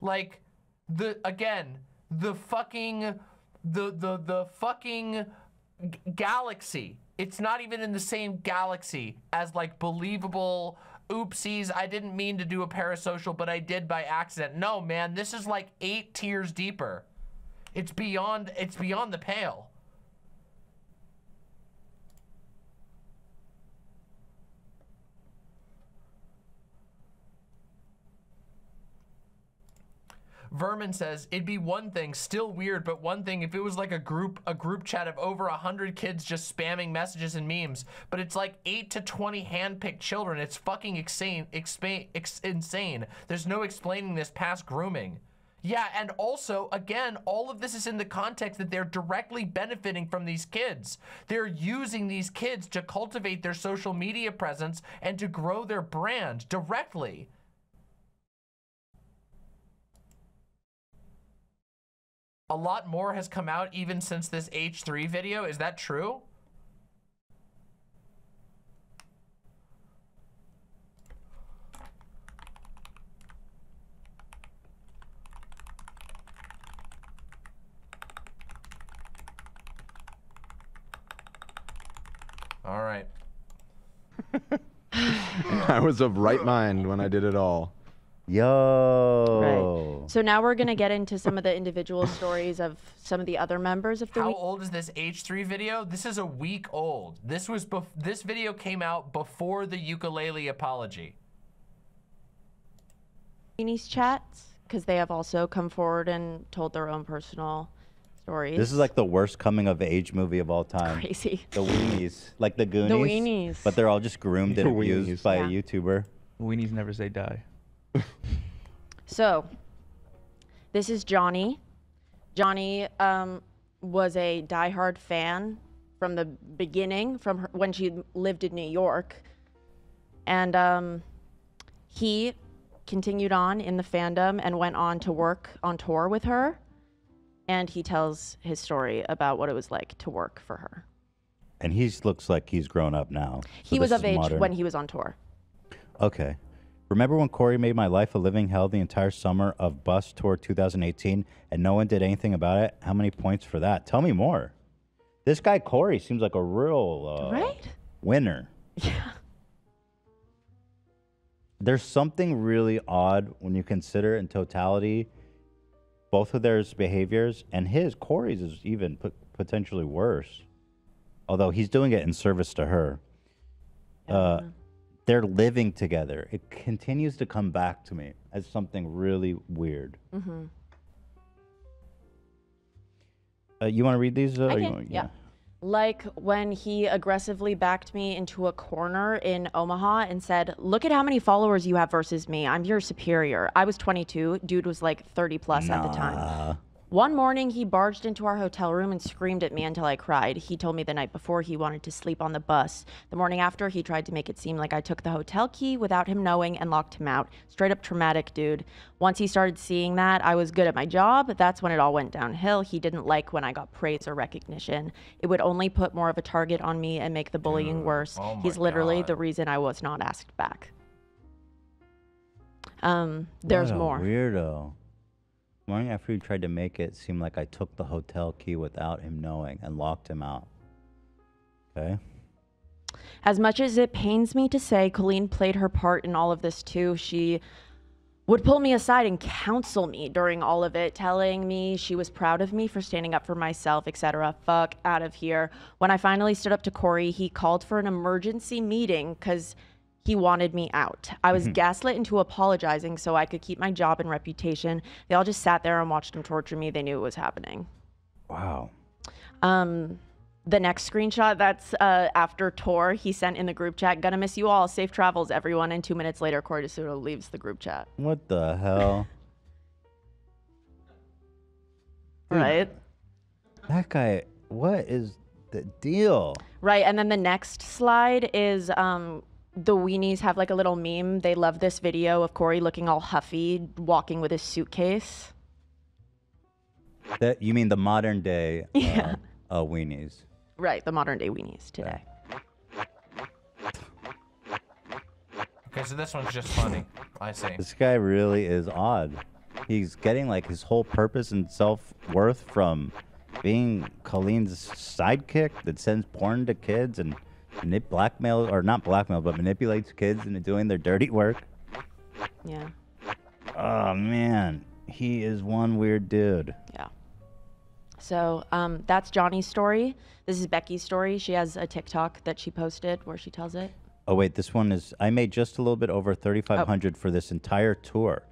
Like the again, the fucking the the the fucking galaxy. It's not even in the same galaxy as like believable oopsies. I didn't mean to do a parasocial, but I did by accident. No, man, this is like eight tiers deeper. It's beyond it's beyond the pale. Vermin says it'd be one thing, still weird, but one thing if it was like a group a group chat of over a hundred kids just spamming messages and memes. But it's like eight to twenty handpicked children. It's fucking insane. Ex- insane. There's no explaining this past grooming. Yeah, and also, again, all of this is in the context that they're directly benefiting from these kids. They're using these kids to cultivate their social media presence and to grow their brand directly. A lot more has come out even since this H3 video. Is that true? All right. I was of right mind when I did it all. Yo. Right. So now we're gonna get into some of the individual stories of some of the other members of the. How week. old is this H3 video? This is a week old. This was bef- this video came out before the ukulele apology. Weenies chats because they have also come forward and told their own personal stories. This is like the worst coming of age movie of all time. Crazy. The weenies, like the Goonies. The weenies. But they're all just groomed and The abused by Yeah. a YouTuber. Weenies never say die. So, this is Johnny. Johnny um, was a diehard fan from the beginning, from her, when she lived in New York, and um, he continued on in the fandom and went on to work on tour with her. And he tells his story about what it was like to work for her. And he looks like he's grown up now. So he was of age modern. when he was on tour. Okay. Remember when Corey made my life a living hell the entire summer of Bus Tour 2018 and no one did anything about it? How many points for that? Tell me more. This guy Corey seems like a real uh, Right? winner. Yeah. There's something really odd when you consider in totality both of their behaviors and his Corey's is even pot- potentially worse. Although he's doing it in service to her. Uh, they're living together. It continues to come back to me as something really weird. Mm-hmm. Uh, you want to read these? Uh, I can, wanna- yeah. Like when he aggressively backed me into a corner in Omaha and said, Look at how many followers you have versus me. I'm your superior. I was 22. Dude was like 30 plus at the time. One morning, he barged into our hotel room and screamed at me until I cried. He told me the night before he wanted to sleep on the bus. The morning after, he tried to make it seem like I took the hotel key without him knowing and locked him out. Straight up traumatic, dude. Once he started seeing that I was good at my job, that's when it all went downhill. He didn't like when I got praise or recognition. It would only put more of a target on me and make the bullying worse. oh He's literally God. the reason I was not asked back. Um, there's more. Weirdo. Morning after he tried to make it seem like I took the hotel key without him knowing and locked him out. Okay. As much as it pains me to say, Colleen played her part in all of this too. She would pull me aside and counsel me during all of it, telling me she was proud of me for standing up for myself, etc. Fuck out of here. When I finally stood up to Corey, he called for an emergency meeting because he wanted me out. I was gaslit into apologizing so I could keep my job and reputation. They all just sat there and watched him torture me. They knew it was happening. Wow. Um, the next screenshot that's uh, after tour, he sent in the group chat, "Gonna miss you all. Safe travels, everyone." And two minutes later, Corey DeSuto leaves the group chat. What the hell? Right. That guy, what is the deal? Right, and then the next slide is um, the weenies have like a little meme. They love this video of Corey looking all huffy, walking with his suitcase. That you mean the modern day uh, Yeah. uh, weenies? Right, the modern day weenies today. Okay, so this one's just funny. I see. This guy really is odd. He's getting like his whole purpose and self worth from being Colleen's sidekick that sends porn to kids and manip- blackmail or not blackmail, but manipulates kids into doing their dirty work. Yeah. Oh man, he is one weird dude. Yeah. So um, that's Johnny's story. This is Becky's story. She has a TikTok that she posted where she tells it. Oh wait, this one is. I made just a little bit over thirty five hundred for this entire tour.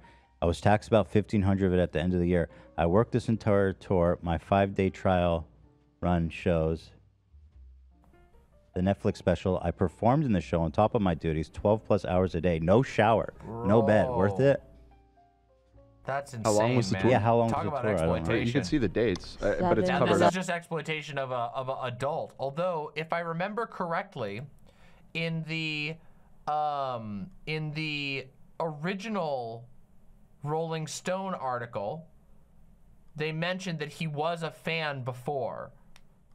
I was taxed about fifteen hundred of it at the end of the year. I worked this entire tour. My five day trial run shows the Netflix special. I performed in the show on top of my duties, twelve plus hours a day, no shower, no bed. Worth it? That's insane. How long was the man. tour? Yeah, how long Talk was the about tour? I don't know. exploitation. You can see the dates, uh, but it's Yeah, covered this up. is just exploitation of a of an adult. Although, if I remember correctly, in the um in the original Rolling Stone article, they mentioned that he was a fan before,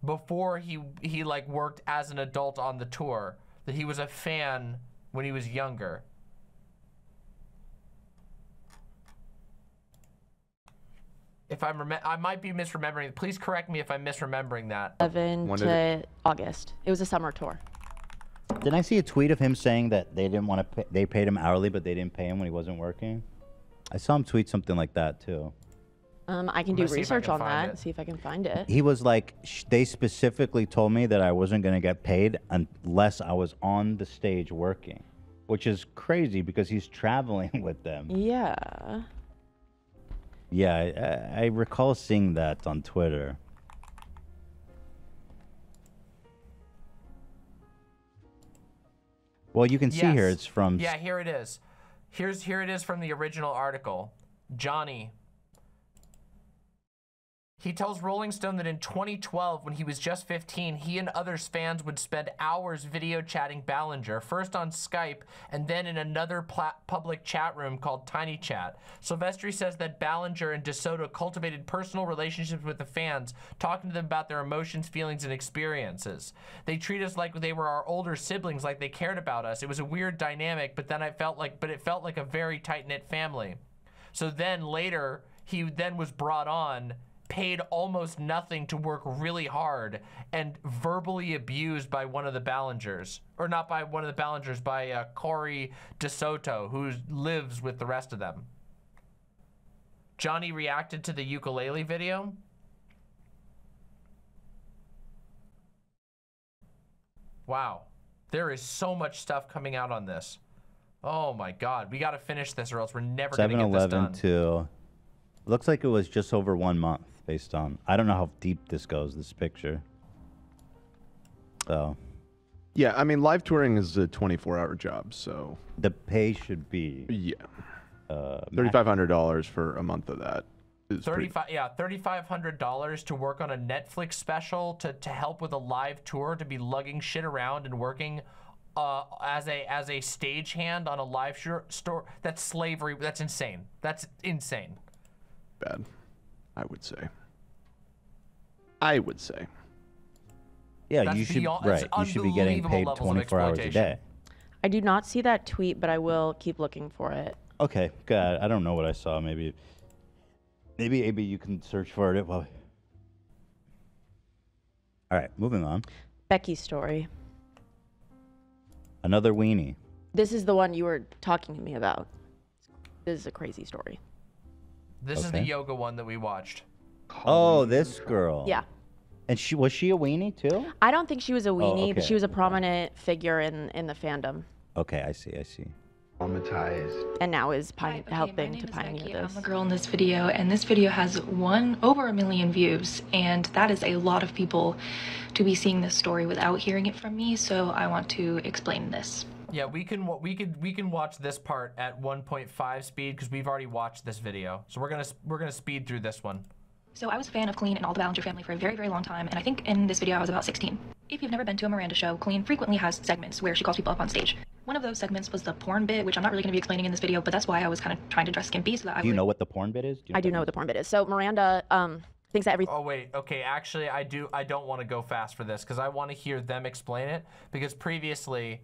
before he he like worked as an adult on the tour. That he was a fan when he was younger. If I'm rem- I might be misremembering. Please correct me if I'm misremembering that. 11 When to it- August. It was a summer tour. Didn't I see a tweet of him saying that they didn't want to pay, they paid him hourly, but they didn't pay him when he wasn't working? I saw him tweet something like that too. Um, I can I'm do gonna see if I research can on that, it. see if I can find it. He was like, sh- they specifically told me that I wasn't going to get paid unless I was on the stage working, which is crazy because he's traveling with them. Yeah. Yeah, I, I- I recall seeing that on Twitter. Well, you can see here it's from Yeah, here it is. Here's here it is from the original article. Johnny. He tells Rolling Stone that in 2012, when he was just 15, he and others fans would spend hours video chatting Ballinger, first on Skype and then in another public chat room called Tiny Chat. Silvestri says that Ballinger and DeSoto cultivated personal relationships with the fans, talking to them about their emotions, feelings, and experiences. They treat us like they were our older siblings, like they cared about us. It was a weird dynamic, but then I felt like, but it felt like a very tight knit family. So then later, he then was brought on, paid almost nothing to work really hard, and verbally abused by one of the Ballingers. Or not by one of the Ballingers, by uh, Corey DeSoto, who lives with the rest of them. Johnny reacted to the ukulele video. Wow. There is so much stuff coming out on this. Oh my god. We got to finish this or else we're never going to get this done. to. Looks like it was just over one month based on. I don't know how deep this goes. This picture. So Yeah, I mean, live touring is a 24-hour job, so the pay should be. yeah, uh, thirty-five hundred dollars for a month of that is pretty. 35 yeah $3500 to work on a netflix special to, to help with a live tour to be lugging shit around and working uh, as a as a stagehand on a live shor- store that's slavery that's insane that's insane bad, I would say. I would say. Yeah, That's you should beyond- right. You should be getting paid 24 hours a day. I do not see that tweet, but I will keep looking for it. Okay, good. I don't know what I saw. Maybe, maybe, maybe you can search for it. Well, all right, moving on. Becky's story. Another weenie. This is the one you were talking to me about. This is a crazy story. This is the yoga one that we watched Oh, this girl. Yeah. And she was she a weenie too? I don't think she was a oh, weenie, but okay, she was a prominent figure in, in the fandom Okay, I see. I see. Traumatized. and now is pi- helping to is pioneer Becky. this. I'm a girl in this video, and this video has one over a million views, and that is a lot of people to be seeing this story without hearing it from me. So I want to explain this. Yeah we can we could we can watch this part at 1.5 speed because we've already watched this video so we're gonna we're gonna speed through this one So I was a fan of Colleen and all the Ballinger family for a very, very long time, and I think in this video I was about 16. If you've never been to a Miranda show, Colleen frequently has segments where she calls people up on stage. One of those segments was the porn bit, which I'm not really going to be explaining in this video, but that's why I was kind of trying to dress skimpy so that I Do you would know what the porn bit is? Do you know I do know what the porn bit is. So Miranda um, thinks that every Oh wait, okay. Actually, I do. I don't want to go fast for this because I want to hear them explain it. Because previously,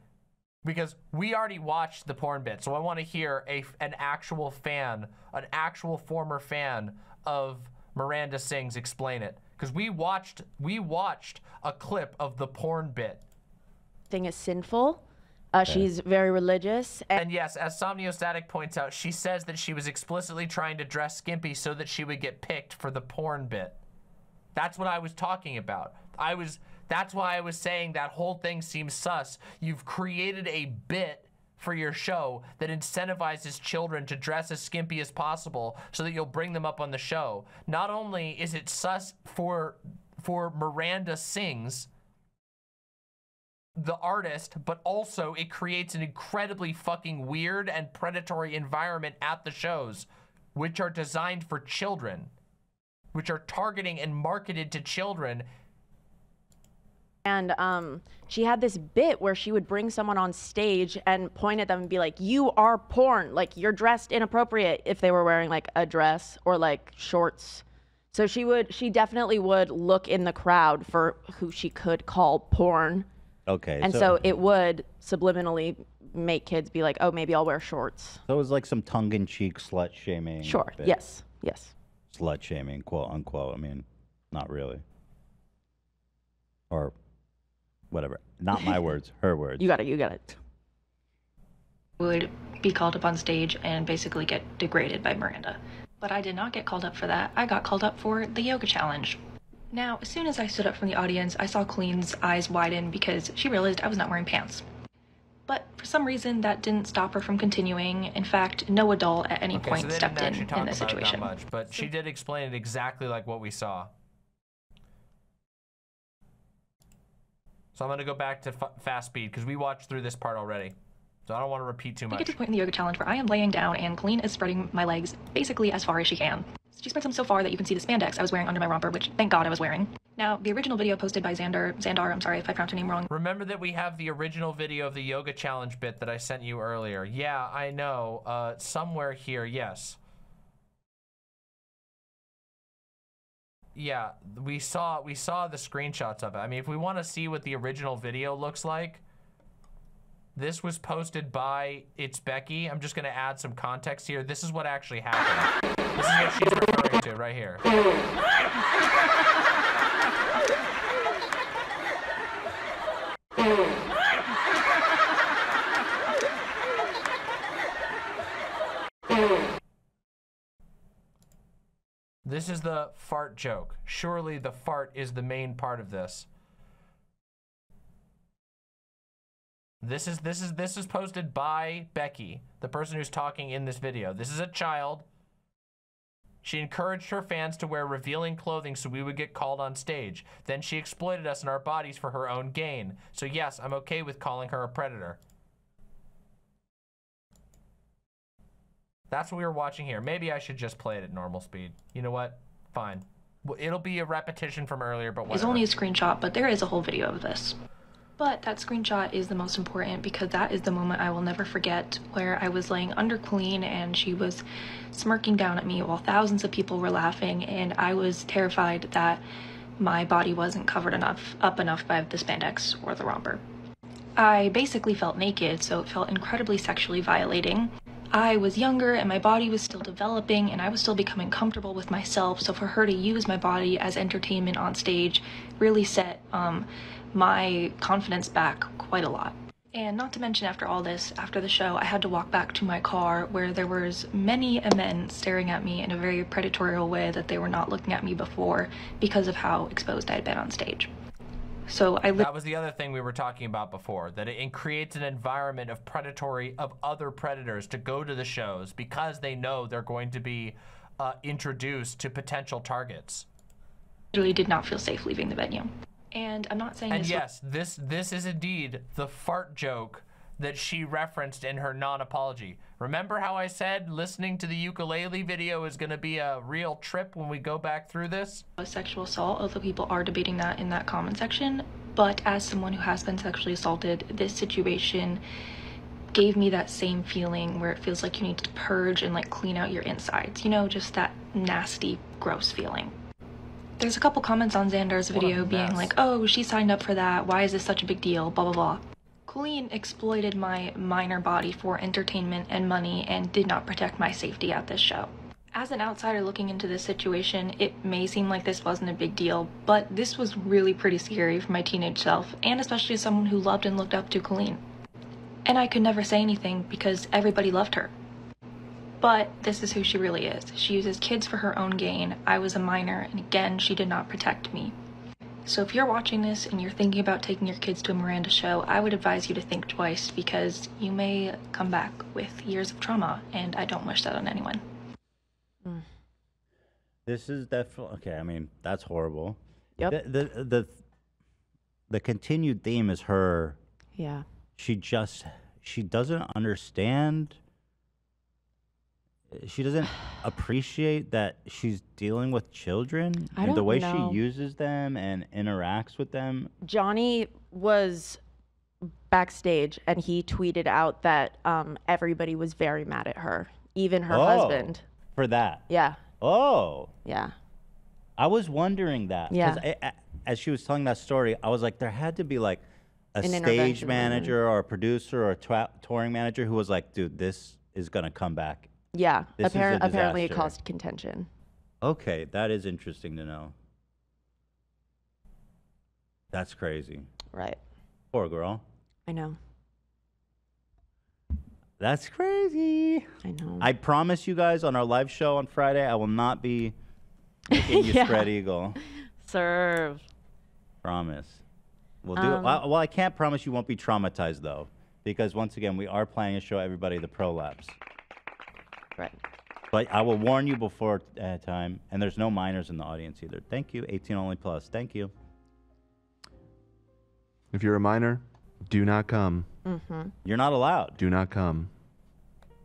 because we already watched the porn bit, so I want to hear a an actual fan, an actual former fan of Miranda Sings explain it because we watched we watched a clip of the porn bit. Thing is sinful. Uh, She's very religious. And And yes, as Somniostatic points out, she says that she was explicitly trying to dress skimpy so that she would get picked for the porn bit. That's what I was talking about. I was that's why I was saying that whole thing seems sus. You've created a bit for your show that incentivizes children to dress as skimpy as possible so that you'll bring them up on the show. Not only is it sus for for Miranda Sings, the artist, but also it creates an incredibly fucking weird and predatory environment at the shows, which are designed for children, which are targeting and marketed to children. And um, she had this bit where she would bring someone on stage and point at them and be like, "You are porn. Like you're dressed inappropriate." If they were wearing like a dress or like shorts, so she would, she definitely would look in the crowd for who she could call porn, Okay. and so, it would subliminally make kids be like, "Oh, maybe I'll wear shorts." so it was like some tongue-in-cheek slut shaming. Sure. bit. Yes. Yes. Slut shaming, quote unquote. I mean, not really. Or whatever. Not my words. Her words. You got it. You got it. would be called up on stage and basically get degraded by Miranda. But I did not get called up for that. I got called up for the yoga challenge. Now, as soon as I stood up from the audience, I saw Colleen's eyes widen because she realized I was not wearing pants. But for some reason, that didn't stop her from continuing. In fact, no adult at any Okay, point so stepped in in this about it that situation. much, but she did explain it exactly like what we saw. So I'm gonna go back to f- fast speed because we watched through this part already. So I don't want to repeat too We much. get to point in the yoga challenge where I am laying down and Colleen is spreading my legs basically as far as she can. She spreads them so far that you can see the spandex I was wearing under my romper, which thank God I was wearing. Now, the original video posted by Xander, Xandar, I'm sorry if I pronounced your name wrong, Remember that we have the original video of the yoga challenge bit that I sent you earlier. Yeah, I know. Uh, somewhere here, yes. Yeah, we saw we saw the screenshots of it. I mean, if we want to see what the original video looks like, this was posted by It's Becky. I'm just gonna add some context here. This is what actually happened. This is what she's referring to right here. This is the fart joke. Surely the fart is the main part of this. This is this is this is posted by Becky, the person who's talking in this video. This is a child. She encouraged her fans to wear revealing clothing so we would get called on stage. Then she exploited us and our bodies for her own gain. So yes, I'm okay with calling her a predator. That's what we were watching here. Maybe I should just play it at normal speed. You know what? Fine. It'll be a repetition from earlier, but whatever. only a screenshot, but there is a whole video of this. But that screenshot is the most important because that is the moment I will never forget where I was laying under Colleen and she was smirking down at me while thousands of people were laughing and I was terrified that my body wasn't covered enough up enough by the spandex or the romper. I basically felt naked, so it felt incredibly sexually violating. I was younger and my body was still developing and I was still becoming comfortable with myself. So for her to use my body as entertainment on stage really set um, my confidence back quite a lot. And not to mention after all this, after the show, I had to walk back to my car where there was many men staring at me in a very predatory way that they were not looking at me before because of how exposed I had been on stage. So I That was the other thing we were talking about before, that it, it creates an environment of predatory, of other predators to go to the shows because they know they're going to be uh, introduced to potential targets. literally did not feel safe leaving the venue. And I'm not saying And this yes, this this is indeed the fart joke that she referenced in her non-apology. Remember how I said listening to the ukulele video is going to be a real trip when we go back through this? sexual assault, although people are debating that in that comment section. But as someone who has been sexually assaulted, this situation gave me that same feeling where it feels like you need to purge and like clean out your insides. You know, just that nasty, gross feeling. There's a couple comments on Xander's video being like, oh, she signed up for that. Why is this such a big deal? Blah, blah, blah. Colleen exploited my minor body for entertainment and money and did not protect my safety at this show. As an outsider looking into this situation, it may seem like this wasn't a big deal, but this was really pretty scary for my teenage self, and especially as someone who loved and looked up to Colleen. And I could never say anything because everybody loved her. But this is who she really is. She uses kids for her own gain. I was a minor, and again, she did not protect me. So if you're watching this and you're thinking about taking your kids to a Miranda show, I would advise you to think twice because you may come back with years of trauma, and I don't wish that on anyone. Hmm. This is definitely okay. I mean, that's horrible. Yep. The, the the the continued theme is her. Yeah. She just she doesn't understand. She doesn't appreciate that she's dealing with children I and the don't way know. she uses them and interacts with them. Johnny was backstage and he tweeted out that um, everybody was very mad at her, even her Oh, husband. for that. Yeah. Oh. Yeah. I was wondering that. 'cause Yeah. I- I- as she was telling that story, I was like, there had to be like a An stage intervention, manager or a producer or a twa- touring manager who was like, dude, this is gonna come back. Yeah. This is a Appar- apparently, it disaster. caused contention. Okay, that is interesting to know. That's crazy. Right. Poor girl. I know. That's crazy. I know. I promise you guys on our live show on Friday, I will not be making you Yeah. spread eagle. Serve. Promise. We'll do Um, it. Well, well, I can't promise you won't be traumatized though, because once again, we are planning to show everybody the prolapse. Right. But I will warn you before uh, time, and there's no minors in the audience either. Thank you, 18 only plus. Thank you. If you're a minor, do not come. Mm-hmm. You're not allowed. Do not come.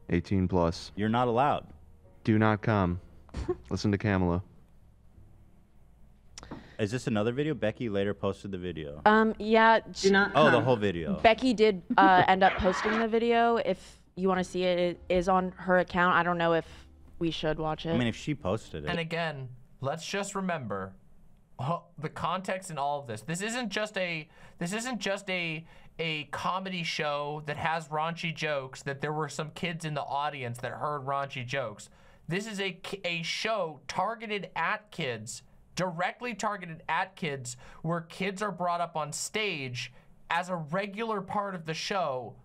18 plus. You're not allowed. Do not come. Listen to Kamala. Is this another video? Becky later posted the video. Um. Yeah. sh- Oh, the whole video. Becky did uh, end up posting the video. If you want to see it, it is on her account. I don't know if we should watch it. I mean, if she posted it. And again, let's just remember the context in all of this. This isn't just a this isn't just a a comedy show that has raunchy jokes that there were some kids in the audience that heard raunchy jokes. This is a a show targeted at kids, directly targeted at kids where kids are brought up on stage as a regular part of the show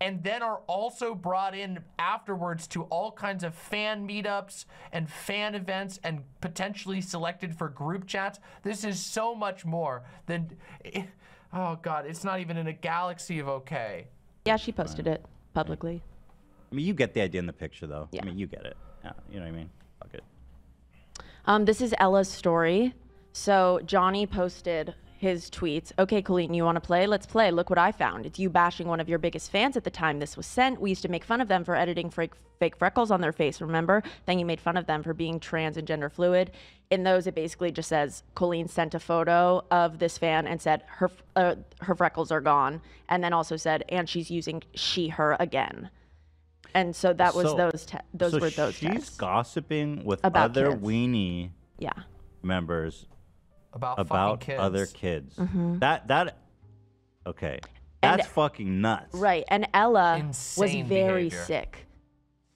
and then are also brought in afterwards to all kinds of fan meetups and fan events and potentially selected for group chats. This is so much more than. Oh, God, it's not even in a galaxy of okay. yeah, she posted it publicly. I mean, you get the idea in the picture, though. Yeah. I mean, you get it. Yeah, you know what I mean? Fuck it. Um, this is Ella's story. So Johnny posted his tweets. Okay, Colleen, you want to play? Let's play. Look what I found. It's you bashing one of your biggest fans at the time this was sent. We used to make fun of them for editing fake, fake freckles on their face, remember? Then you made fun of them for being trans and gender fluid. In those, it basically just says Colleen sent a photo of this fan and said her uh, her freckles are gone, and then also said and she's using she her again. And so that was So- those te- those so were those she's texts. gossiping with other kids. weenie Yeah. members About, fucking about kids. other kids. Mhm. That that okay. And- That's fucking nuts. Right. And Ella was very behavior. sick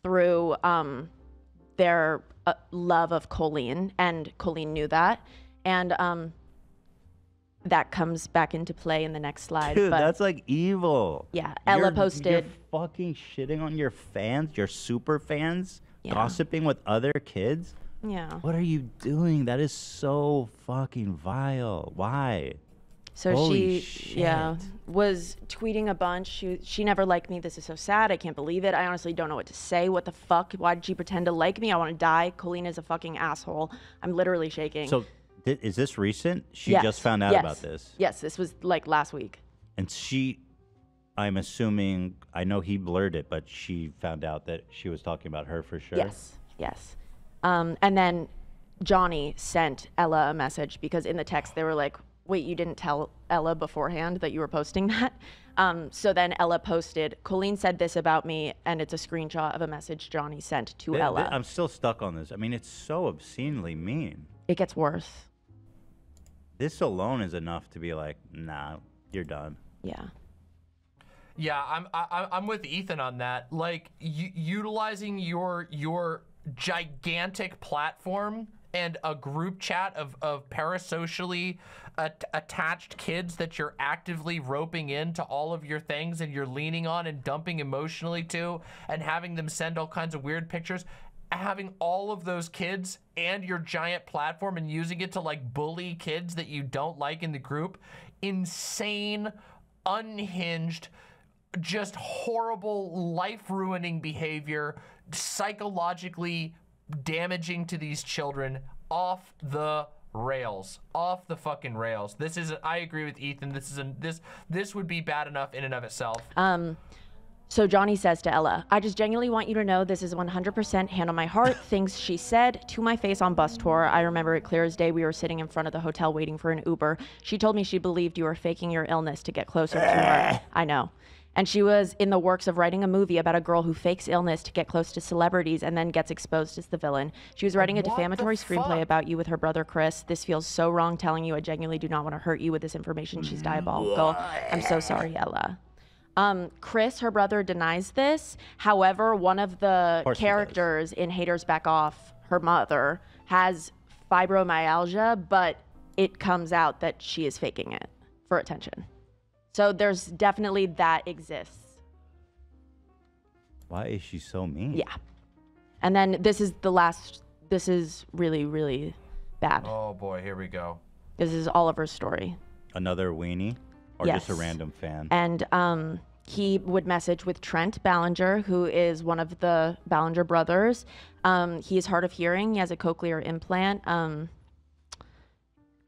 through um, their uh, love of Colleen, and Colleen knew that. And um, that comes back into play in the next slide. Dude, but that's like evil. Yeah, Ella You're- posted- You're fucking shitting on your fans, your super fans, Yeah. gossiping with other kids. Yeah. What are you doing? That is so fucking vile. Why? So Holy she, yeah, was tweeting a bunch. She, she never liked me. This is so sad. I can't believe it. I honestly don't know what to say. What the fuck? Why did she pretend to like me? I want to die. Colleen is a fucking asshole. I'm literally shaking. So, thi- is this recent? She Yes, just found out yes, about this. Yes, this was like last week. And she, I'm assuming, I know he blurred it, but she found out that she was talking about her for sure. Yes, yes. Um, and then Johnny sent Ella a message because in the text they were like, "Wait, you didn't tell Ella beforehand that you were posting that." Um, so then Ella posted, "Colleen said this about me," and it's a screenshot of a message Johnny sent to Th- th- Ella. I'm still stuck on this. I mean, it's so obscenely mean. it gets worse. This alone is enough to be like, nah, you're done. Yeah. Yeah, I'm I, I'm with Ethan on that. Like u- utilizing your your gigantic platform and a group chat of, of parasocially at- attached kids that you're actively roping into all of your things and you're leaning on and dumping emotionally to and having them send all kinds of weird pictures. Having all of those kids and your giant platform and using it to like bully kids that you don't like in the group. Insane unhinged just horrible life ruining behavior psychologically damaging to these children off the rails off the fucking rails this is I agree with Ethan this is a, this this would be bad enough in and of itself Um, so Johnny says to Ella, I just genuinely want you to know this is 100% hand on my heart. Things she said to my face on bus tour. I remember it clear as day. We were sitting in front of the hotel waiting for an Uber. She told me she believed you were faking your illness to get closer to her. I know. And she was in the works of writing a movie about a girl who fakes illness to get close to celebrities and then gets exposed as the villain. She was writing a defamatory screenplay about you with her brother Chris. This feels so wrong telling you. I genuinely do not want to hurt you with this information. She's diabolical. I'm so sorry, Ella. Um, Chris, her brother, denies this. However, one of the does. characters in Haters Back Off, her mother, has fibromyalgia, but it comes out that she is faking it for attention. So there's definitely that exists. Why is she so mean? Yeah. And then this is the last, this is really, really bad. oh boy here we go This is Oliver's story. Another weenie, or just a random fan? And um, he would message with Trent Ballinger, who is one of the Ballinger brothers. Um, he is hard of hearing. He has a cochlear implant. Um,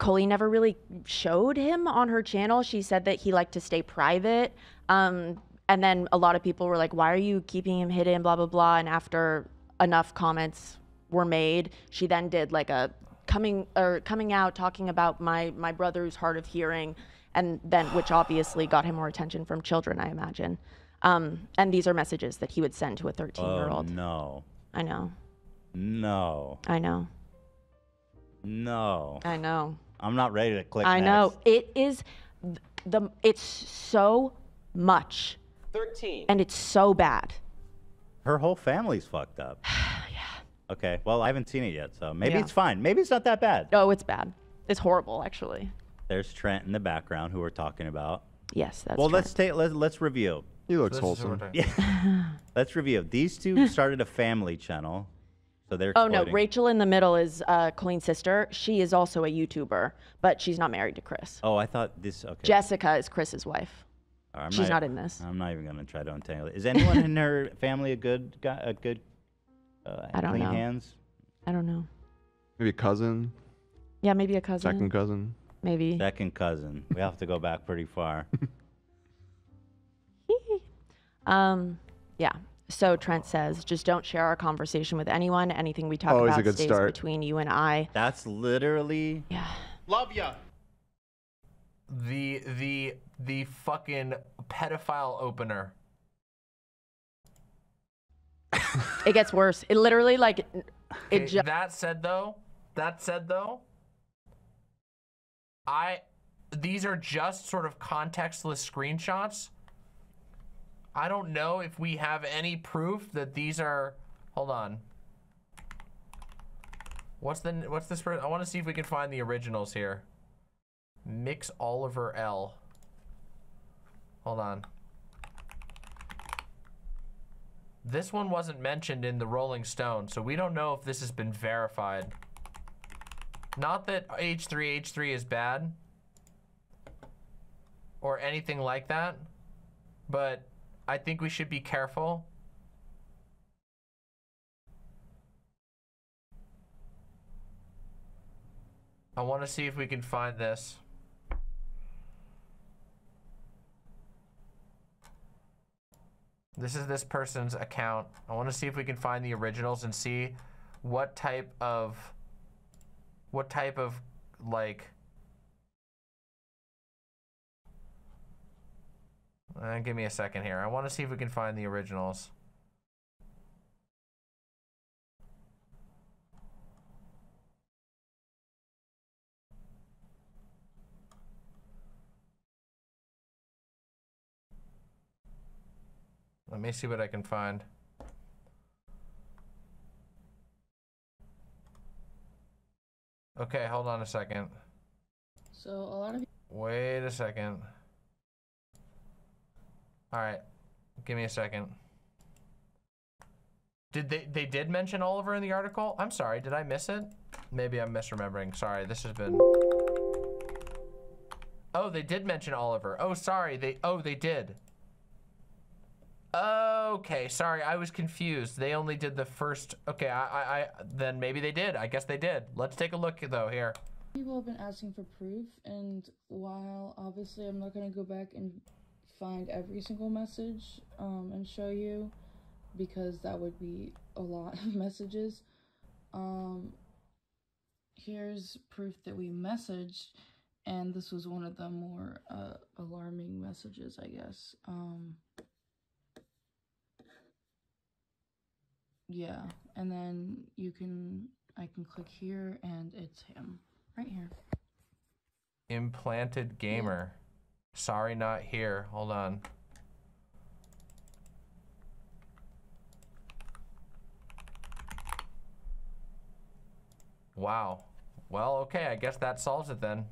Colleen never really showed him on her channel. She said that he liked to stay private. Um, and then a lot of people were like, why are you keeping him hidden? Blah, blah, blah. And after enough comments were made, she then did like a coming or coming out talking about my my brother's hard of hearing and then which obviously got him more attention from children i imagine um, and these are messages that he would send to a 13 year old Oh old no, i know no, i know no! i know I'm not ready to click. i know it is the it's so much 13. and it's so bad Her whole family's fucked up. yeah. Okay. Well, I haven't seen it yet, so maybe Yeah. it's fine. Maybe it's not that bad. oh it's bad it's horrible actually There's Trent in the background who we're talking about. yes that's well, true. let's take let's let's review. He looks So this is what wholesome. Yeah. let's review. These two started a family channel, so they're. Oh no, exploiting- Rachel in the middle is uh, Colleen's sister. She is also a YouTuber, but she's not married to Chris. Oh, I thought this. Okay. Jessica is Chris's wife. I'm she's not in this. I'm not even gonna try to untangle it. Is anyone in her family a good guy? A good. Uh, I don't clean know. hands. I don't know. Maybe a cousin, Yeah, maybe a cousin. second cousin. Maybe. Second cousin. We have to go back pretty far. Um, yeah. So Trent says, just don't share our conversation with anyone. Anything we talk Always a about good stays start. between you and I. That's literally. Yeah. Love ya. the the the fucking pedophile opener It gets worse. It literally like it Okay, just that said though, that said though, I these are just sort of contextless screenshots. I don't know if we have any proof that these are hold on. What's the what's this? I want to see if we can find the originals here. Mix Oliver L. Hold on. This one wasn't mentioned in the Rolling Stone, so we don't know if this has been verified. Not that H3 H3 is bad or anything like that, but I think we should be careful. I want to see if we can find this. This is this person's account. I want to see if we can find the originals and see what type of what type of like uh, give me a second here. I want to see if we can find the originals. Let me see what I can find. Okay, hold on a second. So a lot of Wait a second. All right, give me a second. Did they they did mention Oliver in the article? I'm sorry, did I miss it? Maybe I'm misremembering. Sorry, this has been. Oh, they did mention Oliver. Oh, sorry. They oh they did. Okay, sorry, I was confused. They only did the first. Okay, I, I, I then maybe they did. I guess they did. Let's take a look though here. people have been asking for proof, and while obviously I'm not gonna go back and find every single message um, and show you, because that would be a lot of messages. Um, here's proof that we messaged, and this was one of the more uh, alarming messages, I guess. Um, yeah, and then you can I can click here, and it's him right here. Implanted gamer. Sorry, not here. Hold on. Wow. Well, okay, I guess that solves it then.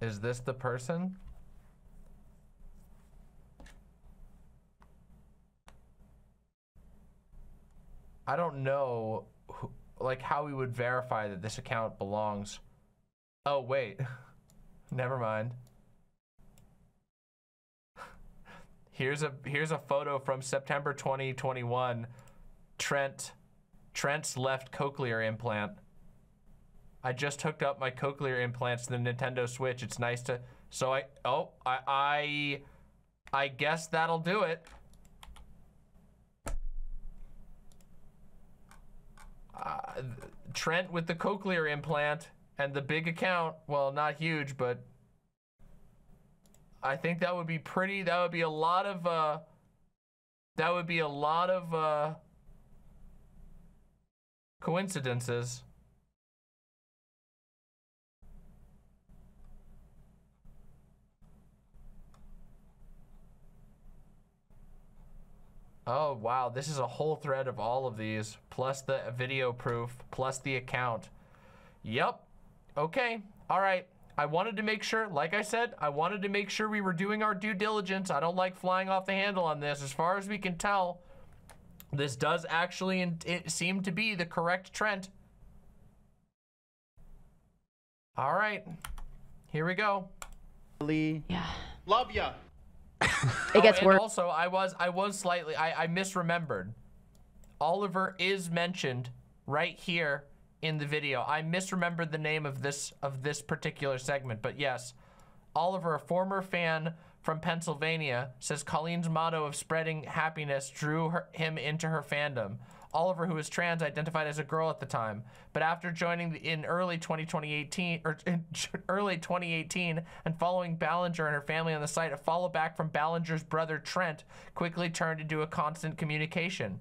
Is this the person? I don't know who, like how we would verify that this account belongs. Oh, wait. Never mind. Here's a here's a photo from September 2021. Trent Trent's left cochlear implant. I just hooked up my cochlear implants to the Nintendo Switch. It's nice to so I oh I I I guess that'll do it. Uh, Trent with the cochlear implant and the big account. Well, not huge, but I think that would be pretty. That would be a lot of. Uh, that would be a lot of uh, coincidences. Oh, wow. This is a whole thread of all of these, plus the video proof, plus the account. Yep. Okay. All right. I wanted to make sure, like I said, I wanted to make sure we were doing our due diligence. I don't like flying off the handle on this. As far as we can tell, this does actually it seem to be the correct Trent. All right. Here we go. Lee. Yeah. Love ya. It oh, gets and worse. Also, I was I was slightly I, I misremembered. Oliver is mentioned right here in the video. I misremembered the name of this of this particular segment, but yes, Oliver, a former fan from Pennsylvania, says Colleen's motto of spreading happiness drew her, him into her fandom. Oliver, who was trans, identified as a girl at the time, but after joining in early 2018 or early 2018 and following Ballinger and her family on the site, a follow back from Ballinger's brother Trent quickly turned into a constant communication.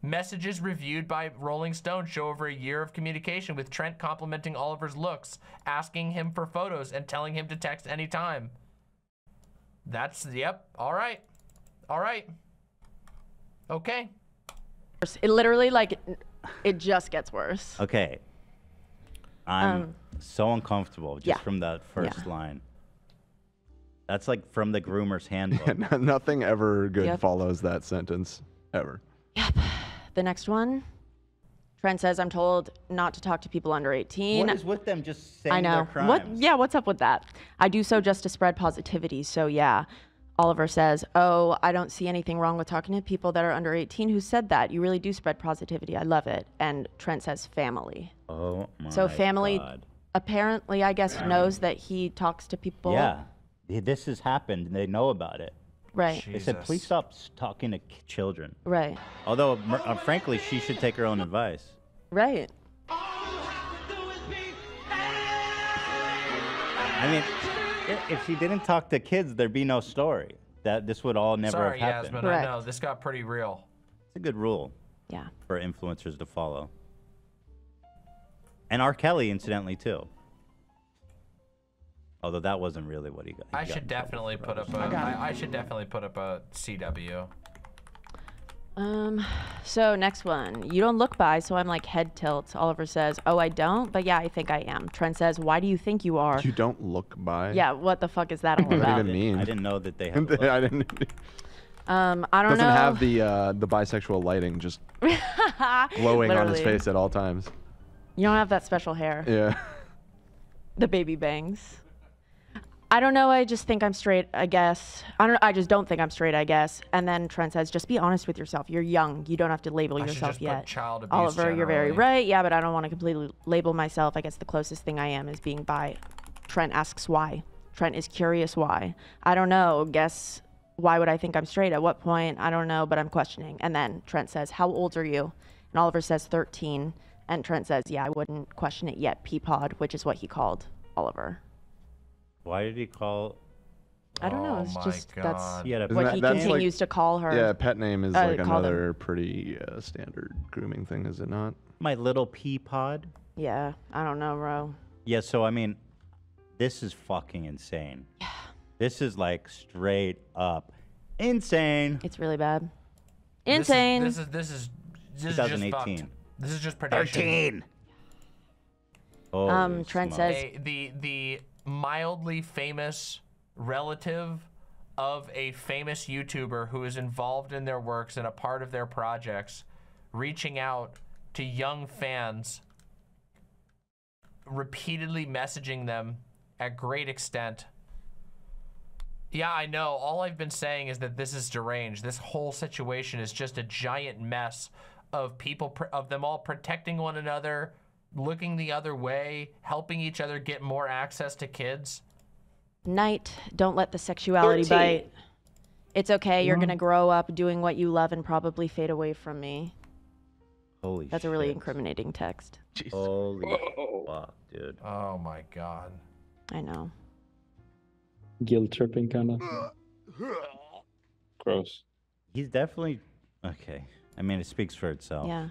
Messages reviewed by Rolling Stone show over a year of communication with Trent complimenting Oliver's looks, asking him for photos, and telling him to text anytime. That's, yep, all right. All right. Okay. It literally like it just gets worse. Okay. I'm Um, so uncomfortable just yeah. from that first Yeah. line. That's like from the groomer's handbook. No- Nothing ever good Yep. follows that sentence ever. Yep. The next one. Trent says, I'm told not to talk to people under 18. What is with them just saying I know. their What? Yeah, what's up with that? I do so just to spread positivity. So, yeah. Oliver says, Oh, I don't see anything wrong with talking to people that are under 18 who said that. You really do spread positivity. I love it. And Trent says, Family. Oh my god. so, family God. apparently, I guess, knows that he talks to people. Yeah. This has happened. and They know about it. Right. They said, please stop talking to children. Right. Although, uh, frankly, she should take her own advice. Right. I mean, i- if she didn't talk to kids, there'd be no story. That this would all never Sorry, have happened. Yasmin. I know this got pretty real. It's a good rule. Yeah. For influencers to follow. And R. Kelly, incidentally, too. Although that wasn't really what he got. he I got should definitely put up a. obviously. I, I should definitely put up a CW. Um, so next one. You don't look bi, so I'm like head tilt. Oliver says, "Oh, I don't, but yeah, I think I am." Trent says, "Why do you think you are?" You don't look bi. Yeah, what the fuck is that all What does that about? even mean? I didn't know that they had. I didn't. Um, I don't know. Doesn't know. have the uh, the bisexual lighting just glowing on his face at all times. You don't have that special hair. Yeah. The baby bangs. I don't know. I just think I'm straight. I guess. I don't. I just don't think I'm straight. I guess. And then Trent says, "Just be honest with yourself. You're young. You don't have to label I yourself just put yet." child abuse Oliver, you're very right. Yeah, but I don't want to completely label myself. I guess the closest thing I am is being bi. Trent asks why. Trent is curious why. I don't know. Guess why would I think I'm straight? At what point? I don't know, but I'm questioning. And then Trent says, "How old are you?" And Oliver says 13. And Trent says, "Yeah, I wouldn't question it yet, Peapod," which is what he called Oliver. Why did he call? I don't know. Oh It's my just that's God. He had what that- he that's like- continues to call her. Yeah, pet name is uh, like call them. another pretty uh, standard grooming thing, is it not? My little pea pod. Yeah, I don't know, bro. Yeah. So I mean, this is fucking insane. Yeah. This is like straight up insane. It's really bad. This is- Insane. This is this is this is just 2018. fucked. This is just prediction. Holy Um, Trent smokes. says- A- the the mildly famous relative of a famous YouTuber who is involved in their works and a part of their projects, reaching out to young fans, repeatedly messaging them at great extent. Yeah, I know. All I've been saying is that this is deranged. This whole situation is just a giant mess of people, of them all protecting one another, looking the other way, helping each other get more access to kids. Night, don't let the sexuality 13. bite. It's okay. You're Mm. gonna grow up doing what you love and probably fade away from me. Holy That's a really incriminating text. Jesus. Holy fuck, dude. Oh my god. I know. Guilt tripping kind of. Gross. He's definitely okay. I mean, it speaks for itself. Yeah.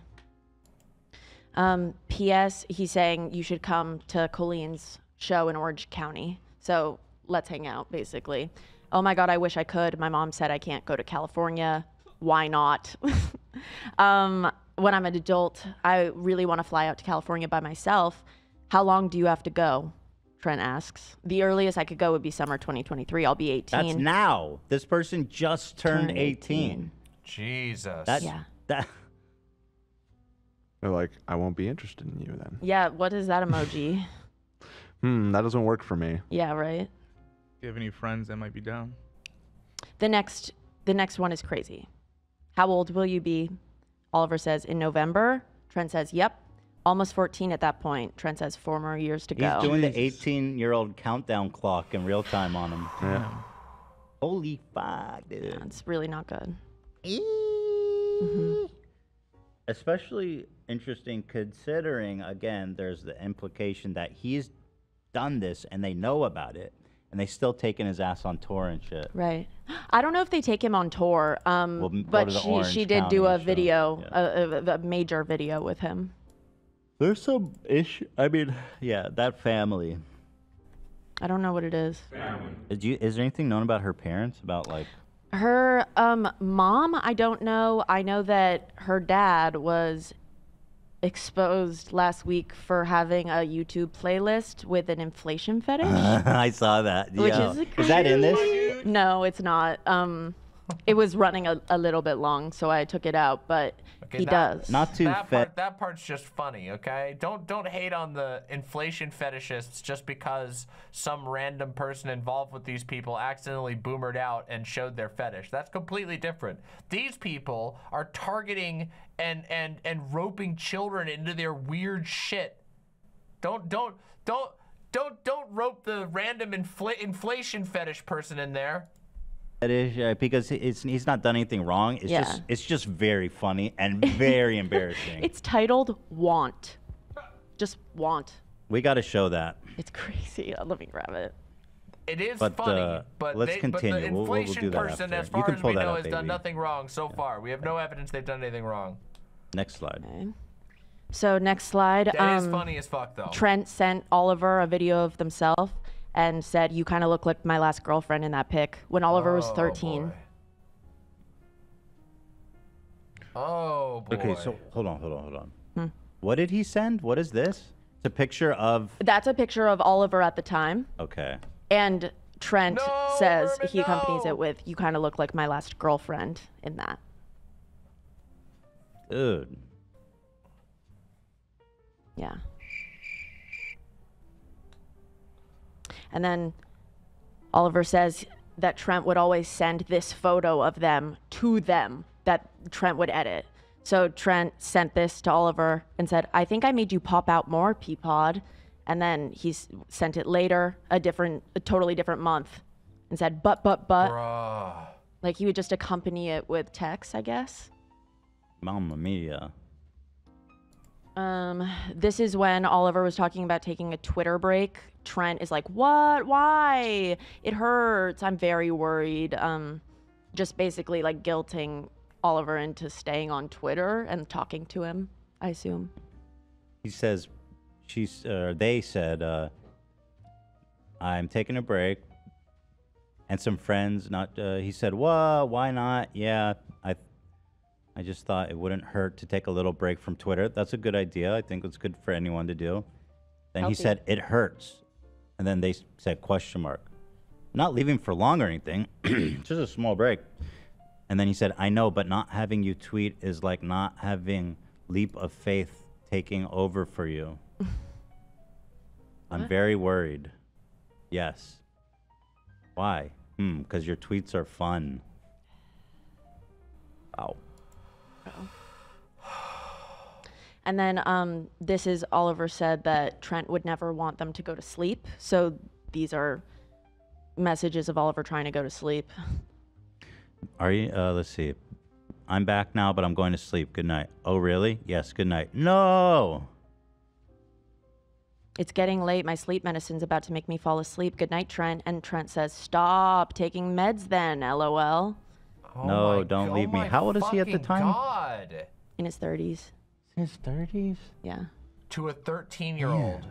Um, P.S. He's saying you should come to Colleen's show in Orange County. So let's hang out, basically. Oh my God, I wish I could. My mom said I can't go to California. Why not? um, when I'm an adult, I really want to fly out to California by myself. How long do you have to go? Trent asks. The earliest I could go would be summer 2023. I'll be 18. That's now. This person just turned, Turned 18. Jesus. That's Yeah. that. They're like, I won't be interested in you then. Yeah, what is that emoji? Hmm, that doesn't work for me. yeah, right. Do you have any friends that might be down? The next the next one is crazy. How old will you be? Oliver says in November. Trent says, "Yep." Almost 14 at that point. Trent says four more years to He's go. doing the 18 year old countdown clock in real time on him. Yeah. Holy fuck, dude. Yeah, it's really not good. Especially interesting considering, again, there's the implication that he's done this and they know about it and they still taking his ass on tour and shit. Right. I don't know if they take him on tour, um, Well, m- but to she, Orange she did do a show, video, a, a, a major video with him. There's some issue. I mean, yeah, that family. I don't know what it is. Family. Is, you, is there anything known about her parents? About like, Her um, mom, I don't know. I know that her dad was exposed last week for having a YouTube playlist with an inflation fetish. I saw that. Which Yo, is is that in this? No, it's not. Um, it was running a, a little bit long, so I took it out. But Okay, he that- does. Not too that fat. part, that part's just funny, okay? Don't don't hate on the inflation fetishists just because some random person involved with these people accidentally boomered out and showed their fetish. That's completely different. These people are targeting and and and roping children into their weird shit. Don't don't don't don't don't rope the random infl- inflation fetish person in there. That is uh, because it's he's not done anything wrong. It's Yeah. just it's just very funny and very embarrassing. It's titled "Want." Just want. we got to show that. It's crazy. Let me grab it. It is But, funny, uh, but, let's they, continue. but the We'll- we'll- we'll inflation do that person, after. as You far can as we know, up, has done nothing wrong so far. We have no evidence they've done anything wrong. Next slide. So next slide. That is um, funny as fuck, though. Trent sent Oliver a video of themselves, and said, "You kind of look like my last girlfriend in that pic." When Oliver was Oh, 13. Oh boy. Okay, so hold on, hold on, hold on. Hmm. What did he send? What is this? It's a picture of. That's a picture of Oliver at the time, Okay. and Trent says he accompanies it with, "You kind of look like my last girlfriend in that." Dude. Yeah. And then Oliver says that Trent would always send this photo of them to them that Trent would edit. So Trent sent this to Oliver and said, I think I made you pop out more, Peapod. And then he sent it later, a different, a totally different month, and said, but, but, but. Bruh. Like he would just accompany it with text, I guess. Mamma mia. Um, this is when Oliver was talking about taking a Twitter break. Trent is like, "What? Why? It hurts. I'm very worried." Um, just basically like guilting Oliver into staying on Twitter and talking to him. I assume. He says, she's, uh, they said, uh, I'm taking a break. And some friends, not, uh, he said, what? Why not? Yeah, I, I just thought it wouldn't hurt to take a little break from Twitter. That's a good idea. I think it's good for anyone to do. Then he said, it hurts. And then they said, question mark. Not leaving for long or anything, just a small break. And then he said, I know, but not having you tweet is like not having leap of faith taking over for you. I'm What? very worried. Yes. Why? Hmm, because your tweets are fun. Wow. And then um, this is Oliver said that Trent would never want them to go to sleep. So these are messages of Oliver trying to go to sleep. Are you? Uh, let's see. I'm back now, but I'm going to sleep. Good night. Oh, really? Yes, good night. No! It's getting late. My sleep medicine's about to make me fall asleep. Good night, Trent. And Trent says, Stop taking meds then, lol. no, don't leave me. How old is he at the time? God. In his 30s. His 30s? Yeah. To a 13 year old.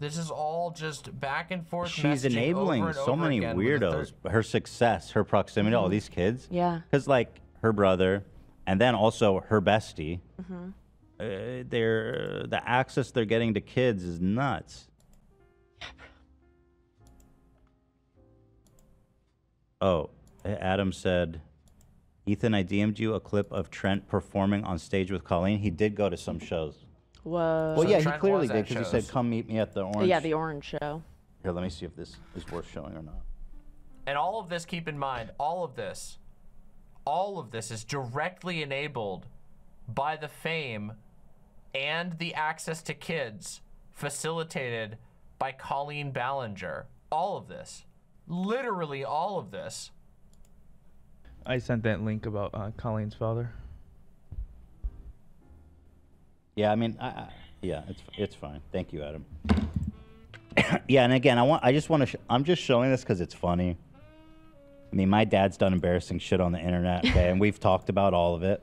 This is all just back and forth. She's enabling over and so over many again with weirdos. Her success, her proximity to all Mhm. these kids. Yeah. Because, like, her brother, and then also her bestie, Mm -hmm. uh, they're, the access they're getting to kids is nuts. Oh, Adam said, Ethan, I DM'd you a clip of Trent performing on stage with Colleen. He did go to some shows. Whoa. Well, yeah, he clearly did because he said, "Come meet me at the orange." Yeah, the orange show. Here, let me see if this is worth showing or not. And all of this, keep in mind, all of this, all of this is directly enabled by the fame and the access to kids facilitated by Colleen Ballinger. All of this. Literally all of this. I sent that link about uh, Colleen's father. Yeah, I mean, I, I, yeah, it's it's fine. Thank you, Adam. yeah, and again, I want I just want to sh- I'm just showing this because it's funny. I mean, my dad's done embarrassing shit on the internet, okay, and we've talked about all of it.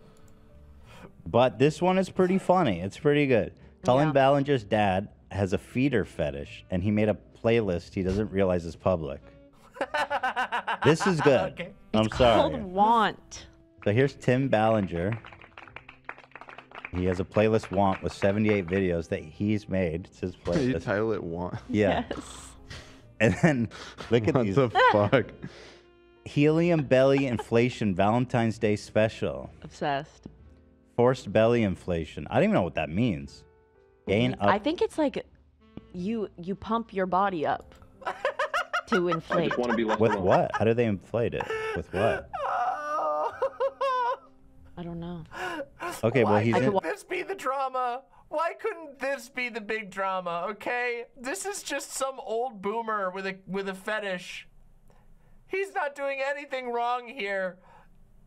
But this one is pretty funny. It's pretty good. Colleen Ballinger's dad has a feeder fetish, and he made a playlist he doesn't realize is public. this is good. I'm sorry. Called Want. So here's Tim Ballinger. He has a playlist Want with 78 videos that he's made. It's his playlist. You title it Want. Yeah. And then look at What these. the fuck? Helium belly inflation Valentine's Day special. Obsessed. Forced belly inflation. I don't even know what that means. Gain I think it's like you you pump your body up to inflate. With what? How do they inflate it? With what? I don't know. Okay, well Why he's in, couldn't this be the drama? Why couldn't this be the big drama? Okay, this is just some old boomer with a with a fetish. He's not doing anything wrong here.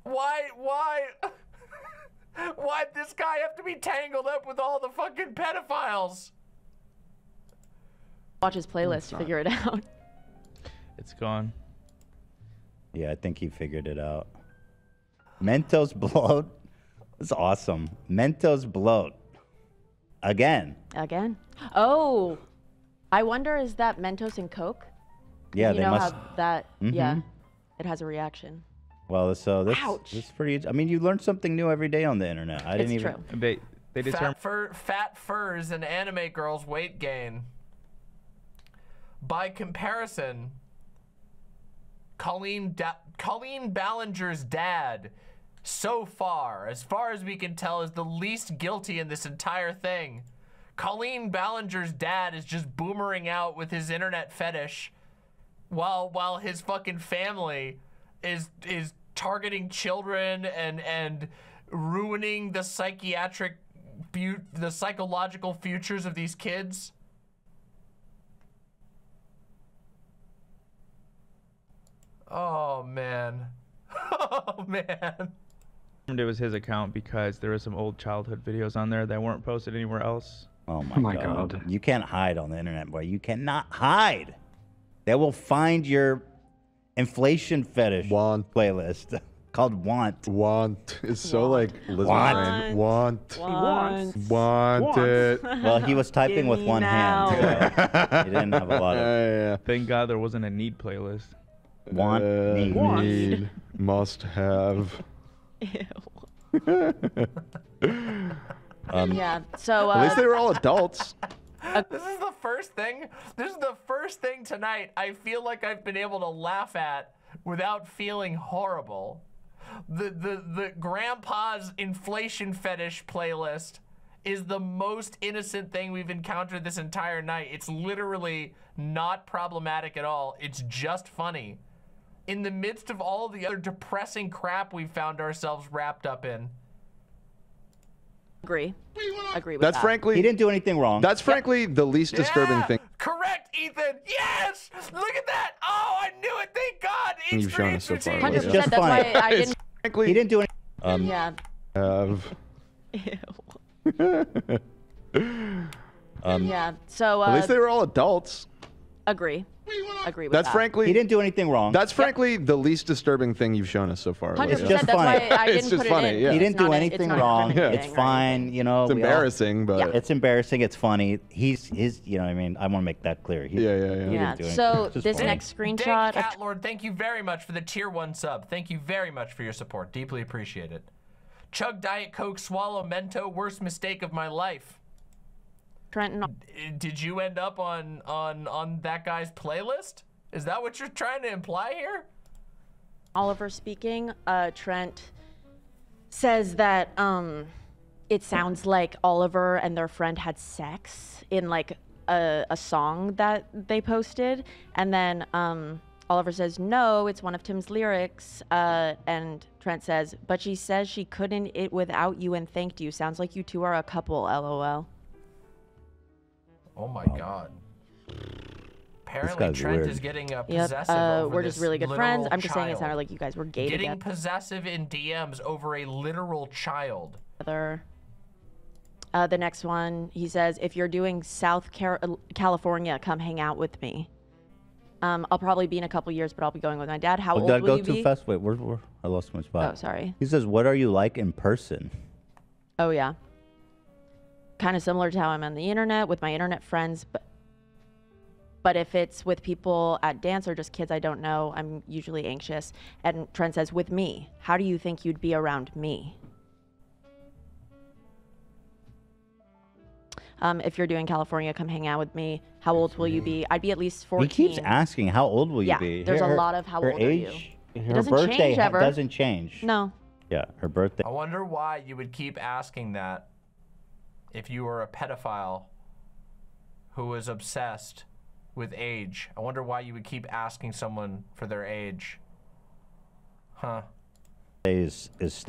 Why? Why? Why'd this guy have to be tangled up with all the fucking pedophiles? Watch his playlist, to figure it out. It's gone. Yeah, I think he figured it out. Mentos bloat. That's awesome. Mentos bloat. Again. Again. Oh, I wonder is that Mentos and Coke? Yeah, you they know must. how that yeah, Mhm. it has a reaction. Well, so this Ouch. this is pretty. I mean, you learn something new every day on the internet. I didn't It's even. true. They they determine. Fat, fur, fat furs and anime girls weight gain. By comparison, Colleen da- Colleen Ballinger's dad, so far, as far as we can tell, is the least guilty in this entire thing. Colleen Ballinger's dad is just boomering out with his internet fetish, while while his fucking family is is targeting children and and ruining the psychiatric the psychological futures of these kids. Oh man. Oh man. It was his account because there was some old childhood videos on there that weren't posted anywhere else. Oh, oh my, Oh my god. God. You can't hide on the internet, boy. You cannot hide. They will find your inflation fetish Want. playlist called Want. Want is so like Liz Want. Want. Want. Want it. Well, he was typing with Gimme one hand. so he didn't have a lot of. Yeah, Thank God there wasn't a need playlist. Want, Uh, need. need, must have. Um, Yeah. So At uh, least they were all adults. This is the first thing. This is the first thing tonight I feel like I've been able to laugh at without feeling horrible. The the the grandpa's inflation fetish playlist is the most innocent thing we've encountered this entire night. It's literally not problematic at all. It's just funny. In the midst of all the other depressing crap we found ourselves wrapped up in. agree. Agree with That's that. frankly. He didn't do anything wrong. That's frankly the least disturbing Yeah! thing Correct, Ethan. Yes. Look at that. Oh, I knew it. Thank God. you've shown us so far. Hundred It's yeah. just percent. That's why. I didn't. frankly He didn't do any. Um, Yeah. have. um, Yeah. So At uh, least they were all adults. Agree. Agree with That's that. frankly. he didn't do anything wrong. That's frankly the least disturbing thing you've shown us so far. Hundred Liz. It's just percent. That's funny. why I It's didn't just put funny, it in. yeah. he It's didn't do not a- anything not wrong. incriminating It's or fine. anything. You know, It's we all- embarrassing, but It's embarrassing. It's funny. He's his. You know, what I mean, I want to make that clear. He, Yeah, yeah, yeah. he didn't Yeah. do anything. So It's just this funny. next Dave screenshot. of Catlord, thank you very much for the tier one sub. Thank you very much for your support. Deeply appreciate it. Chug Diet Coke, swallow Mento, worst mistake of my life. Trenton. Did you end up on on on that guy's playlist? Is that what you're trying to imply here? Oliver speaking. Uh, Trent says that um, it sounds like Oliver and their friend had sex in like a, a song that they posted, and then um, Oliver says no, it's one of Tim's lyrics, uh, and Trent says, but she says she couldn't it without you and thanked you. Sounds like you two are a couple. LOL. Oh my god. Apparently Trent weird. is getting uh, Yep. possessive Uh, over we're just really good friends. I'm just saying it sounded like you guys were gay Getting together. possessive in DMs over a literal child. together. Uh, the next one, he says, if you're doing South Car- California, come hang out with me. Um, I'll probably be in a couple years, but I'll be going with my dad. How Oh, old did I will go you too be? fast? Wait, where, where? I lost my spot. Oh, sorry. He says, "What are you like in person?" Oh yeah. Kind of similar to how I'm on the internet with my internet friends, but but if it's with people at dance or just kids I don't know, I'm usually anxious. And Trent says, with me, how do you think you'd be around me? Um, if you're doing California, come hang out with me. How old will you be? I'd be at least 14. He keeps asking, "How old will you Yeah, be?" there's a lot of how her old are you? age, It Her doesn't birthday change ha- ever. doesn't change. No. Yeah, her birthday. I wonder why you would keep asking that if you were a pedophile who was obsessed with age. I wonder why you would keep asking someone for their age. Huh. Is is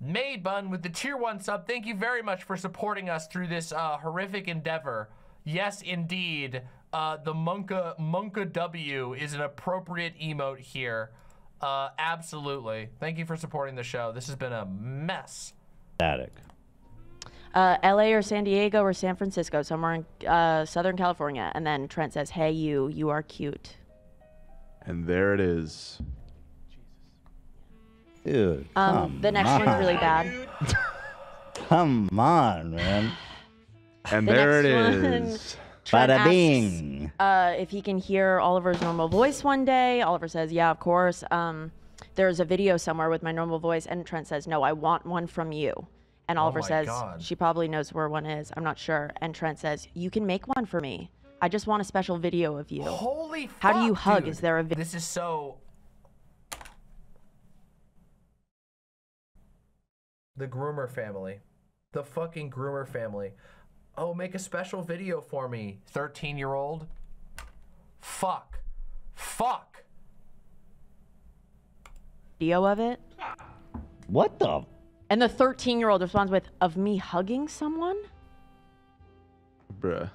May Bun with the tier one sub. Thank you very much for supporting us through this uh, horrific endeavor. Yes, indeed. Uh, the Monka Monka W is an appropriate emote here. Uh, absolutely. Thank you for supporting the show. This has been a mess. static. Uh, LA or San Diego or San Francisco, somewhere in uh, Southern California. And then Trent says, hey, you, you are cute. And there it is. Dude, Um, come the next on. one's really bad. Come on, man. And The there it is. next one, is. Trent Bada asks, bing. Uh, if he can hear Oliver's normal voice one day, Oliver says, "Yeah, of course." Um, there's a video somewhere with my normal voice, and Trent says, "No, I want one from you." And Oh Oliver my says, God. "She probably knows where one is. I'm not sure." And Trent says, "You can make one for me. I just want a special video of you." Holy How do you hug? dude. Is there a video? This is so. The groomer family. The fucking groomer family. Oh, make a special video for me, 13 year old. Fuck. Fuck. video of it? What the? And the 13 year old responds with, "Of me hugging someone?" Bruh.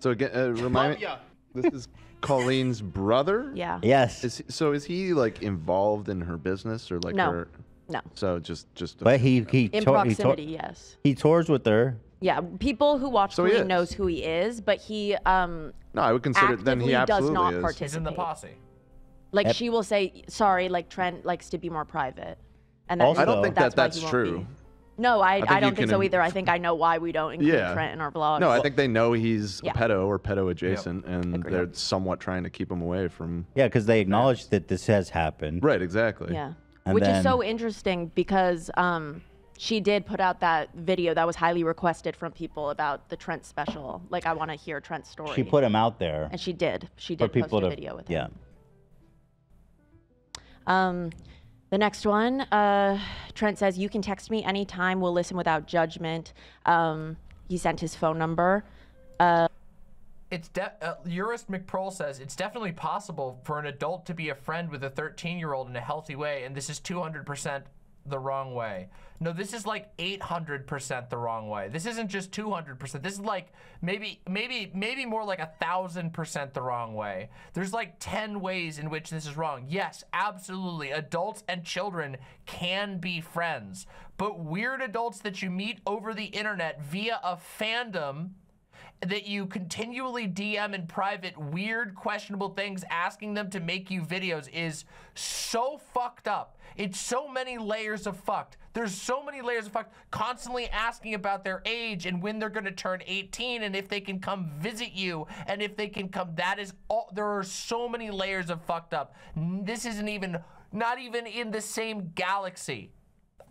So again, uh, remind me. This is Colleen's brother. Yeah. Yes. Is he, so is he like involved in her business or like No. her? No. So just just. But he he In tour- he tour- proximity, yes. He tours with her. Yeah, people who watch So he Glee knows who he is, but he um No, I would consider then he actively does not is. participate. He's in the posse. Like she will say, "Sorry, like Trent likes to be more private," and that I don't think that's that why that's won't true. be. No, I, I, think you don't think so can- either. I think I know why we don't include Yeah. Trent in our vlogs. No, I think they know he's Yeah. a pedo or pedo adjacent, and Agreed. they're somewhat trying to keep him away from. Yeah, because they acknowledge that this has happened. Right. Exactly. Yeah. And Which then, is so interesting because um, she did put out that video that was highly requested from people about the Trent special. Like, I want to hear Trent's story. She put him out there. And she did. She for did post people a to video with him. Um, the next one, uh, Trent says, "You can text me anytime. We'll listen without judgment." Um, he sent his phone number. Uh, It's de- uh, Urist McProll says it's definitely possible for an adult to be a friend with a 13 year old in a healthy way, and this is 200% the wrong way. No, this is like 800% the wrong way. This isn't just 200%. This is like maybe, maybe, maybe more like a thousand percent the wrong way. There's like 10 ways in which this is wrong. Yes, absolutely. Adults and children can be friends, but weird adults that you meet over the internet via a fandom that you continually DM in private weird, questionable things, asking them to make you videos is so fucked up. It's so many layers of fucked. There's so many layers of fucked. Constantly asking about their age and when they're gonna turn 18 and if they can come visit you and if they can come. That is all. There are so many layers of fucked up. This isn't even, not even in the same galaxy.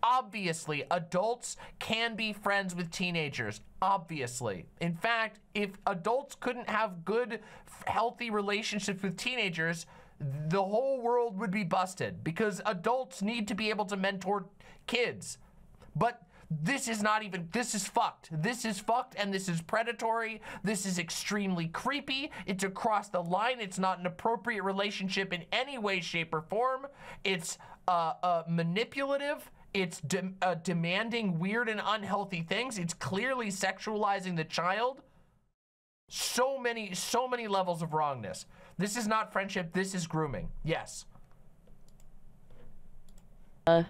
Obviously, adults can be friends with teenagers. Obviously. In fact, if adults couldn't have good, healthy relationships with teenagers, the whole world would be busted because adults need to be able to mentor kids. But this is not even, this is fucked. This is fucked and this is predatory. This is extremely creepy. It's across the line. It's not an appropriate relationship in any way, shape, or form. It's uh, uh, manipulative. It's de- uh, demanding weird and unhealthy things. It's clearly sexualizing the child. So many, so many levels of wrongness. This is not friendship. This is grooming. Yes. uh,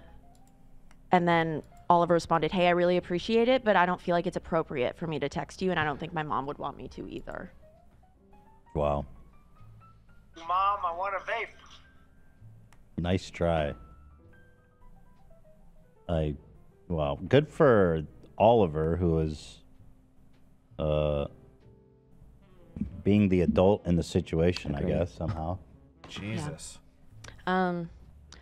and then Oliver responded, "Hey, I really appreciate it, but I don't feel like it's appropriate for me to text you, and I don't think my mom would want me to either." Wow. Mom, I want a vape. Nice try. I, well, good for Oliver, who is, uh, being the adult in the situation, I guess somehow. Jesus. Um,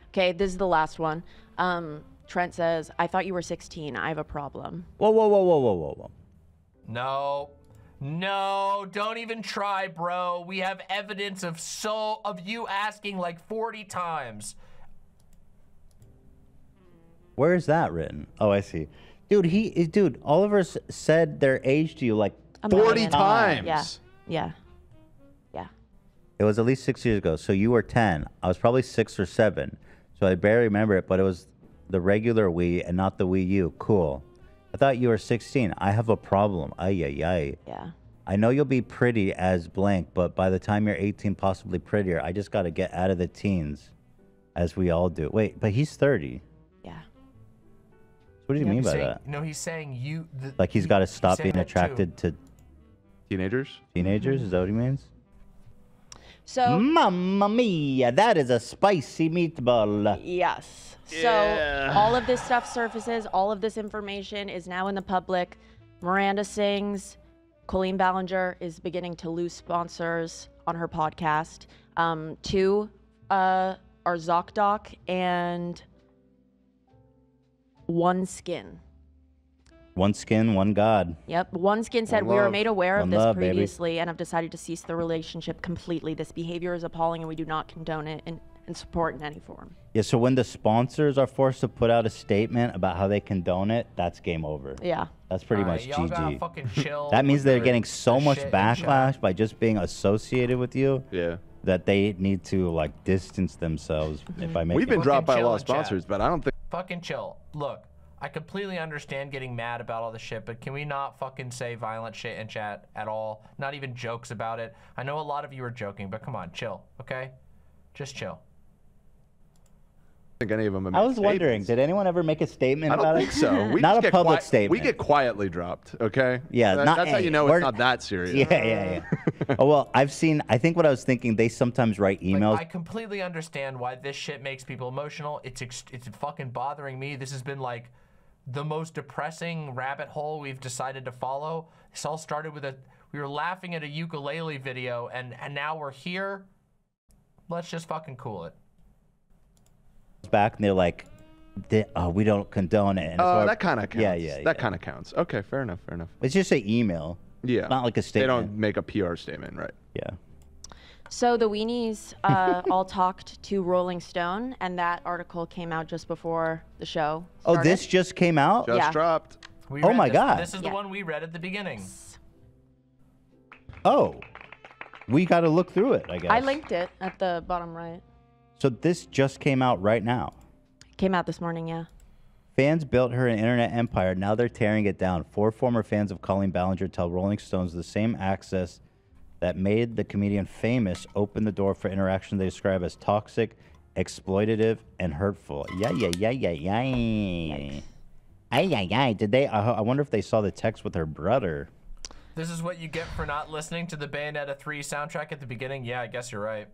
okay, this is the last one. Um, Trent says, "I thought you were 16. I have a problem." Whoa, whoa, whoa, whoa, whoa, whoa, whoa. No. No, don't even try, bro. We have evidence of so of you asking like 40 times. Where is that written? Oh, I see. Dude, he, is- dude, Oliver said their age to you like A 40 million. times. Yeah, yeah, yeah. It was at least six years ago. So you were 10. I was probably six or seven. So I barely remember it, but it was the regular Wii and not the Wii U. Cool. I thought you were 16. I have a problem. Ay, ay, ay. Yeah. I know you'll be pretty as blank, but by the time you're 18, possibly prettier, I just got to get out of the teens, as we all do. Wait, but he's 30. Yeah. What do you mean by saying- that? No, he's saying you. The, Like he's got to stop being that too. attracted to teenagers? Teenagers? Is that what he means? So. Mamma mia, that is a spicy meatball. Yes. So Yeah. all of this stuff surfaces. All of this information is now in the public. Miranda Sings. Colleen Ballinger is beginning to lose sponsors on her podcast. Um, two uh, are ZocDoc and One Skin. One skin, one God. Yep. One Skin said, One We were made aware of One this love, baby." previously and have decided to cease the relationship completely. This behavior is appalling and we do not condone it and, and support in any form. Yeah, so when the sponsors are forced to put out a statement about how they condone it, that's game over. Yeah. That's pretty Alright, much y'all gotta GG. fucking chill that means they're getting so much shit in chat. backlash by just being associated with you. Yeah. That they need to like distance themselves. If I make We've it- been dropped by a lot of in chat. sponsors, but I don't think. Fucking chill. Look, I completely understand getting mad about all the shit, but can we not fucking say violent shit in chat at all? Not even jokes about it. I know a lot of you are joking, but come on, chill, okay? Just chill. I think any of them. have I made was wondering, did anyone ever make a statement I don't about think it? so. We not a public qui- statement. We get quietly dropped. Okay. Yeah, That- not- that's how you know we're- it's not that serious. Yeah, yeah, yeah. oh well, I've seen. I think what I was thinking, they sometimes write emails. I completely understand why this shit makes people emotional. It's ex- it's fucking bothering me. This has been like the most depressing rabbit hole we've decided to follow. This all started with a we were laughing at a ukulele video and and now we're here. Let's just fucking cool it. back and they're like, they, "Oh, we don't condone it." Oh, uh, more- that kind of counts. Yeah, yeah, yeah. That kind of counts. Okay, fair enough. Fair enough. It's just an email. Yeah. Not like a statement. They don't make a PR statement, right? Yeah. So the Weenies uh, all talked to Rolling Stone, and that article came out just before the show. Oh, this just came out. Just Yeah. dropped. We Oh my this- God. This is the one we read at the beginning. Oh, we got to look through it. I guess. I linked it at the bottom right. So this just came out right now. Came out this morning, yeah. Fans built her an internet empire. Now they're tearing it down. Four former fans of Colleen Ballinger tell Rolling Stones the same access that made the comedian famous opened the door for interaction they describe as toxic, exploitative, and hurtful. Yeah, yeah, yeah, yeah, yeah. Ay, ay, ay. Did they? I I wonder if they saw the text with her brother. This is what you get for not listening to the Bayonetta 3 soundtrack at the beginning. Yeah, I guess you're right.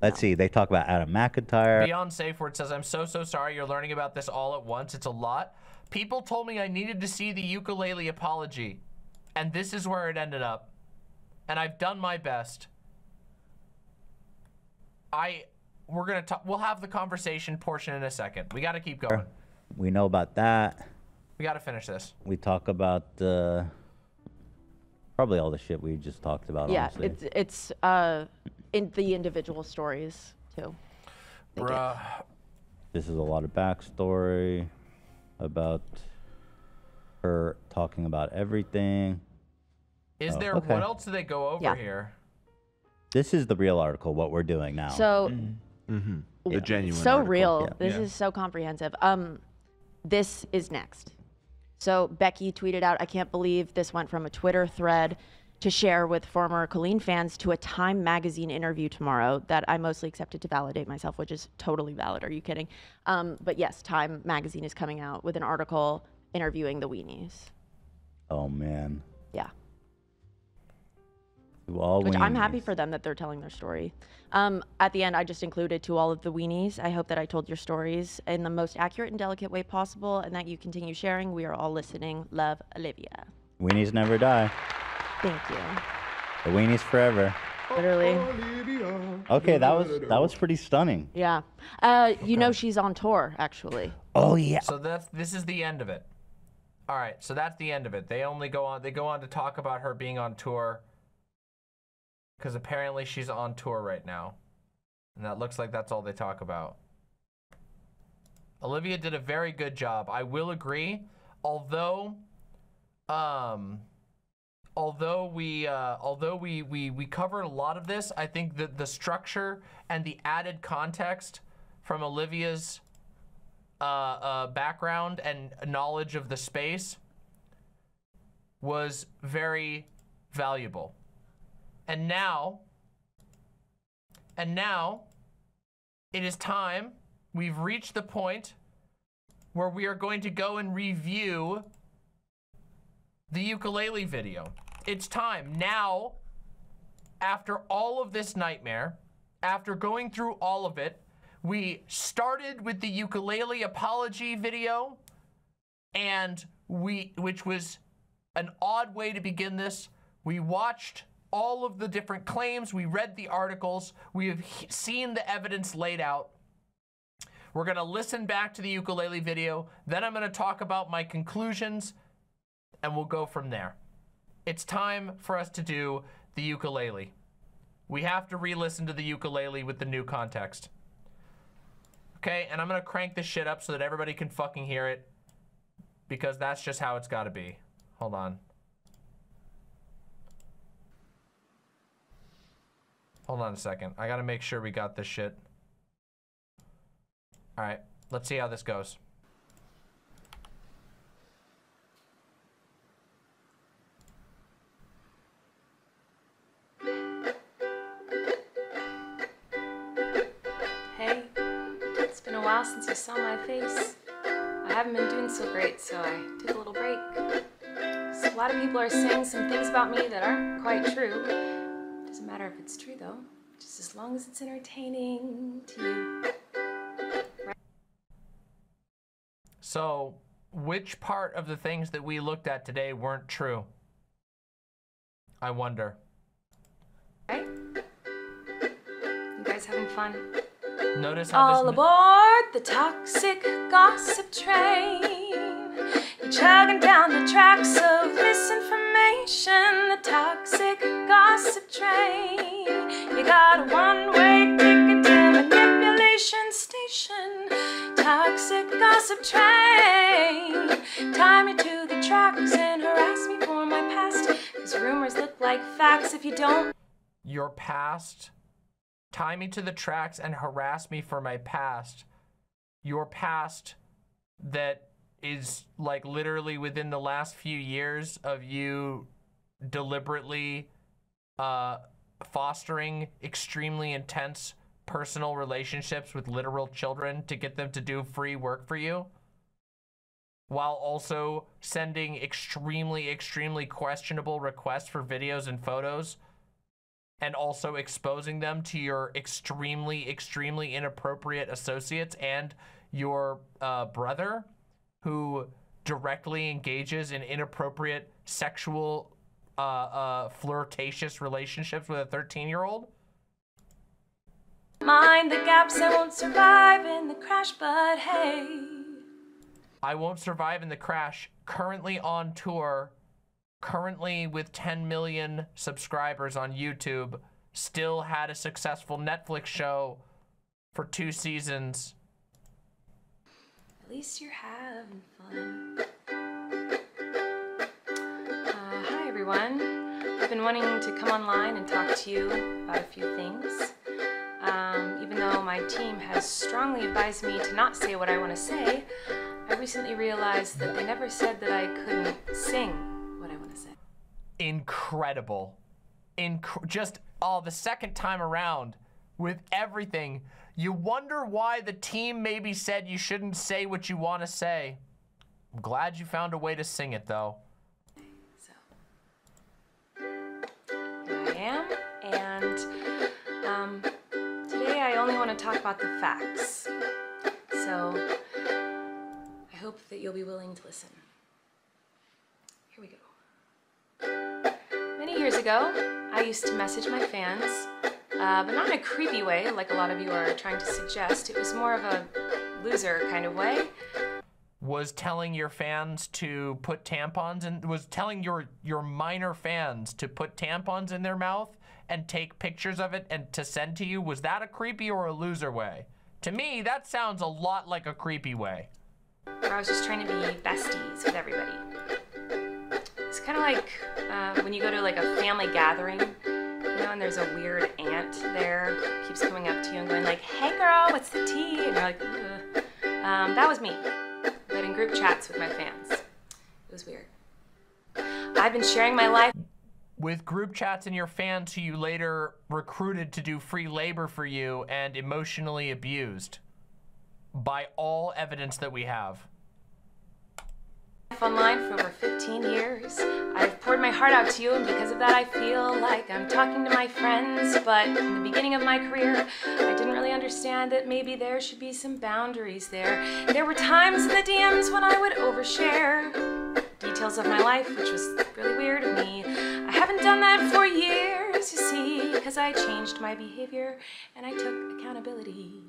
Let's see. They talk about Adam McIntyre. Beyond Safe Word says, I'm so, so sorry you're learning about this all at once. It's a lot. People told me I needed to see the ukulele apology, and this is where it ended up. And I've done my best. I, we're gonna talk, we'll have the conversation portion in a second. We gotta keep going. We know about that. We gotta finish this. We talk about uh, probably all the shit we just talked about. yeah, honestly. it's it's uh, in the individual stories too. They Bruh. This is a lot of backstory about her talking about everything. Is Oh, there, okay. what else do they go over Yeah. here? This is the real article. What we're doing now. So Mm-hmm. The genuine. so article. real. Yeah. This Yeah. is so comprehensive. Um, this is next. So Becky tweeted out, "I can't believe this went from a Twitter thread to share with former Colleen fans to a Time magazine interview tomorrow that I mostly accepted to validate myself, which is totally valid. Are you kidding? Um, but yes, Time magazine is coming out with an article interviewing the Weenies. oh man. Yeah. To all Which I'm happy for them that they're telling their story. Um, at the end, I just included to all of the weenies. I hope that I told your stories in the most accurate and delicate way possible, and that you continue sharing. We are all listening. Love, Olivia. Weenies never die. Thank you. The weenies forever. Literally. Okay, that was that was pretty stunning. Yeah. Uh, you know she's on tour, actually. Oh yeah. So that's this is the end of it. All right, so that's the end of it. They only go on. They go on to talk about her being on tour because apparently she's on tour right now, and that looks like that's all they talk about. Olivia did a very good job. I will agree, although, um, although we uh, although we we we covered a lot of this, I think that the structure and the added context from Olivia's uh, uh, background and knowledge of the space was very valuable. And now, and now, it is time. We've reached the point where we are going to go and review the ukulele video. It's time. Now, after all of this nightmare, after going through all of it, we started with the ukulele apology video and we which was an odd way to begin this. We watched all of the different claims, we read the articles, we have seen the evidence laid out. We're going to listen back to the ukulele video, then I'm going to talk about my conclusions, and we'll go from there. It's time for us to do the ukulele. We have to re-listen to the ukulele with the new context. Okay, and I'm gonna crank this shit up so that everybody can fucking hear it. Because that's just how it's gotta be. Hold on. Hold on a second. I gotta make sure we got this shit. Alright, let's see how this goes. Hey, it's been a while since you saw my face. I haven't been doing so great, so I took a little break. So a lot of people are saying some things about me that aren't quite true. Doesn't matter if it's true though, just as long as it's entertaining to you. So, which part of the things that we looked at today weren't true? I wonder. Right? You guys having fun? Notice how All aboard the toxic gossip train. You're chugging down the tracks of misinformation. The toxic gossip train. You got a one-way ticket to manipulation station. Toxic gossip train. Tie me to the tracks and harass me for my past. Cause rumors look like facts if you don't. your past, tie me to the tracks and harass me for my past. Your past that is like literally within the last few years of you deliberately uh, fostering extremely intense personal relationships with literal children to get them to do free work for you while also sending extremely, extremely questionable requests for videos and photos and also exposing them to your extremely, extremely inappropriate associates and your uh, brother who directly engages in inappropriate sexual, uh, uh, flirtatious relationships with a 13 year old? Mind the gaps I won't survive in the crash, but hey. I Won't Survive in the Crash, currently on tour, currently with 10 million subscribers on YouTube, still had a successful Netflix show for two seasons. Least you're having fun. Uh, hi, everyone. I've been wanting to come online and talk to you about a few things. Um, even though my team has strongly advised me to not say what I want to say, I recently realized that they never said that I couldn't sing what I want to say. Incredible. Inc- just, oh, the second time around with everything. You wonder why the team maybe said you shouldn't say what you want to say. I'm glad you found a way to sing it, though. Here I am, and um, today I only want to talk about the facts. So I hope that you'll be willing to listen. Here we go. Many years ago, I used to message my fans, uh, but not in a creepy way like a lot of you are trying to suggest. It was more of a loser kind of way. was telling your fans to put tampons and was telling your your minor fans to put tampons in their mouth and take pictures of it and to send to you was that a creepy or a loser way to me that sounds a lot like a creepy way where I was just trying to be besties with everybody. It's kind of like uh, when you go to like a family gathering, know, and there's a weird aunt there keeps coming up to you and going like, "Hey, girl, what's the tea?" And you're like. Um, "That was me," but in group chats with my fans. It was weird. I've been sharing my life with group chats and your fans who you later recruited to do free labor for you and emotionally abused by all evidence that we have online for over 15 years. I've poured my heart out to you, and because of that, I feel like I'm talking to my friends. But in the beginning of my career, I didn't really understand that maybe there should be some boundaries there. There were times in the DMs when I would overshare, details of my life, which was really weird of me. I haven't done that for years, you see, because I changed my behavior and I took accountability.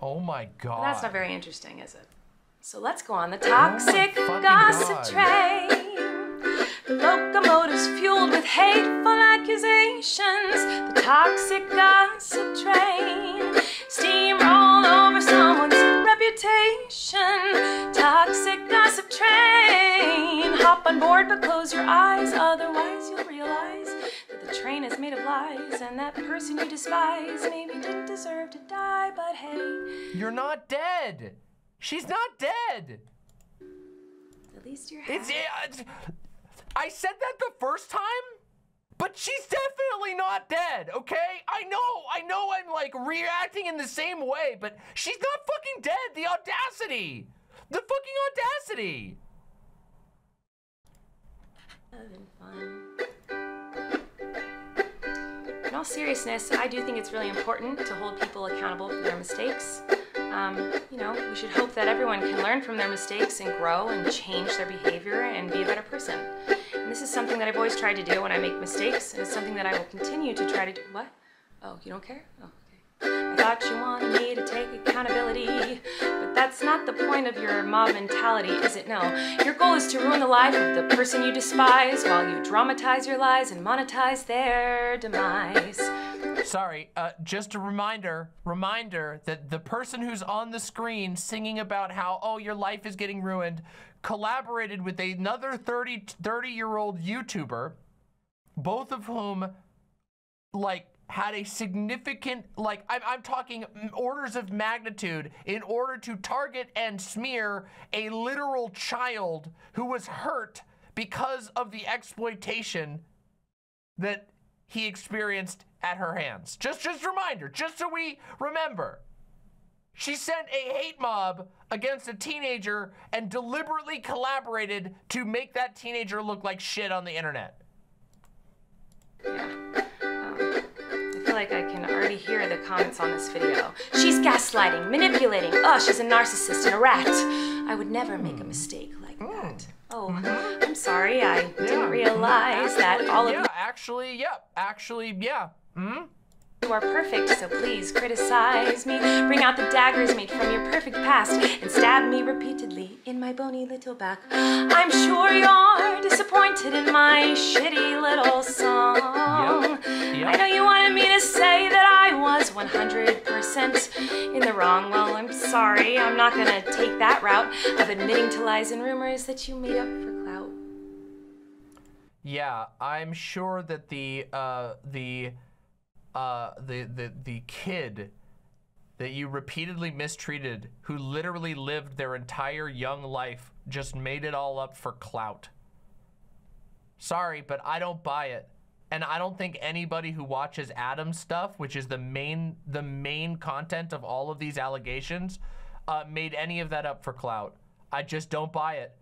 Oh my god. Well, that's not very interesting, is it? So let's go on the toxic oh, fucking gossip God. train. The locomotive's fueled with hateful accusations. The toxic gossip train. Steamroll over someone's reputation. Toxic gossip train. Hop on board, but close your eyes. Otherwise, you'll realize that the train is made of lies. And that person you despise maybe didn't deserve to die. But hey, You're not dead. She's not dead. at least you're It's, happy. it's- I said that the first time, but she's definitely not dead, okay? I know, I know I'm like reacting in the same way, but she's not fucking dead. The audacity. The fucking audacity. Having fun. In all seriousness, I do think it's really important to hold people accountable for their mistakes. Um, you know, we should hope that everyone can learn from their mistakes and grow and change their behavior and be a better person. And this is something that I've always tried to do when I make mistakes, and it's something that I will continue to try to do. What? Oh, you don't care? Oh, thought you wanted me to take accountability, but that's not the point of your mob mentality, is it? No. Your goal is to ruin the life of the person you despise while you dramatize your lies and monetize their demise. Sorry, uh, just a reminder, reminder that the person who's on the screen singing about how, oh, your life is getting ruined, collaborated with another 30, 30 year old YouTuber, both of whom, like, had a significant, like, I'm, I'm talking orders of magnitude in order to target and smear a literal child who was hurt because of the exploitation that he experienced at her hands. Just just reminder, just so we remember. She sent a hate mob against a teenager and deliberately collaborated to make that teenager look like shit on the internet. Feel like I can already hear the comments on this video. She's gaslighting, manipulating. Oh, she's a narcissist and a rat. I would never make a hmm. mistake like hmm. that. Oh, mm-hmm. I'm sorry. I didn't realize that all of yeah, actually, yeah, actually, yeah. Hmm? You are perfect, so please criticize me. Bring out the daggers made from your perfect past and stab me repeatedly in my bony little back. I'm sure you're disappointed in my shitty little song. I know you wanted me to say that I was 100% in the wrong. Well, I'm sorry. I'm not gonna take that route of admitting to lies and rumors that you made up for clout. Yeah, I'm sure that the uh the uh the the the kid that you repeatedly mistreated who literally lived their entire young life just made it all up for clout. Sorry, but I don't buy it. And I don't think anybody who watches Adam's stuff, which is the main the main content of all of these allegations, uh, made any of that up for clout. I just don't buy it.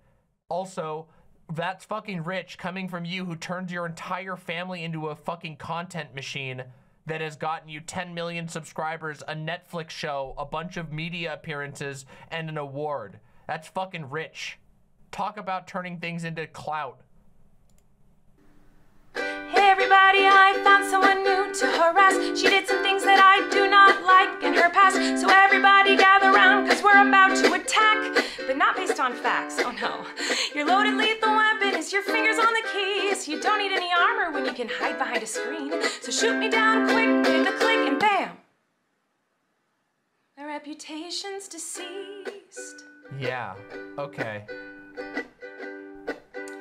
Also, that's fucking rich coming from you who turned your entire family into a fucking content machine that has gotten you 10 million subscribers, a Netflix show, a bunch of media appearances, and an award. That's fucking rich. Talk about turning things into clout. Hey everybody, I found someone new to harass. She did some things that I do not like in her past. So everybody gather round, cause we're about to attack. But not based on facts, oh no. Your loaded lethal weapon your fingers on the keys. You don't need any armor when you can hide behind a screen. So shoot me down quick, with a click, and bam! My reputation's deceased. Yeah, okay.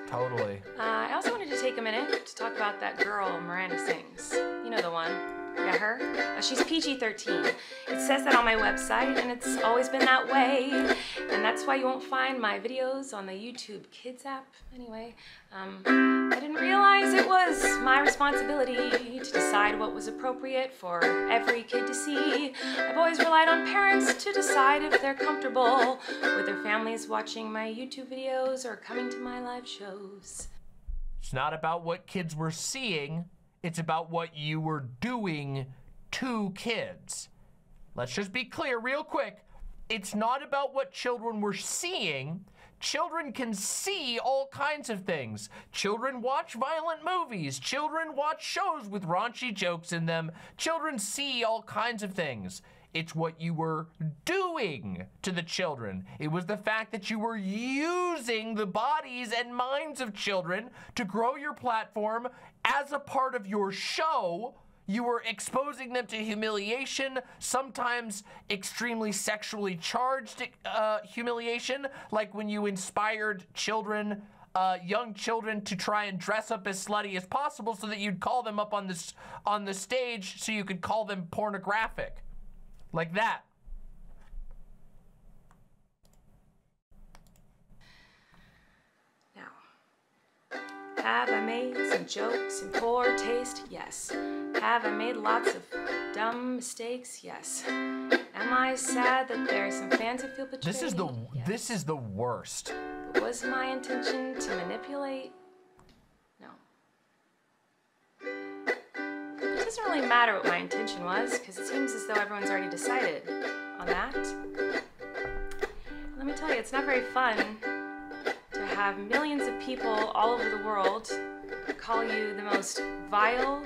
Totally. Uh, I also wanted to take a minute to talk about that girl Miranda Sings. You know the one. Yeah, her. Uh, she's PG 13. It says that on my website, and it's always been that way. And that's why you won't find my videos on the YouTube Kids app. Anyway, um, I didn't realize it was my responsibility to decide what was appropriate for every kid to see. I've always relied on parents to decide if they're comfortable with their families watching my YouTube videos or coming to my live shows. It's not about what kids were seeing, it's about what you were doing to kids. Let's just be clear, real quick. It's not about what children were seeing. children can see all kinds of things. Children watch violent movies. Children watch shows with raunchy jokes in them. Children see all kinds of things. It's what you were doing to the children. It was the fact that you were using the bodies and minds of children to grow your platform as a part of your show. You were exposing them to humiliation, sometimes extremely sexually charged uh, humiliation, like when you inspired children uh, young children to try and dress up as slutty as possible so that you'd call them up on this on the stage so you could call them pornographic. Like that. Now, have I made some jokes in poor taste? Yes. Have I made lots of dumb mistakes? Yes. Am I sad that there are some fans who feel betrayed? This is the this is the worst. But was my intention to manipulate? Doesn't really matter what my intention was, because it seems as though everyone's already decided on that. Let me tell you, it's not very fun to have millions of people all over the world call you the most vile,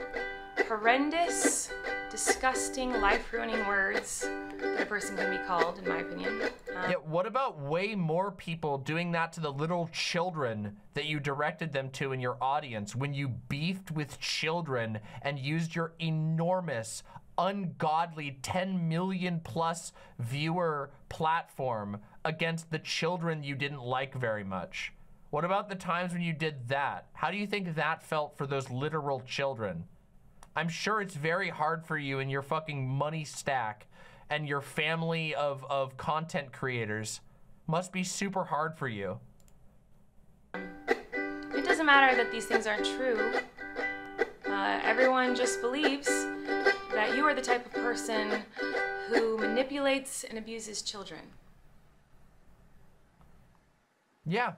horrendous, disgusting, life ruining words that a person can be called, in my opinion. Um, Yeah, what about way more people doing that to the little children that you directed them to in your audience when you beefed with children and used your enormous, ungodly 10 million plus viewer platform against the children you didn't like very much? What about the times when you did that? How do you think that felt for those literal children? I'm sure it's very hard for you and your fucking money stack and your family of, of content creators. Must be super hard for you. It doesn't matter that these things aren't true. Uh, everyone just believes that you are the type of person who manipulates and abuses children. Yeah.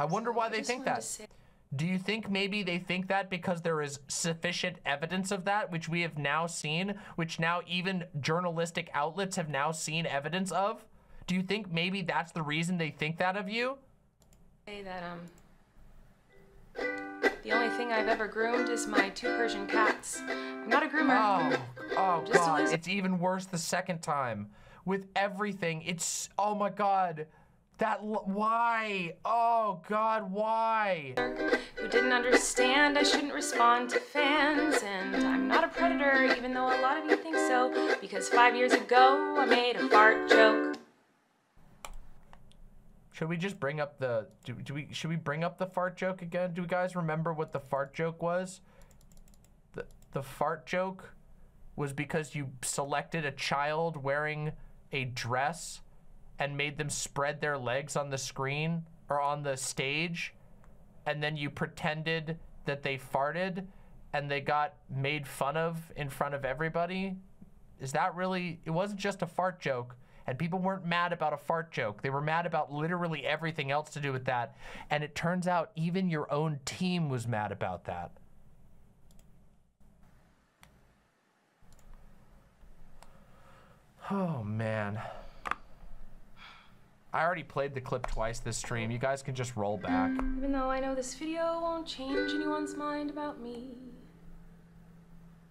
I wonder why they think that. say- Do you think maybe they think that because there is sufficient evidence of that, which we have now seen, which now even journalistic outlets have now seen evidence of? Do you think maybe that's the reason they think that of you? Say that um the only thing I've ever groomed is my two Persian cats. I'm not a groomer. Oh, oh Just god, it's even worse the second time. With everything, it's oh my god. That l- why? Oh god, why? who didn't understand I shouldn't respond to fans, and I'm not a predator, even though a lot of you think so, because five years ago I made a fart joke. Should we just bring up the do, do we should we bring up the fart joke again? Do you guys remember what the fart joke was? The the fart joke was because you selected a child wearing a dress and made them spread their legs on the screen or on the stage and then you pretended that they farted and they got made fun of in front of everybody. Is that really it wasn't just a fart joke and people weren't mad about a fart joke. They were mad about literally everything else to do with that. And it turns out even your own team was mad about that. Oh man. I already played the clip twice this stream. You guys can just roll back. Mm, even though I know this video won't change anyone's mind about me,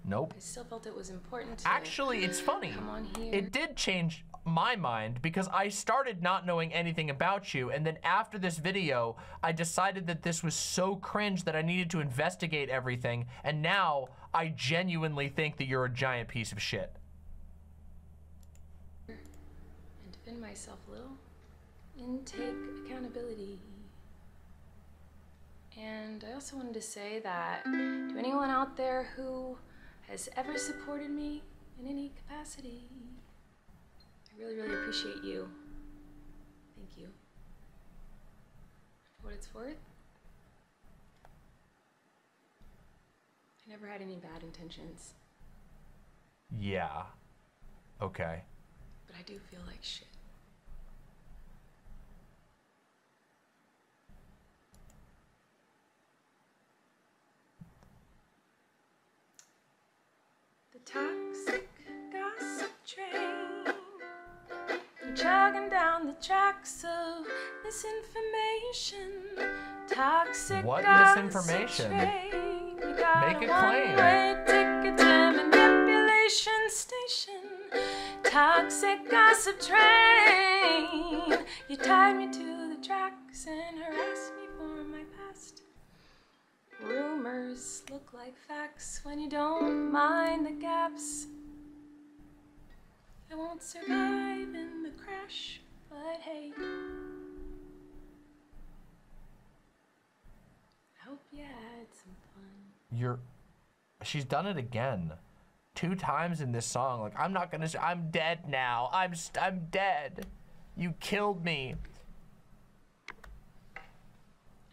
Nope. I still felt it was important to Actually, it's funny. come on here. It did change my mind because I started not knowing anything about you, and then after this video, I decided that this was so cringe that I needed to investigate everything, and now I genuinely think that you're a giant piece of shit. and defend myself a little and take accountability. And I also wanted to say that to anyone out there who has ever supported me in any capacity, I really, really appreciate you. Thank you. For what it's worth, I never had any bad intentions, Yeah. Okay. but I do feel like shit. Toxic gossip train. You chugging down the tracks of misinformation. Toxic What gossip misinformation? train. You got Make a claim. ticket to manipulation station. Toxic gossip train. You tied me to the tracks and harassed me for my past. Rumors look like facts when you don't mind the gaps. I won't survive in the crash, but hey. I hope you had some fun. You're. She's done it again, two times in this song. Like I'm not gonna. I'm dead now. I'm. St- I'm dead. You killed me.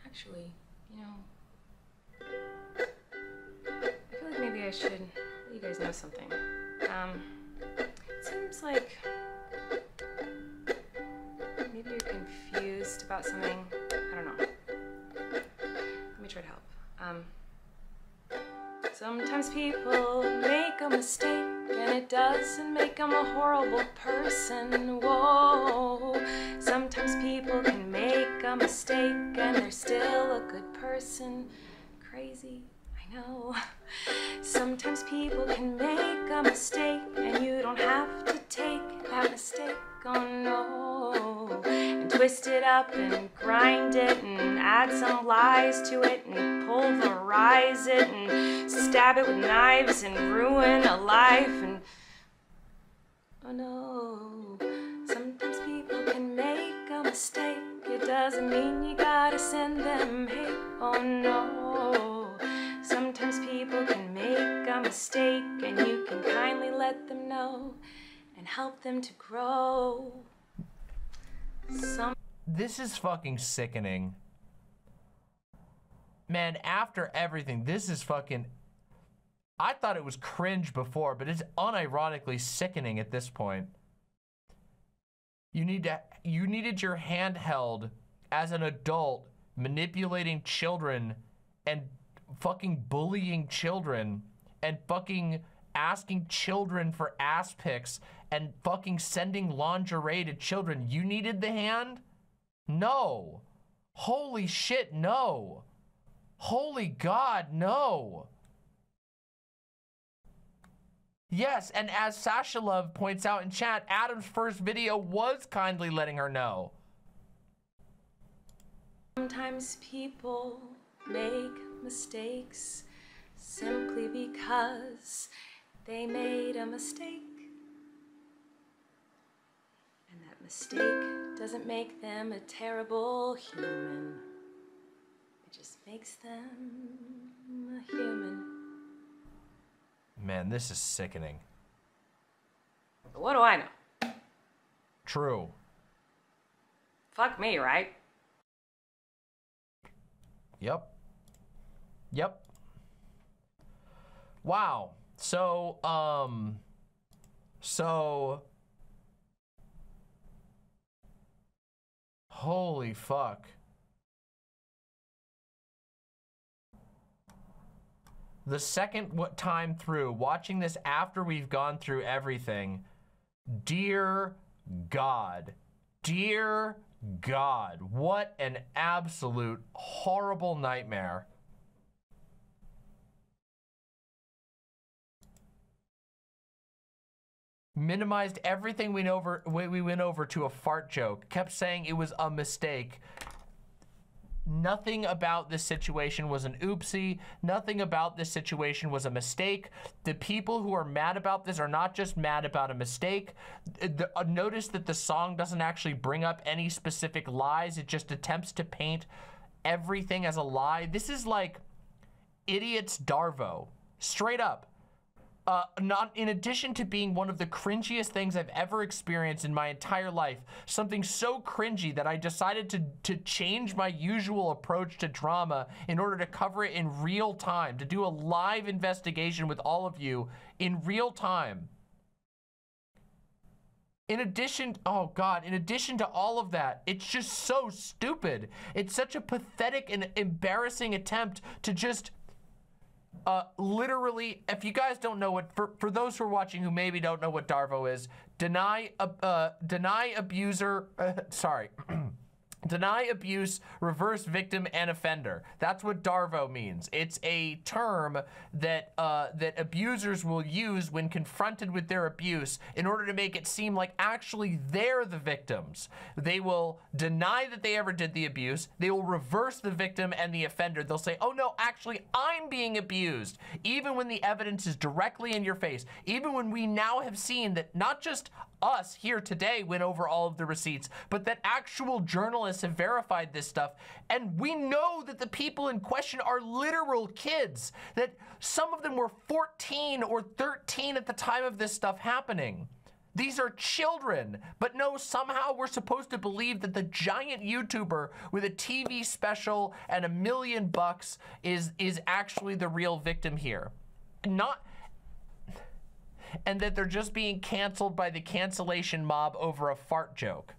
Actually, you know, I should you guys know something. Um, it seems like maybe you're confused about something. I don't know. Let me try to help. Um, Sometimes people make a mistake and it doesn't make them a horrible person. Whoa. Sometimes people can make a mistake and they're still a good person. Crazy, I know. Sometimes people can make a mistake and you don't have to take that mistake. Oh no. And twist it up and grind it and add some lies to it and pulverize it and stab it with knives and ruin a life and oh no. Sometimes people can make a mistake. It doesn't mean you gotta send them hate. Oh no. Sometimes people can make a mistake and you can kindly let them know and help them to grow. Some This is fucking sickening. Man, after everything, this is fucking. I thought it was cringe before, but it's unironically sickening at this point. You need to. You needed your hand held as an adult, manipulating children, and fucking bullying children, and fucking asking children for ass pics, and fucking sending lingerie to children. You needed the hand? No. Holy shit, no. Holy God, no. Yes, and as Sasha Love points out in chat, Adam's first video was kindly letting her know. Sometimes people make mistakes simply because they made a mistake. And that mistake doesn't make them a terrible human, it just makes them a human. Man, this is sickening. But what do I know? True. Fuck me, right? Yep. Yep. Wow. So, um, so, holy fuck. The second what time through, watching this after we've gone through everything, dear God, dear God, what an absolute horrible nightmare. Minimized everything we, over, we we went over to a fart joke. Kept saying it was a mistake. Nothing about this situation was an oopsie. Nothing about this situation was a mistake. The people who are mad about this are not just mad about a mistake. The- uh, notice that the song doesn't actually bring up any specific lies. It just attempts to paint everything as a lie. This is like idiots Darvo. Straight up. Uh, not in addition to being one of the cringiest things I've ever experienced in my entire life, something so cringy that I decided to to change my usual approach to drama in order to cover it in real time, to do a live investigation with all of you in real time. In addition, oh God, in addition to all of that, it's just so stupid. It's such a pathetic and embarrassing attempt to just Uh, literally, if you guys don't know what, for, for those who are watching who maybe don't know what Darvo is, deny, uh, uh, deny abuser, sorry. Deny abuse, reverse victim, and offender. That's what DARVO means. It's a term that uh, that abusers will use when confronted with their abuse in order to make it seem like actually they're the victims. They will deny that they ever did the abuse. They will reverse the victim and the offender. They'll say, "Oh no, actually, I'm being abused," even when the evidence is directly in your face. Even when we now have seen that not just us here today went over all of the receipts, but that actual journalists have verified this stuff. And we know that the people in question are literal kids, that some of them were 14 or 13 at the time of this stuff happening. These are children, but no, somehow we're supposed to believe that the giant YouTuber with a TV special and a million bucks is is actually the real victim here. Not and that they're just being canceled by the cancellation mob over a fart joke.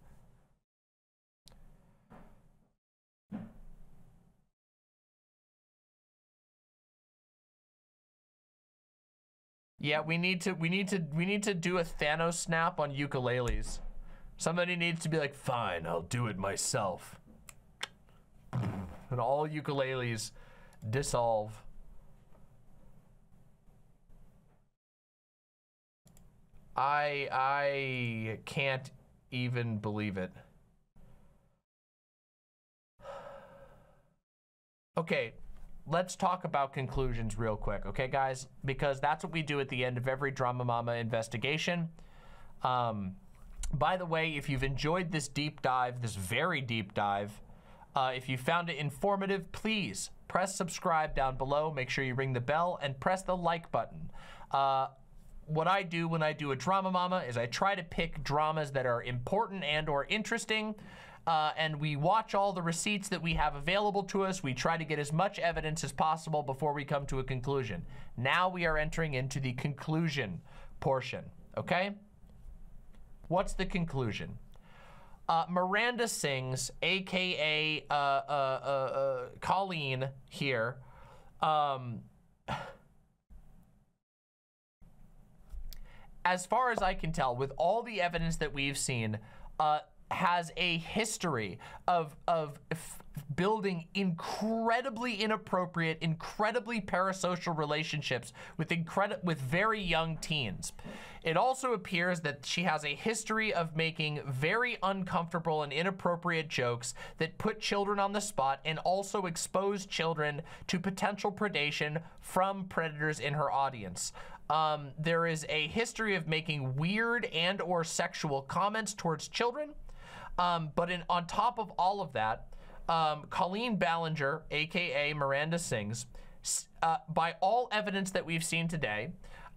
Yeah, we need to we need to we need to do a Thanos snap on ukuleles. Somebody needs to be like, "Fine, I'll do it myself." And all ukuleles dissolve. I I can't even believe it. Okay, let's talk about conclusions real quick, okay, guys? Because that's what we do at the end of every Drama Mama investigation. Um, by the way, if you've enjoyed this deep dive, this very deep dive, uh, if you found it informative, please press subscribe down below. Make sure you ring the bell and press the like button. Uh, what I do when I do a drama mama is I try to pick dramas that are important and or interesting. Uh, and we watch all the receipts that we have available to us. We try to get as much evidence as possible before we come to a conclusion. Now we are entering into the conclusion portion, okay? What's the conclusion? Uh, Miranda Sings, aka uh, uh, uh, uh, Colleen here, um, as far as I can tell, with all the evidence that we've seen, uh, has a history of of building incredibly inappropriate, incredibly parasocial relationships with incredi- with very young teens. It also appears that she has a history of making very uncomfortable and inappropriate jokes that put children on the spot and also expose children to potential predation from predators in her audience. Um, there is a history of making weird and or sexual comments towards children. Um, but in, on top of all of that, um, Colleen Ballinger, aka Miranda Sings, uh, by all evidence that we've seen today,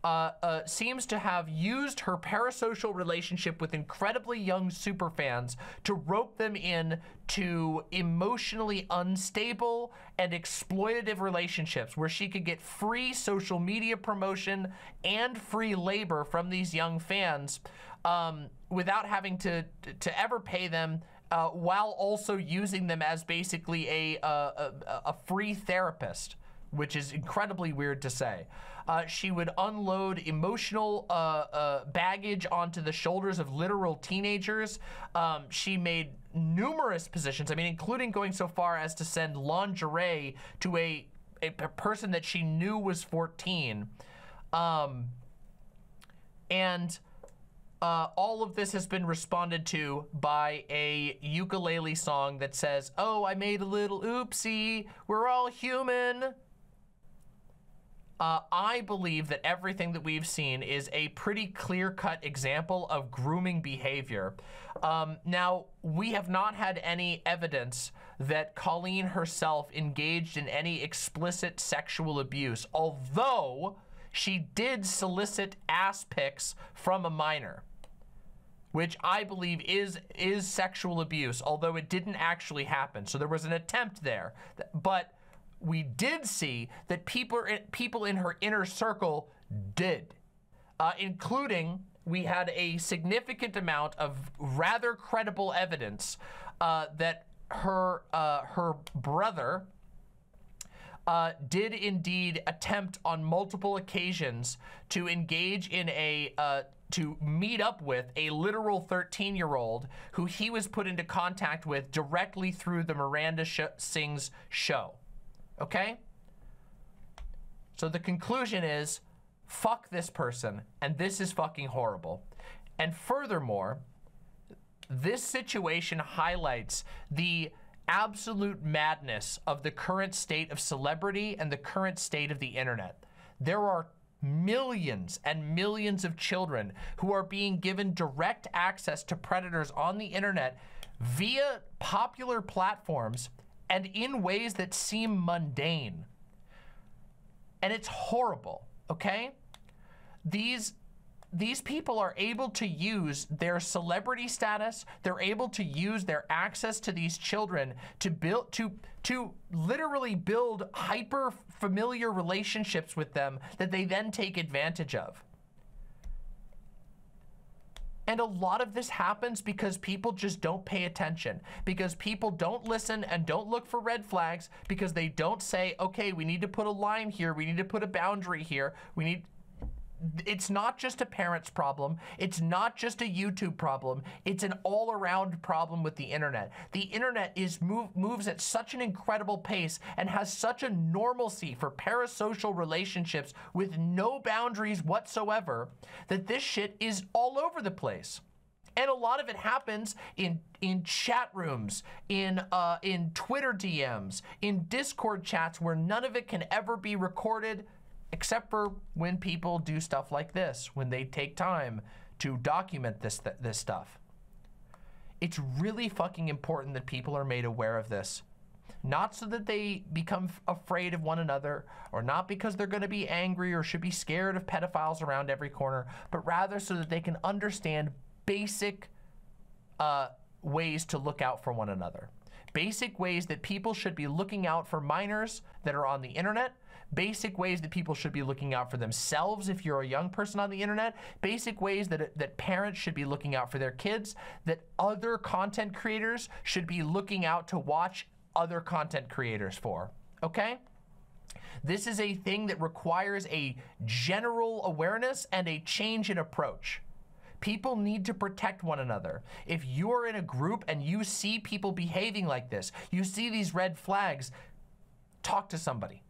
uh, uh, seems to have used her parasocial relationship with incredibly young superfans to rope them in to emotionally unstable and exploitative relationships where she could get free social media promotion and free labor from these young fans um, without having to to ever pay them uh, while also using them as basically a, a, a free therapist which is incredibly weird to say. Uh, she would unload emotional uh, uh, baggage onto the shoulders of literal teenagers. Um, she made numerous positions, I mean, including going so far as to send lingerie to a, a person that she knew was 14. Um, and uh, all of this has been responded to by a ukulele song that says, Oh, I made a little oopsie. We're all human. Uh, I believe that everything that we've seen is a pretty clear-cut example of grooming behavior. Um, now, we have not had any evidence that Colleen herself engaged in any explicit sexual abuse, although she did solicit ass pics from a minor which I believe is is sexual abuse, although it didn't actually happen. So there was an attempt there. But we did see that people, people in her inner circle did, uh, including we had a significant amount of rather credible evidence uh, that her uh, her brother uh, did indeed attempt on multiple occasions to engage in a uh, to meet up with a literal 13 year old who he was put into contact with directly through the Miranda sh- Sings show. Okay? So the conclusion is fuck this person, and this is fucking horrible. And furthermore, this situation highlights the absolute madness of the current state of celebrity and the current state of the internet. There are millions and millions of children who are being given direct access to predators on the internet via popular platforms and in ways that seem mundane. And it's horrible, okay? These these people are able to use their celebrity status they're able to use their access to these children to build to to literally build hyper familiar relationships with them that they then take advantage of and a lot of this happens because people just don't pay attention, because people don't listen and don't look for red flags, because they don't say, okay, we need to put a line here, we need to put a boundary here, we need, it's not just a parent's problem. It's not just a YouTube problem. It's an all-around problem with the internet. The internet is move, moves at such an incredible pace and has such a normalcy for parasocial relationships with no boundaries whatsoever that this shit is all over the place. And a lot of it happens in in chat rooms, in uh, in Twitter DMs, in Discord chats where none of it can ever be recorded except for when people do stuff like this, when they take time to document this th this stuff. It's really fucking important that people are made aware of this. Not so that they become afraid of one another, or not because they're going to be angry or should be scared of pedophiles around every corner, but rather so that they can understand basic uh, ways to look out for one another. Basic ways that people should be looking out for minors that are on the internet, basic ways that people should be looking out for themselves if you're a young person on the internet, basic ways that, that parents should be looking out for their kids, that other content creators should be looking out to watch other content creators for, okay? This is a thing that requires a general awareness and a change in approach. People need to protect one another. If you're in a group and you see people behaving like this, you see these red flags, talk to somebody.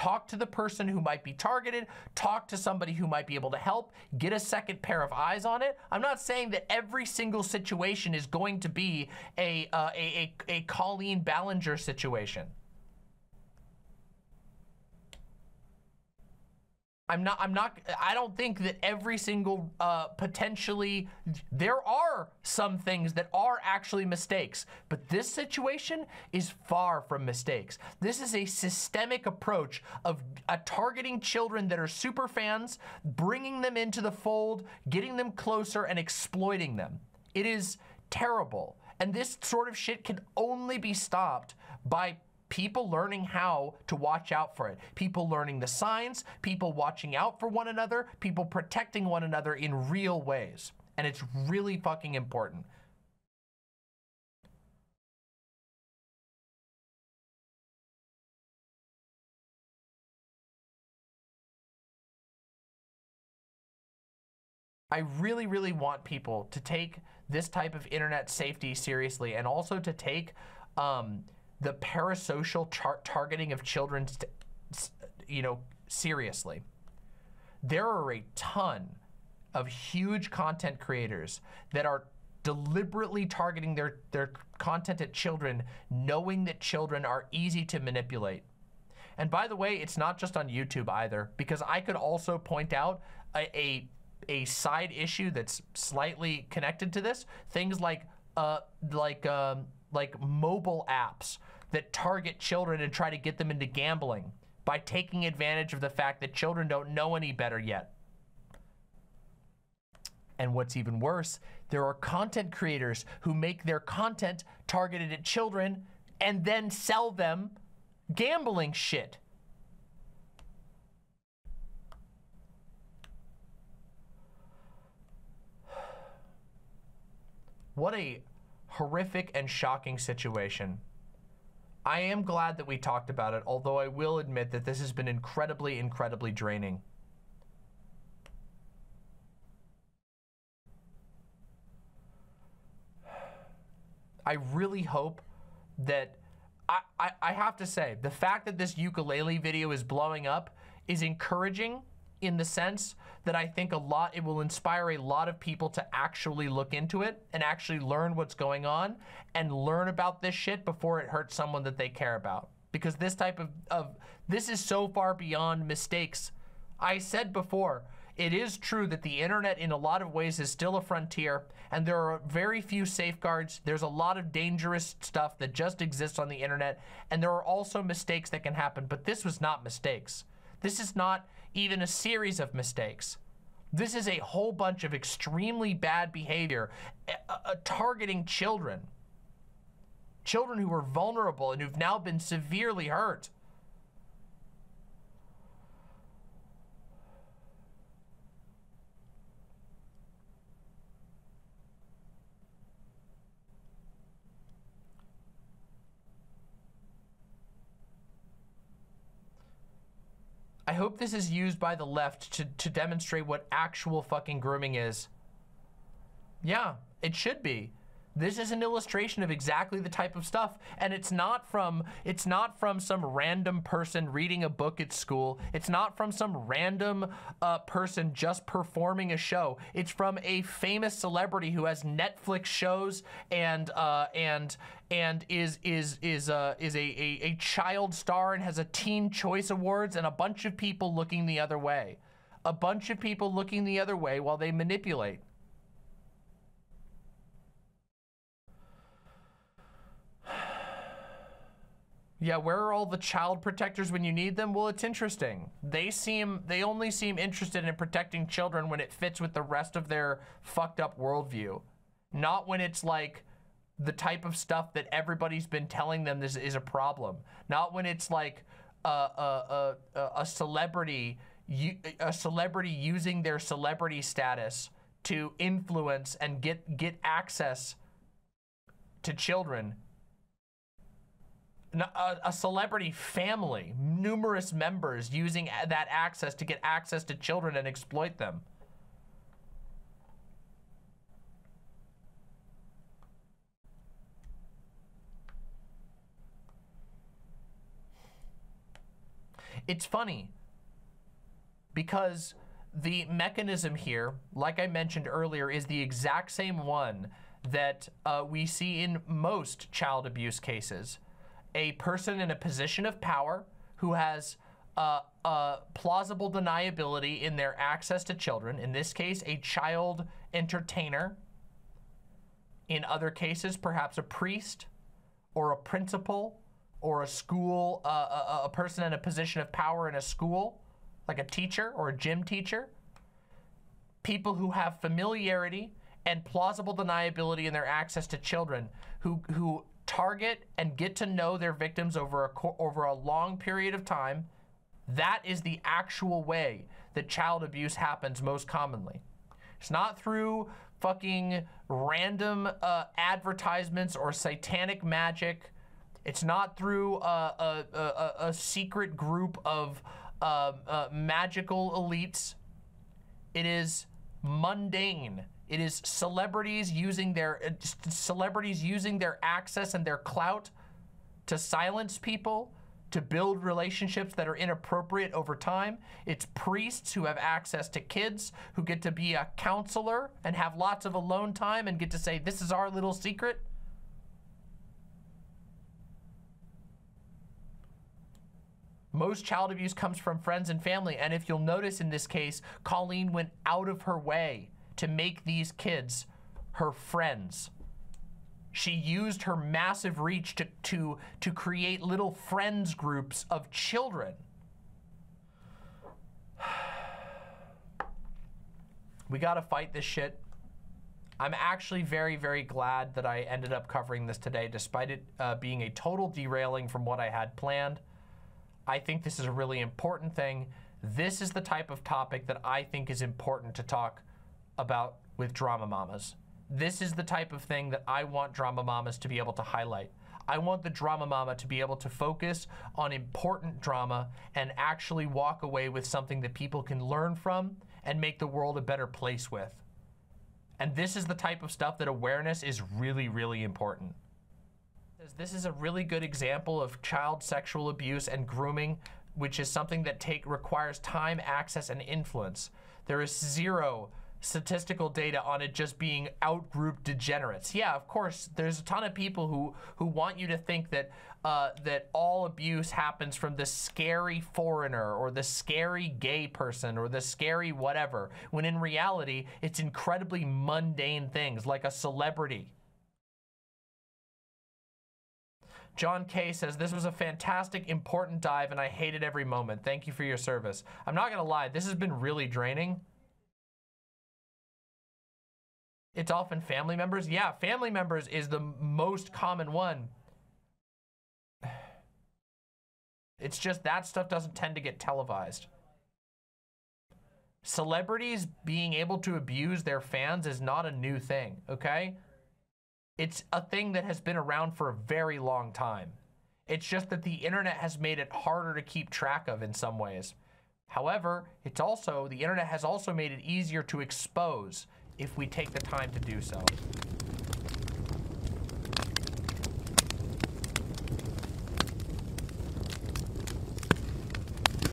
Talk to the person who might be targeted, talk to somebody who might be able to help, get a second pair of eyes on it. I'm not saying that every single situation is going to be a, uh, a, a, a Colleen Ballinger situation. I'm not, I'm not, I don't think that every single uh, potentially, there are some things that are actually mistakes, but this situation is far from mistakes. This is a systemic approach of uh, targeting children that are super fans, bringing them into the fold, getting them closer and exploiting them. It is terrible. And this sort of shit can only be stopped by people learning how to watch out for it, people learning the signs, people watching out for one another, people protecting one another in real ways. And it's really fucking important. I really, really want people to take this type of internet safety seriously and also to take um, the parasocial targeting of children, you know, seriously. There are a ton of huge content creators that are deliberately targeting their, their content at children, knowing that children are easy to manipulate. And by the way, it's not just on YouTube either, because I could also point out a, a, a side issue that's slightly connected to this. Things like, uh, like, um, like mobile apps that target children and try to get them into gambling by taking advantage of the fact that children don't know any better yet. And what's even worse, there are content creators who make their content targeted at children and then sell them gambling shit. What a horrific and shocking situation. I am glad that we talked about it, although I will admit that this has been incredibly, incredibly draining. I really hope that I, I, I have to say the fact that this ukulele video is blowing up is encouraging in the sense that I think a lot it will inspire a lot of people to actually look into it and actually learn what's going on and learn about this shit before it hurts someone that they care about. Because this type of, of this is so far beyond mistakes. I said before, it is true that the internet in a lot of ways is still a frontier and there are very few safeguards. There's a lot of dangerous stuff that just exists on the internet and there are also mistakes that can happen, but this was not mistakes. This is not even a series of mistakes. This is a whole bunch of extremely bad behavior uh, targeting children. Children who are vulnerable and who've now been severely hurt. I hope this is used by the left to, to demonstrate what actual fucking grooming is. Yeah, it should be. This is an illustration of exactly the type of stuff and it's not from it's not from some random person reading a book at school. It's not from some random uh, person just performing a show. It's from a famous celebrity who has Netflix shows and uh, and and is is is uh, is a, a a child star and has a Teen Choice Awards and a bunch of people looking the other way. A bunch of people looking the other way while they manipulate. Yeah, where are all the child protectors when you need them? Well, it's interesting. They seem, they only seem interested in protecting children when it fits with the rest of their fucked up worldview. Not when it's like the type of stuff that everybody's been telling them this is a problem. Not when it's like a, a, a, a celebrity, a celebrity using their celebrity status to influence and get, get access to children a, celebrity family, numerous members using that access to get access to children and exploit them. It's funny because the mechanism here, like I mentioned earlier, is the exact same one that uh, we see in most child abuse cases a person in a position of power who has uh, uh, plausible deniability in their access to children, in this case, a child entertainer, in other cases, perhaps a priest or a principal or a school, uh, a, a person in a position of power in a school, like a teacher or a gym teacher, people who have familiarity and plausible deniability in their access to children who, who target and get to know their victims over a, over a long period of time, that is the actual way that child abuse happens most commonly. It's not through fucking random uh, advertisements or satanic magic. It's not through a, a, a, a secret group of uh, uh, magical elites. It is mundane it is celebrities using their uh, celebrities using their access and their clout to silence people, to build relationships that are inappropriate over time. It's priests who have access to kids who get to be a counselor and have lots of alone time and get to say, this is our little secret. Most child abuse comes from friends and family. And if you'll notice in this case, Colleen went out of her way to make these kids her friends. She used her massive reach to, to, to create little friends groups of children. We gotta fight this shit. I'm actually very, very glad that I ended up covering this today, despite it uh, being a total derailing from what I had planned. I think this is a really important thing. This is the type of topic that I think is important to talk about with drama mamas. This is the type of thing that I want drama mamas to be able to highlight. I want the drama mama to be able to focus on important drama and actually walk away with something that people can learn from and make the world a better place with. And this is the type of stuff that awareness is really, really important. This is a really good example of child sexual abuse and grooming, which is something that take requires time, access, and influence. There is zero statistical data on it just being outgroup degenerates. Yeah, of course, there's a ton of people who who want you to think that uh, that all abuse happens from the scary foreigner or the scary gay person or the scary whatever, when in reality, it's incredibly mundane things like a celebrity. John K says, This was a fantastic, important dive, and I hated every moment. Thank you for your service. I'm not going to lie, this has been really draining. It's often family members. Yeah, family members is the most common one. It's just that stuff doesn't tend to get televised. Celebrities being able to abuse their fans is not a new thing, okay? It's a thing that has been around for a very long time. It's just that the internet has made it harder to keep track of in some ways. However, it's also, the internet has also made it easier to expose if we take the time to do so.